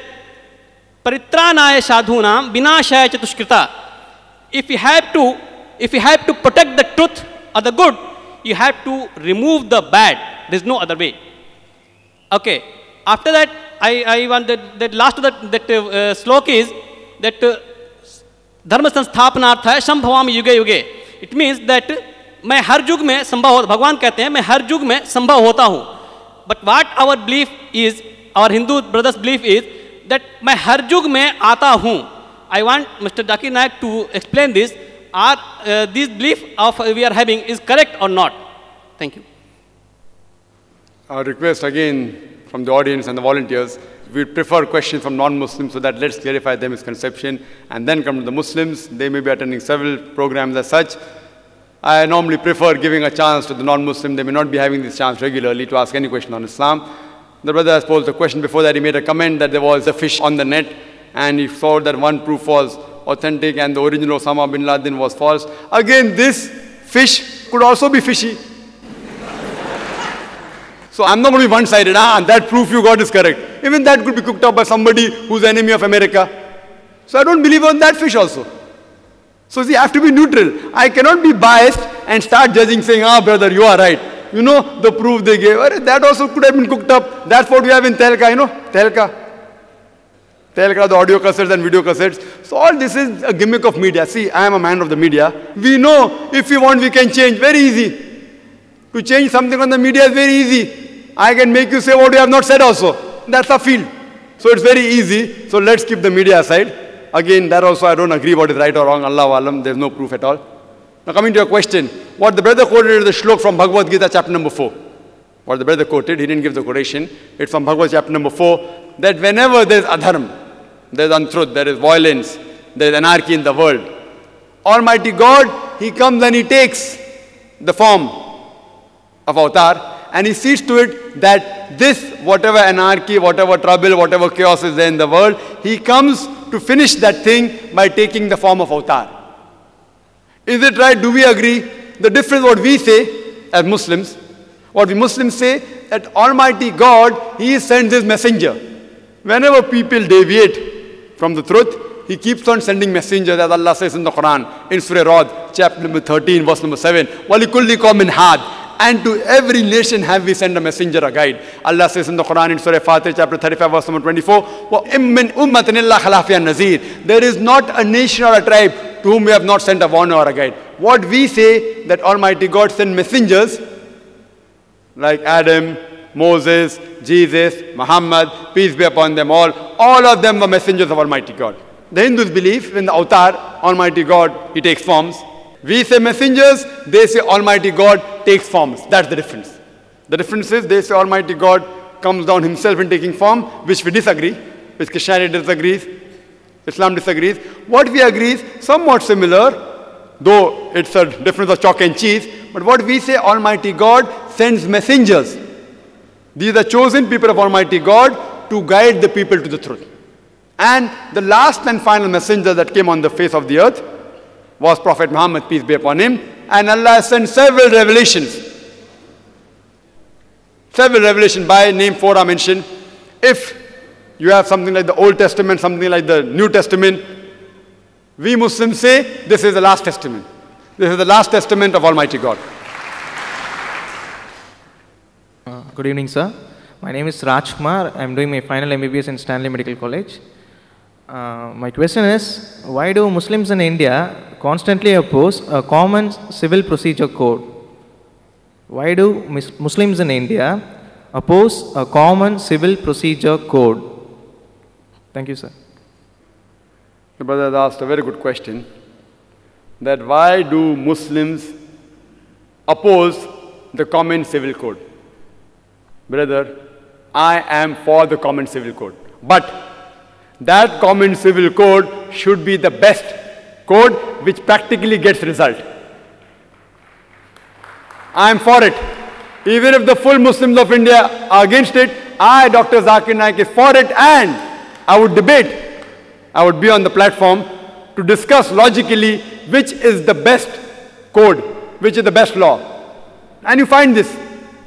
S16: परित्राणा साधूना विनाशाय चतुष्कृता। If you have to if you have to protect the truth और the good you have to remove the bad the is no other way okay after that I I want that last that that shloka is that धर्म संस्थापनार्थ है, संभवामी युगे युगे। It means that मैं हर युग में संभव भगवान कहते हैं, मैं हर युग में संभव होता हूँ। But what our belief is our Hindu brothers belief is that मैं हर युग में आता हूँ। I want mister Zakir Naik to explain this or this belief of we are having is correct और not thank you
S8: A request again from the audience and the We prefer questions from non-Muslims so that let's clarify their misconception and then come to the Muslims. They may be attending several programs as such. I normally prefer giving a chance to the non-Muslim. They may not be having this chance regularly to ask any question on Islam. The brother has posed a question before that. He made a comment that there was a fish on the net and he thought that one proof was authentic and the original Osama bin Laden was false. Again, this fish could also be fishy. So I'm not going to be one-sided. Ah, and that proof you got is correct. Even that could be cooked up by somebody who's enemy of America. So I don't believe on that fish also. So see, I have to be neutral. I cannot be biased and start judging saying, ah, brother, you are right. You know, the proof they gave. That also could have been cooked up. That's what we have in Tehelka, you know, Tehelka. Tehelka, the audio cassettes and video cassettes. So all this is a gimmick of media. See, I am a man of the media. We know if we want, we can change. Very easy. To change something on the media is very easy. I can make you say what you have not said also. That's a field. So it's very easy. So let's keep the media aside. Again, that also I don't agree what is right or wrong. Allah alam, there's no proof at all. Now coming to your question, what the brother quoted is the shlok from Bhagavad Gita chapter number 4. What the brother quoted, he didn't give the quotation. It's from Bhagavad chapter number 4, that whenever there is adharm, there is untruth, there is violence, there is anarchy in the world, Almighty God, He comes and He takes the form avatar and he sees to it that this, whatever anarchy, whatever trouble, whatever chaos is there in the world, he comes to finish that thing by taking the form of avatar. Is it right? Do we agree? The difference what we say as Muslims, what we Muslims say, that Almighty God, He sends His messenger. Whenever people deviate from the truth, He keeps on sending messengers, as Allah says in the Quran, in Surah Ra'd, chapter number 13, verse number 7 and to every nation have we sent a messenger, a guide. Allah says in the Quran in Surah Fatir, chapter 35, verse number 24, There is not a nation or a tribe to whom we have not sent a warner or a guide. What we say that Almighty God sent messengers like Adam, Moses, Jesus, Muhammad, peace be upon them all, all of them were messengers of Almighty God. The Hindus believe in the avatar, Almighty God, He takes forms. We say messengers, they say Almighty God takes forms. That's the difference. The difference is they say Almighty God comes down Himself in taking form, which we disagree, which Christianity disagrees, Islam disagrees. What we agree is somewhat similar, though it's a difference of chalk and cheese. But what we say, Almighty God sends messengers. These are chosen people of Almighty God to guide the people to the truth. And the last and final messenger that came on the face of the earth was Prophet Muhammad, peace be upon him. And Allah sent several revelations. Several revelations by name four are mentioned. If you have something like the Old Testament, something like the New Testament, we Muslims say this is the last testament. This is the last testament of Almighty God.
S17: Uh, good evening, sir. My name is Raj Kumar. I'm doing my final MBBS in Stanley Medical College. Uh, my question is why do Muslims in India constantly oppose a common civil procedure code? Why do Muslims in India
S18: oppose a common civil procedure code? Thank you, sir.
S8: The brother has asked a very good question that why do Muslims oppose the common civil code? Brother, I am for the common civil code. But that common civil code should be the best code which practically gets result. I am for it. Even if the full Muslims of India are against it, I, Dr. Zakir Naik, is for it and I would debate. I would be on the platform to discuss logically which is the best code, which is the best law. And you find this,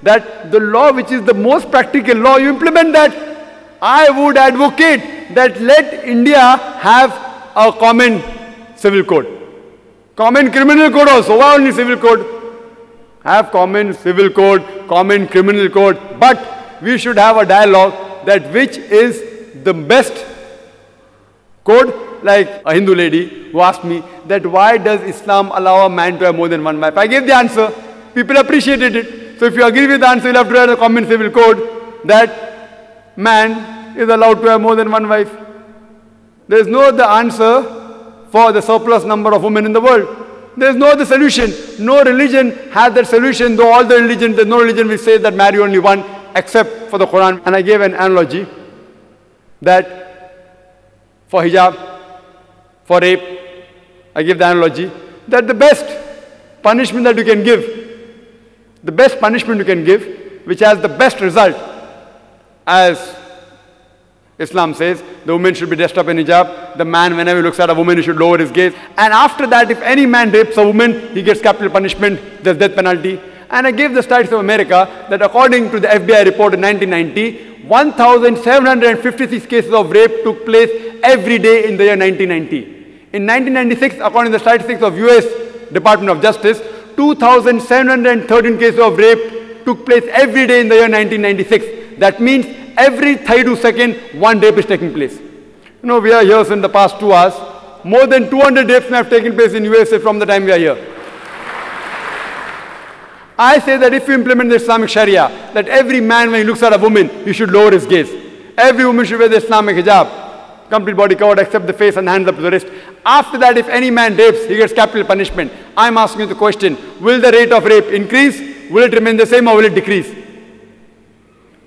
S8: that the law which is the most practical law, you implement that. I would advocate that let India have a common civil code. Common criminal code also, why only civil code? Have common civil code, common criminal code, but we should have a dialogue that which is the best code like a Hindu lady who asked me that why does Islam allow a man to have more than one wife? I gave the answer. People appreciated it. So if you agree with the answer, you'll have to write a common civil code that man is allowed to have more than one wife. There is no other answer for the surplus number of women in the world. There is no other solution. No religion has that solution, though all the religions, there's no religion which says that marry only one except for the Quran. And I gave an analogy that for hijab, for rape, I give the analogy that the best punishment that you can give, the best punishment you can give, which has the best result, as Islam says, the woman should be dressed up in hijab, the man whenever he looks at a woman he should lower his gaze. And after that, if any man rapes a woman, he gets capital punishment, there's death penalty. And I gave the stats of America that according to the FBI report in 1990, 1,756 cases of rape took place every day in the year 1990. In 1996, according to the statistics of US Department of Justice, 2,713 cases of rape took place every day in the year 1996. That means every 32 second, one rape is taking place. You know, we are here since the past two hours. More than 200 rapes have taken place in USA from the time we are here. I say that if you implement the Islamic Sharia, that every man when he looks at a woman, he should lower his gaze. Every woman should wear the Islamic hijab, complete body covered except the face and hands up to the wrist. After that, if any man rapes, he gets capital punishment. I'm asking you the question, will the rate of rape increase? Will it remain the same or will it decrease?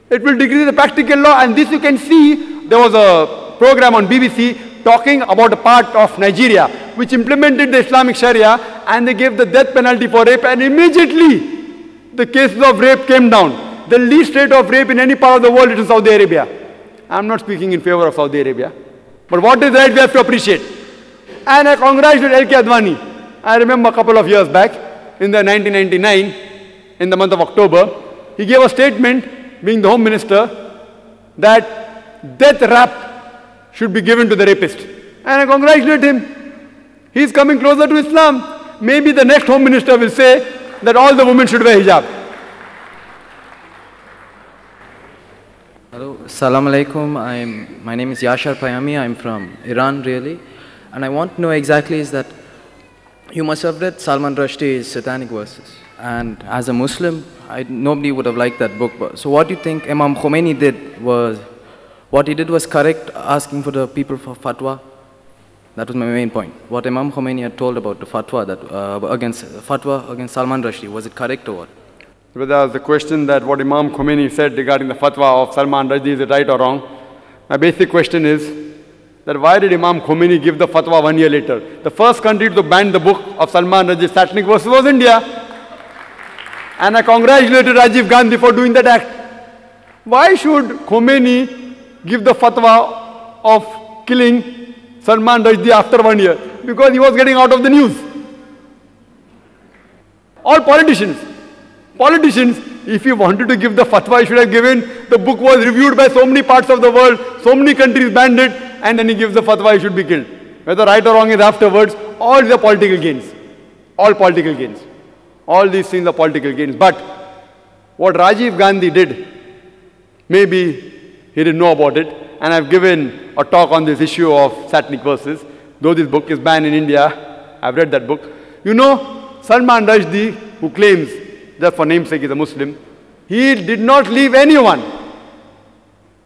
S8: It will decrease the practical law and this you can see, there was a program on BBC talking about a part of Nigeria which implemented the Islamic Sharia and they gave the death penalty for rape and immediately the cases of rape came down. The least rate of rape in any part of the world is in Saudi Arabia. I'm not speaking in favor of Saudi Arabia. But what is right we have to appreciate. And I congratulate L.K. Advani. I remember a couple of years back, in the 1999, in the month of October, he gave a statement, being the Home Minister, that death rap should be given to the rapist. And I congratulate him. He's coming closer to Islam. Maybe the next Home Minister will say that all the women should wear hijab.
S19: Hello, Salam alaikum. I'm, my name is Yashar Payami. I'm from Iran, really. And I want to know exactly is that you must have read Salman Rushdie's Satanic Verses. And as a Muslim, I, nobody would have liked that book. But, so what do you think Imam Khomeini did was, what he did was correct asking for the people for fatwa? That was my main point. What Imam Khomeini had told about the fatwa that, uh, against, fatwa against Salman Rushdie, was it correct or what?
S8: Whether the question that what Imam Khomeini said regarding the fatwa of Salman Rushdie, is it right or wrong? My basic question is that why did Imam Khomeini give the fatwa one year later? The first country to ban the book of Salman Rushdie's Satanic verses was India. And I congratulated Rajiv Gandhi for doing that act. Why should Khomeini give the fatwa of killing Salman Rushdie after one year? Because he was getting out of the news. All politicians, politicians, if he wanted to give the fatwa, he should have given, the book was reviewed by so many parts of the world, so many countries banned it, and then he gives the fatwa, he should be killed. Whether right or wrong is afterwards, all the political gains. All political gains. All these things are political gains. But what Rajiv Gandhi did, maybe he didn't know about it, and I've given a talk on this issue of satanic verses. Though this book is banned in India, I've read that book. You know, Salman Rushdie, who claims, just for namesake, is a Muslim, He did not leave anyone.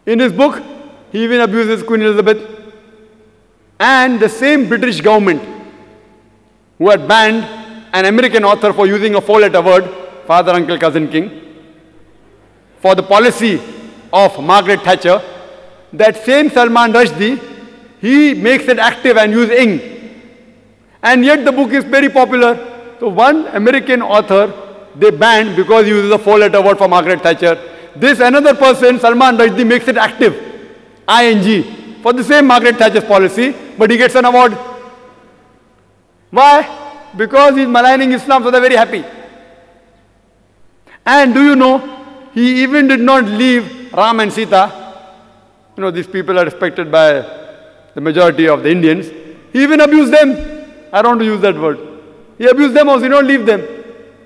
S8: In his book, he even abuses Queen Elizabeth. And the same British government who had banned an American author for using a four letter word, father, uncle, cousin, king, for the policy of Margaret Thatcher, that same Salman Rushdie, he makes it active and use ing. And yet the book is very popular. So one American author, they banned because he uses a four letter word for Margaret Thatcher. This another person, Salman Rushdie, makes it active, ing, for the same Margaret Thatcher's policy, but he gets an award. Why? Because he's maligning Islam, so they're very happy. And do you know, he even did not leave Ram and Sita. You know, these people are respected by the majority of the Indians. He even abused them. I don't want to use that word. He abused them also, he don't leave them.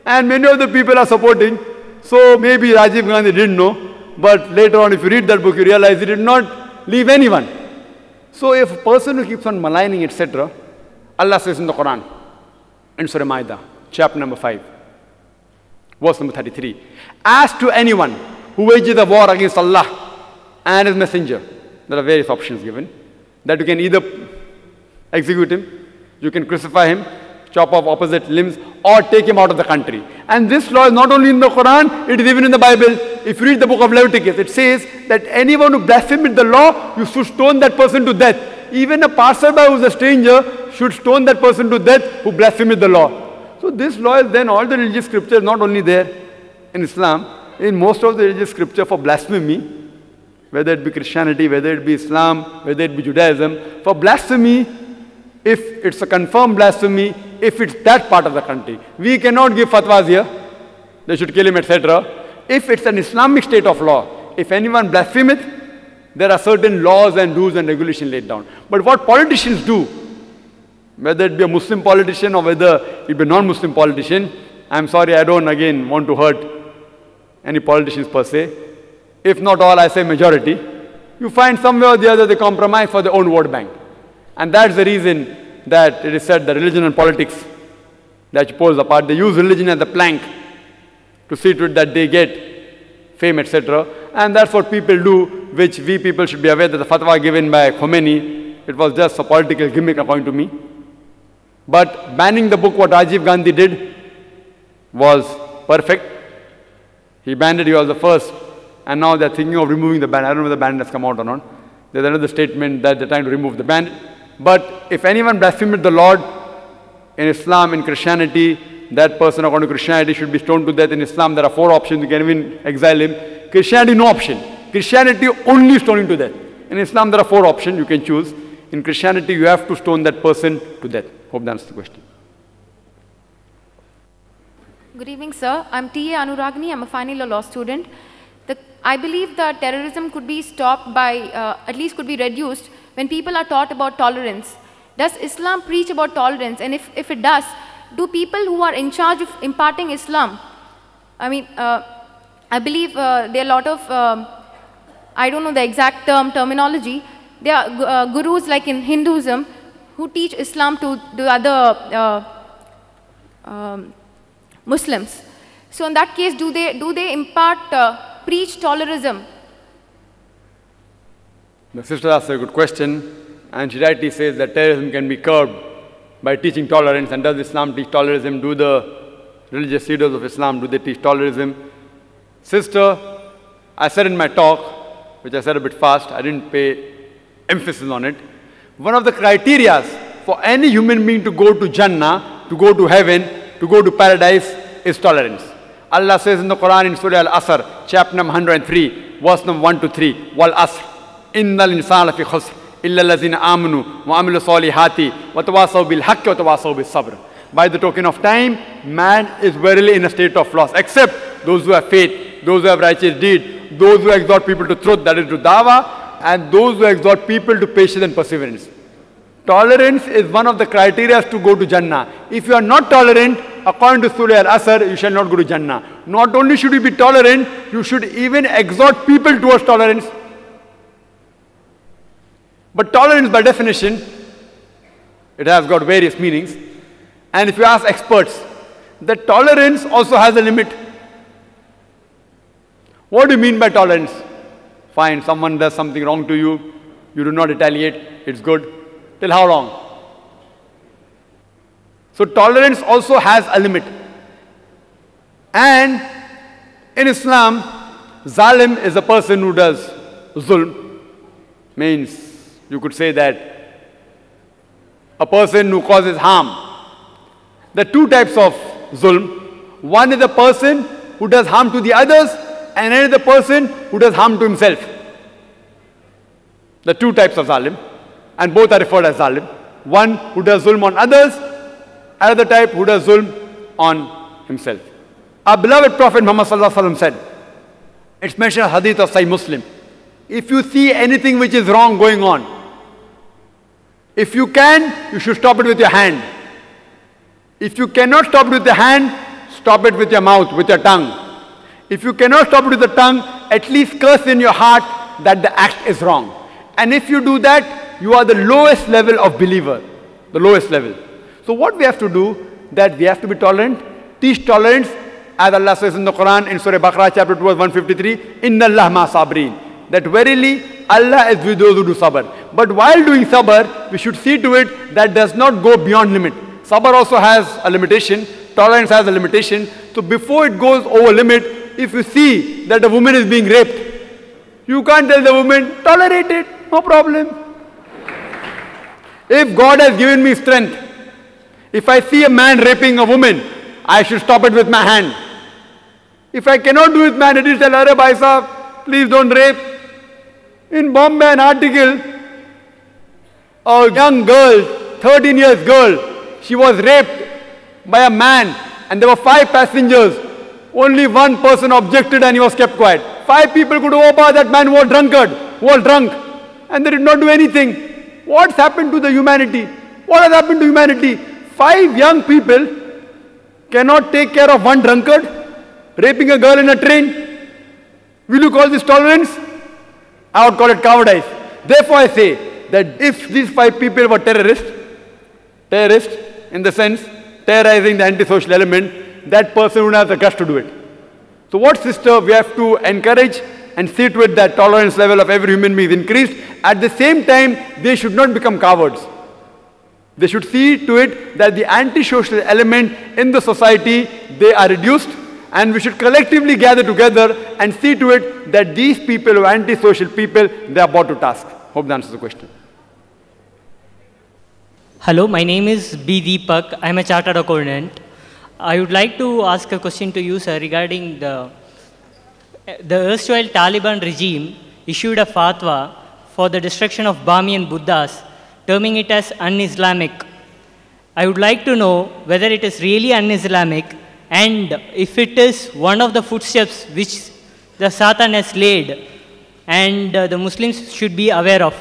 S8: And many of the people are supporting. So maybe Rajiv Gandhi didn't know. But later on, if you read that book, you realize he did not leave anyone. So if a person who keeps on maligning, etc., Allah says in the Quran, in Surah Maida, chapter number 5, verse number 33, As to anyone who wages a war against Allah and His Messenger, there are various options given, that you can either execute him, you can crucify him, chop off opposite limbs, or take him out of the country. And this law is not only in the Quran, it is even in the Bible. If you read the book of Leviticus, it says that anyone who blasphemes the law, you should stone that person to death. Even a passerby who is a stranger should stone that person to death who blasphemes the law. So this law is then all the religious scriptures not only there in Islam, in most of the religious scripture for blasphemy, whether it be Christianity, whether it be Islam, whether it be Judaism, for blasphemy, if it's a confirmed blasphemy, if it's that part of the country. We cannot give fatwas here, they should kill him, etc. If it's an Islamic state of law, if anyone blasphemeth, there are certain laws and rules and regulations laid down. But what politicians do, whether it be a Muslim politician or whether it be a non-Muslim politician, I'm sorry, I don't again want to hurt any politicians per se. If not all, I say majority. You find somewhere or the other they compromise for their own vote bank. And that's the reason that it is said that religion and politics, that pulls apart, they use religion as a plank to see to it that they get fame, etc. And that's what people do, which we people should be aware that the fatwa given by Khomeini, it was just a political gimmick according to me. But banning the book, what Rajiv Gandhi did, was perfect. He banned it, he was the first. And now they're thinking of removing the ban. I don't know whether the ban has come out or not. There's another statement that they're trying to remove the ban. But if anyone blasphemed the Lord in Islam, in Christianity, that person according to Christianity should be stoned to death. In Islam, there are four options. You can even exile him. Christianity, no option. Christianity, only stoning to death. In Islam, there are four options you can choose. In Christianity, you have to stone that person to death. Hope that answers the question.
S20: Good evening, sir. I'm T.A. Anuragni. I'm a final law student. The, I believe that terrorism could be stopped by, uh, at least could be reduced when people are taught about tolerance. Does Islam preach about tolerance? And if, if it does, do people who are in charge of imparting Islam, I mean, uh, I believe uh, there are a lot of, um, I don't know the exact term, terminology, there are uh, gurus like in Hinduism who teach Islam to the other uh, um, Muslims. So in that case, do they, do they impart, uh, preach tolerism?
S8: The sister asked a good question, and she rightly says that terrorism can be curbed by teaching tolerance. And does Islam teach tolerism? Do the religious leaders of Islam, do they teach tolerism? Sister, I said in my talk, which I said a bit fast, I didn't pay emphasis on it. One of the criteria for any human being to go to Jannah, to go to heaven, to go to paradise is tolerance. Allah says in the Quran in Surah Al-Asr, chapter number 103, verse number 1 to 3, Wal Asr, Innal insana fi khusr, illa allazina amanu wa amilu salihati, wa tawasaw bil haqqi wa tawasaw bil sabr. By the token of time, man is verily in a state of loss, except those who have faith, those who have righteous deed, those who exhort people to truth, that is to dawa, and those who exhort people to patience and perseverance. Tolerance is one of the criteria to go to Jannah. If you are not tolerant, according to Surah Al-Asr, you shall not go to Jannah. Not only should you be tolerant, you should even exhort people towards tolerance. But tolerance by definition, it has got various meanings. And if you ask experts, that tolerance also has a limit. What do you mean by tolerance? Fine, someone does something wrong to you, you do not retaliate, it's good. Till how long? So tolerance also has a limit. And in Islam, zalim is a person who does zulm. Means you could say that a person who causes harm. There are two types of zulm. One is a person who does harm to the others and another person who does harm to himself. The two types of zalim and both are referred as zalim. One who does zulm on others, another type who does zulm on himself. Our beloved Prophet Muhammad said, it's mentioned hadith of Sahih Muslim. If you see anything which is wrong going on, if you can, you should stop it with your hand. If you cannot stop it with the hand, stop it with your mouth, with your tongue. If you cannot stop it with the tongue, at least curse in your heart that the act is wrong. And if you do that, you are the lowest level of believer. The lowest level. So what we have to do, that we have to be tolerant, teach tolerance, as Allah says in the Quran in Surah Baqarah chapter 2 verse 153, Inna Allah ma sabreen. That verily Allah is with those who do sabr. But while doing sabr, we should see to it that does not go beyond limit. Sabr also has a limitation, tolerance has a limitation. So before it goes over limit, if you see that a woman is being raped, you can't tell the woman, tolerate it, no problem. If God has given me strength, if I see a man raping a woman, I should stop it with my hand. If I cannot do it, man, it is tell her, please don't rape. In Bombay, an article, a young girl, 13 years girl, she was raped by a man and there were five passengers. Only one person objected and he was kept quiet. Five people could over that man who was drunkard, who was drunk and they did not do anything. What's happened to the humanity? What has happened to humanity? Five young people cannot take care of one drunkard, raping a girl in a train. Will you call this tolerance? I would call it cowardice. Therefore, I say that if these five people were terrorists, terrorists in the sense terrorizing the antisocial element, that person would have the guts to do it. So what sister we have to encourage and see to it that tolerance level of every human being is increased. At the same time, they should not become cowards. They should see to it that the antisocial element in the society, they are reduced and we should collectively gather together and see to it that these people who are antisocial people, they are brought to task. Hope that answers the question.
S21: Hello, my name is B. Deepak. I'm a chartered accountant. I would like to ask a question to you, sir, regarding the, the erstwhile Taliban regime issued a fatwa for the destruction of Bamiyan Buddhas, terming it as un-Islamic. I would like to know whether it is really un-Islamic and if it is one of the footsteps which the Satan has laid and uh, the Muslims should be aware of.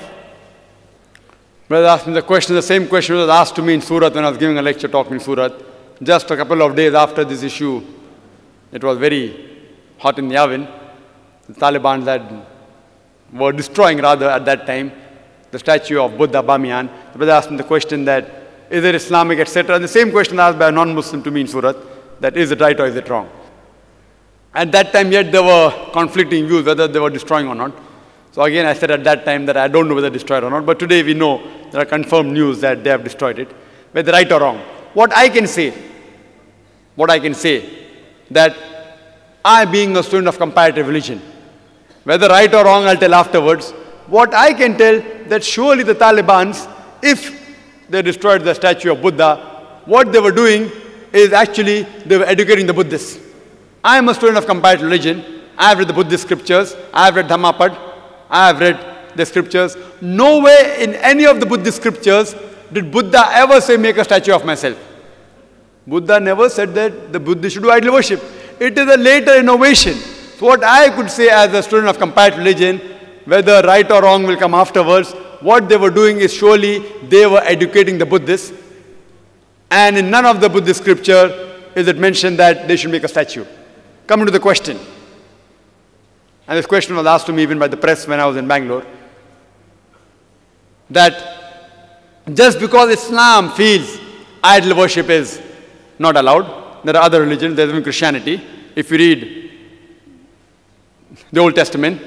S8: Brother asked me the question, the same question was asked to me in Surat when I was giving a lecture talk in Surat. Just a couple of days after this issue, it was very hot in the oven. The Taliban had, were destroying rather at that time the statue of Buddha Bamiyan. The brother asked me the question that, is it Islamic, etc. And the same question asked by a non-Muslim to me in Surat, that is it right or is it wrong? At that time yet there were conflicting views whether they were destroying or not. So again I said at that time that I don't know whether destroyed or not, but today we know there are confirmed news that they have destroyed it, whether right or wrong. What I can say, what I can say, that I being a student of comparative religion, whether right or wrong I'll tell afterwards, what I can tell that surely the Talibans, if they destroyed the statue of Buddha, what they were doing is actually they were educating the Buddhists. I am a student of comparative religion. I have read the Buddhist scriptures. I have read Dhammapad. I have read the scriptures. Nowhere in any of the Buddhist scriptures did Buddha ever say, make a statue of myself. Buddha never said that the Buddhists should do idol worship. It is a later innovation. So what I could say as a student of comparative religion, whether right or wrong will come afterwards, what they were doing is surely they were educating the Buddhists. And in none of the Buddhist scripture is it mentioned that they should make a statue. Coming to the question. And this question was asked to me even by the press when I was in Bangalore. That just because Islam feels idol worship is not allowed, there are other religions, there's even Christianity. If you read the Old Testament.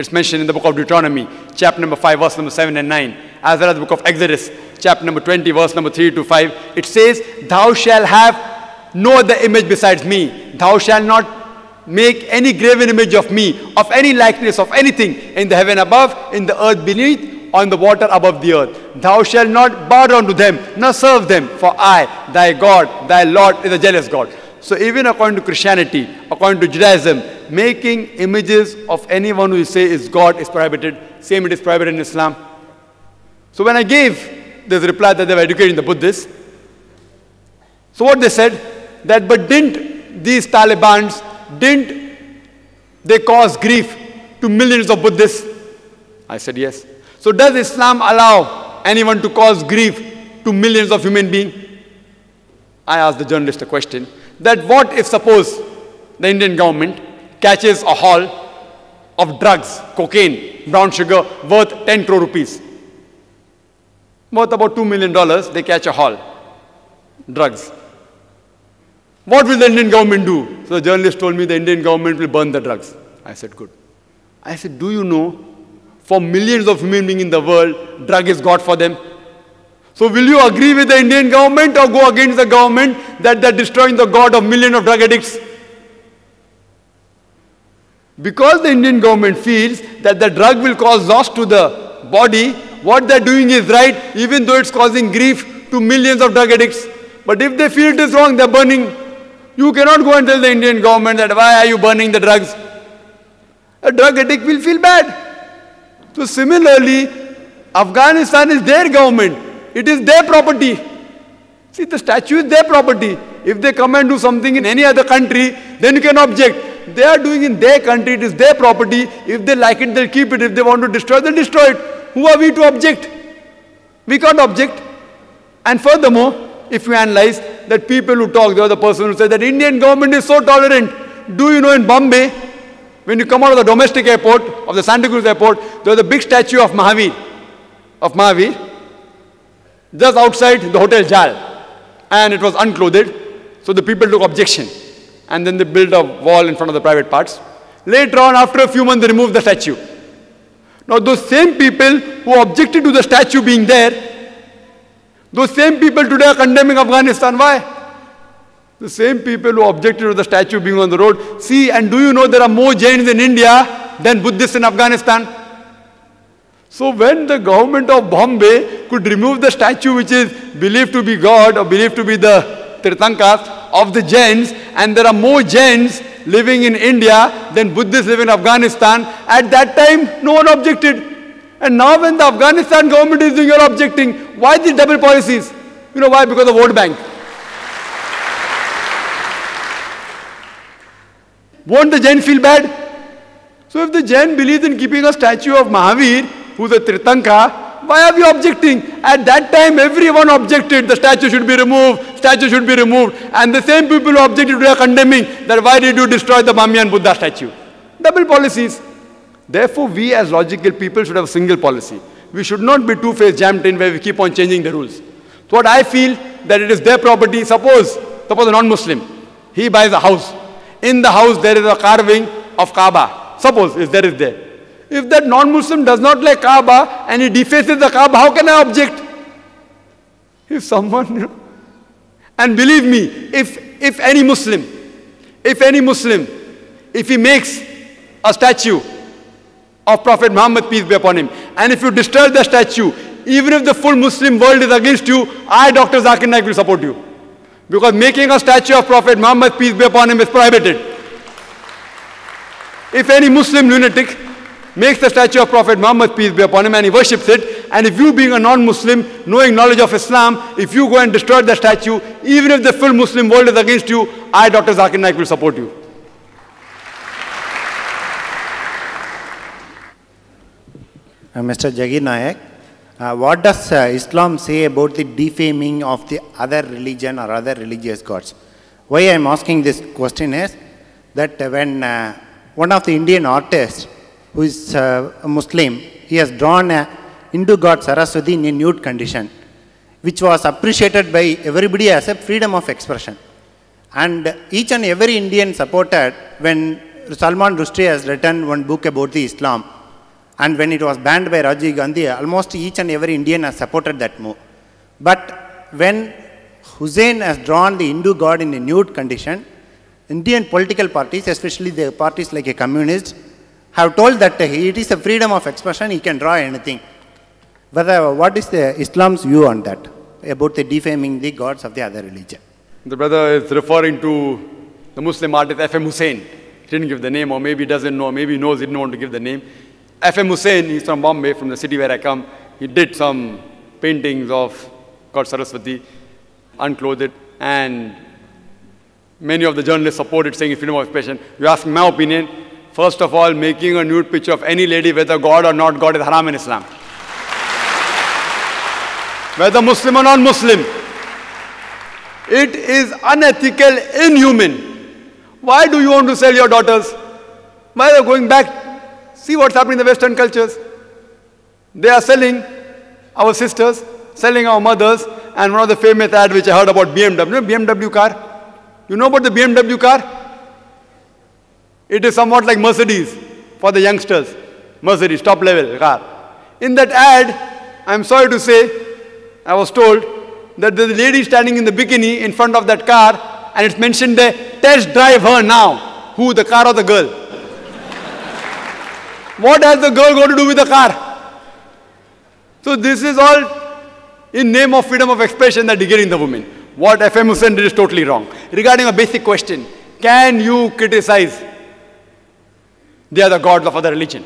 S8: It's mentioned in the book of Deuteronomy, chapter number 5, verse number 7 and 9, as well as the book of Exodus, chapter number 20, verse number 3 to 5. It says, Thou shalt have no other image besides me. Thou shalt not make any graven image of me, of any likeness of anything in the heaven above, in the earth beneath, on the water above the earth. Thou shalt not bow down to them, nor serve them, for I, thy God, thy Lord, is a jealous God. So even according to Christianity, according to Judaism, making images of anyone who you say is God is prohibited. Same it is prohibited in Islam. So when I gave this reply that they were educating the Buddhists, so what they said, that but didn't these Talibans, didn't they cause grief to millions of Buddhists? I said yes. So does Islam allow anyone to cause grief to millions of human beings? I asked the journalist a question that what if suppose the Indian government catches a haul of drugs, cocaine, brown sugar worth 10 crore rupees. Worth about $2 million, they catch a haul. Drugs. What will the Indian government do? So the journalist told me the Indian government will burn the drugs. I said, good. I said, do you know, for millions of human beings in the world, drug is God for them? So will you agree with the Indian government or go against the government that they're destroying the God of millions of drug addicts? Because the Indian government feels that the drug will cause loss to the body, what they're doing is right, even though it's causing grief to millions of drug addicts. But if they feel it is wrong, they're burning. You cannot go and tell the Indian government that why are you burning the drugs? A drug addict will feel bad. So similarly, Afghanistan is their government. It is their property. See, the statue is their property. If they come and do something in any other country, then you can object. They are doing in their country, it is their property. If they like it, they'll keep it. If they want to destroy, they'll destroy it. Who are we to object? We can't object. And furthermore, if you analyze that people who talk, there was the person who said that Indian government is so tolerant. Do you know in Bombay, when you come out of the domestic airport, of the Santa Cruz airport, there was a big statue of Mahavir, of Mahavir, just outside the Hotel Jal. And it was unclothed. So the people took objection. And then they built a wall in front of the private parts. Later on, after a few months, they removed the statue. Now, those same people who objected to the statue being there, those same people today are condemning Afghanistan. Why? The same people who objected to the statue being on the road. See, and do you know there are more Jains in India than Buddhists in Afghanistan? So when the government of Bombay could remove the statue which is believed to be God or believed to be the Tirthankars of the Jains and there are more Jains living in India than Buddhists live in Afghanistan, at that time no one objected. And now when the Afghanistan government is doing, you're objecting. Why these double policies? You know why? Because of vote bank. Won't the Jain feel bad? So if the Jain believes in keeping a statue of Mahavir, who's a Tirthankar, why are we objecting? At that time, everyone objected. The statue should be removed. Statue should be removed. And the same people who objected today are condemning that why did you destroy the Bamiyan Buddha statue? Double policies. Therefore, we as logical people should have a single policy. We should not be two-faced jammed in where we keep on changing the rules. So what I feel that it is their property. Suppose, suppose a non-Muslim, he buys a house. In the house there is a carving of Kaaba. Suppose if there is there. If that non-Muslim does not like Kaaba and he defaces the Kaaba, how can I object? If someone, you know, and believe me, if, if any Muslim, if any Muslim, if he makes a statue of Prophet Muhammad, peace be upon him, and if you disturb the statue, even if the full Muslim world is against you, I, Dr. Zakir Naik, will support you. Because making a statue of Prophet Muhammad, peace be upon him, is prohibited. If any Muslim lunatic makes the statue of Prophet Muhammad, peace be upon him, and he worships it, and if you being a non-Muslim, knowing knowledge of Islam, if you go and destroy the statue, even if the full Muslim world is against you, I, Dr. Zakir Naik, will support you.
S13: Uh, Mr. Zakir Naik, uh, what does uh, Islam say about the defaming of the other religion or other religious gods? Why I am asking this question is that when uh, one of the Indian artists who is uh, a Muslim, he has drawn a Hindu god Saraswati in a nude condition, which was appreciated by everybody as a freedom of expression. And each and every Indian supported when Salman Rushdie has written one book about the Islam. And when it was banned by Rajiv Gandhi, almost each and every Indian has supported that move. But when Hussein has drawn the Hindu god in a nude condition, Indian political parties, especially the parties like a communist, have told that it is a freedom of expression, he can draw anything. Uh, what is the Islam's view on that, about the defaming the gods of the other religion?
S8: The brother is referring to the Muslim artist F.M. Hussein. He didn't give the name, or maybe he doesn't know, maybe he knows he didn't want to give the name. F.M. Hussein, he's from Bombay, from the city where I come. He did some paintings of God Saraswati, unclothed, and many of the journalists supported saying freedom of expression. You ask my opinion, first of all, making a nude picture of any lady, whether God or not God, is haram in Islam. Whether Muslim or non-Muslim. It is unethical, inhuman. Why do you want to sell your daughters? Why are going back? See what's happening in the Western cultures. They are selling our sisters, selling our mothers, and one of the famous ad which I heard about BMW, BMW car? You know about the BMW car? It is somewhat like Mercedes for the youngsters. Mercedes, top level car. In that ad, I'm sorry to say, I was told that there's a lady standing in the bikini in front of that car and it's mentioned there, test drive her now. Who, the car or the girl? what has the girl got to do with the car? So this is all in name of freedom of expression that degrading the women. What FM Hussein did is totally wrong. Regarding a basic question, can you criticize the gods of other religion?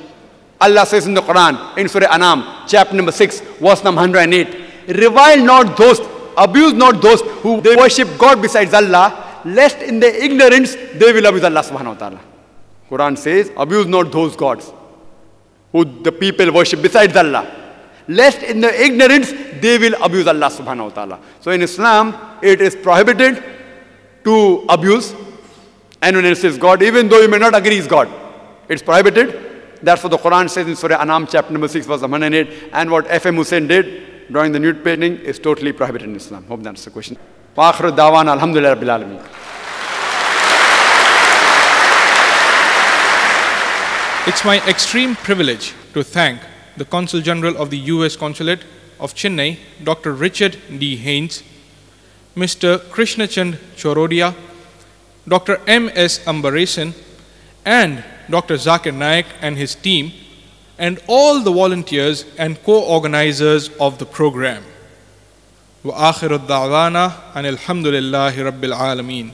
S8: Allah says in the Quran, in Surah Anam, chapter number 6, verse number 108, revile not those, abuse not those who they worship God besides Allah, lest in their ignorance they will abuse Allah subhanahu wa ta'ala. Quran says, abuse not those gods who the people worship besides Allah lest in their ignorance they will abuse Allah subhanahu wa ta'ala. So in Islam, it is prohibited to abuse anyone else's God, even though you may not agree is God. It's prohibited. That's what the Quran says in Surah Anam, chapter number 6, verse 108. And what F.M. Hussein did, drawing the nude painting, is totally prohibited in Islam. Hope that's the question. Fakhru Dawan, Alhamdulillah Rabbil
S9: It's my extreme privilege to thank the Consul General of the U.S. Consulate of Chennai, Dr. Richard D. Haynes, Mr. Krishnachand Chorodia, Dr. M. S. Ambaresan, and Dr. Zakir Naik and his team, and all the volunteers and co-organizers of the program. وآخر الدعوانا أن الحمد لله رب العالمين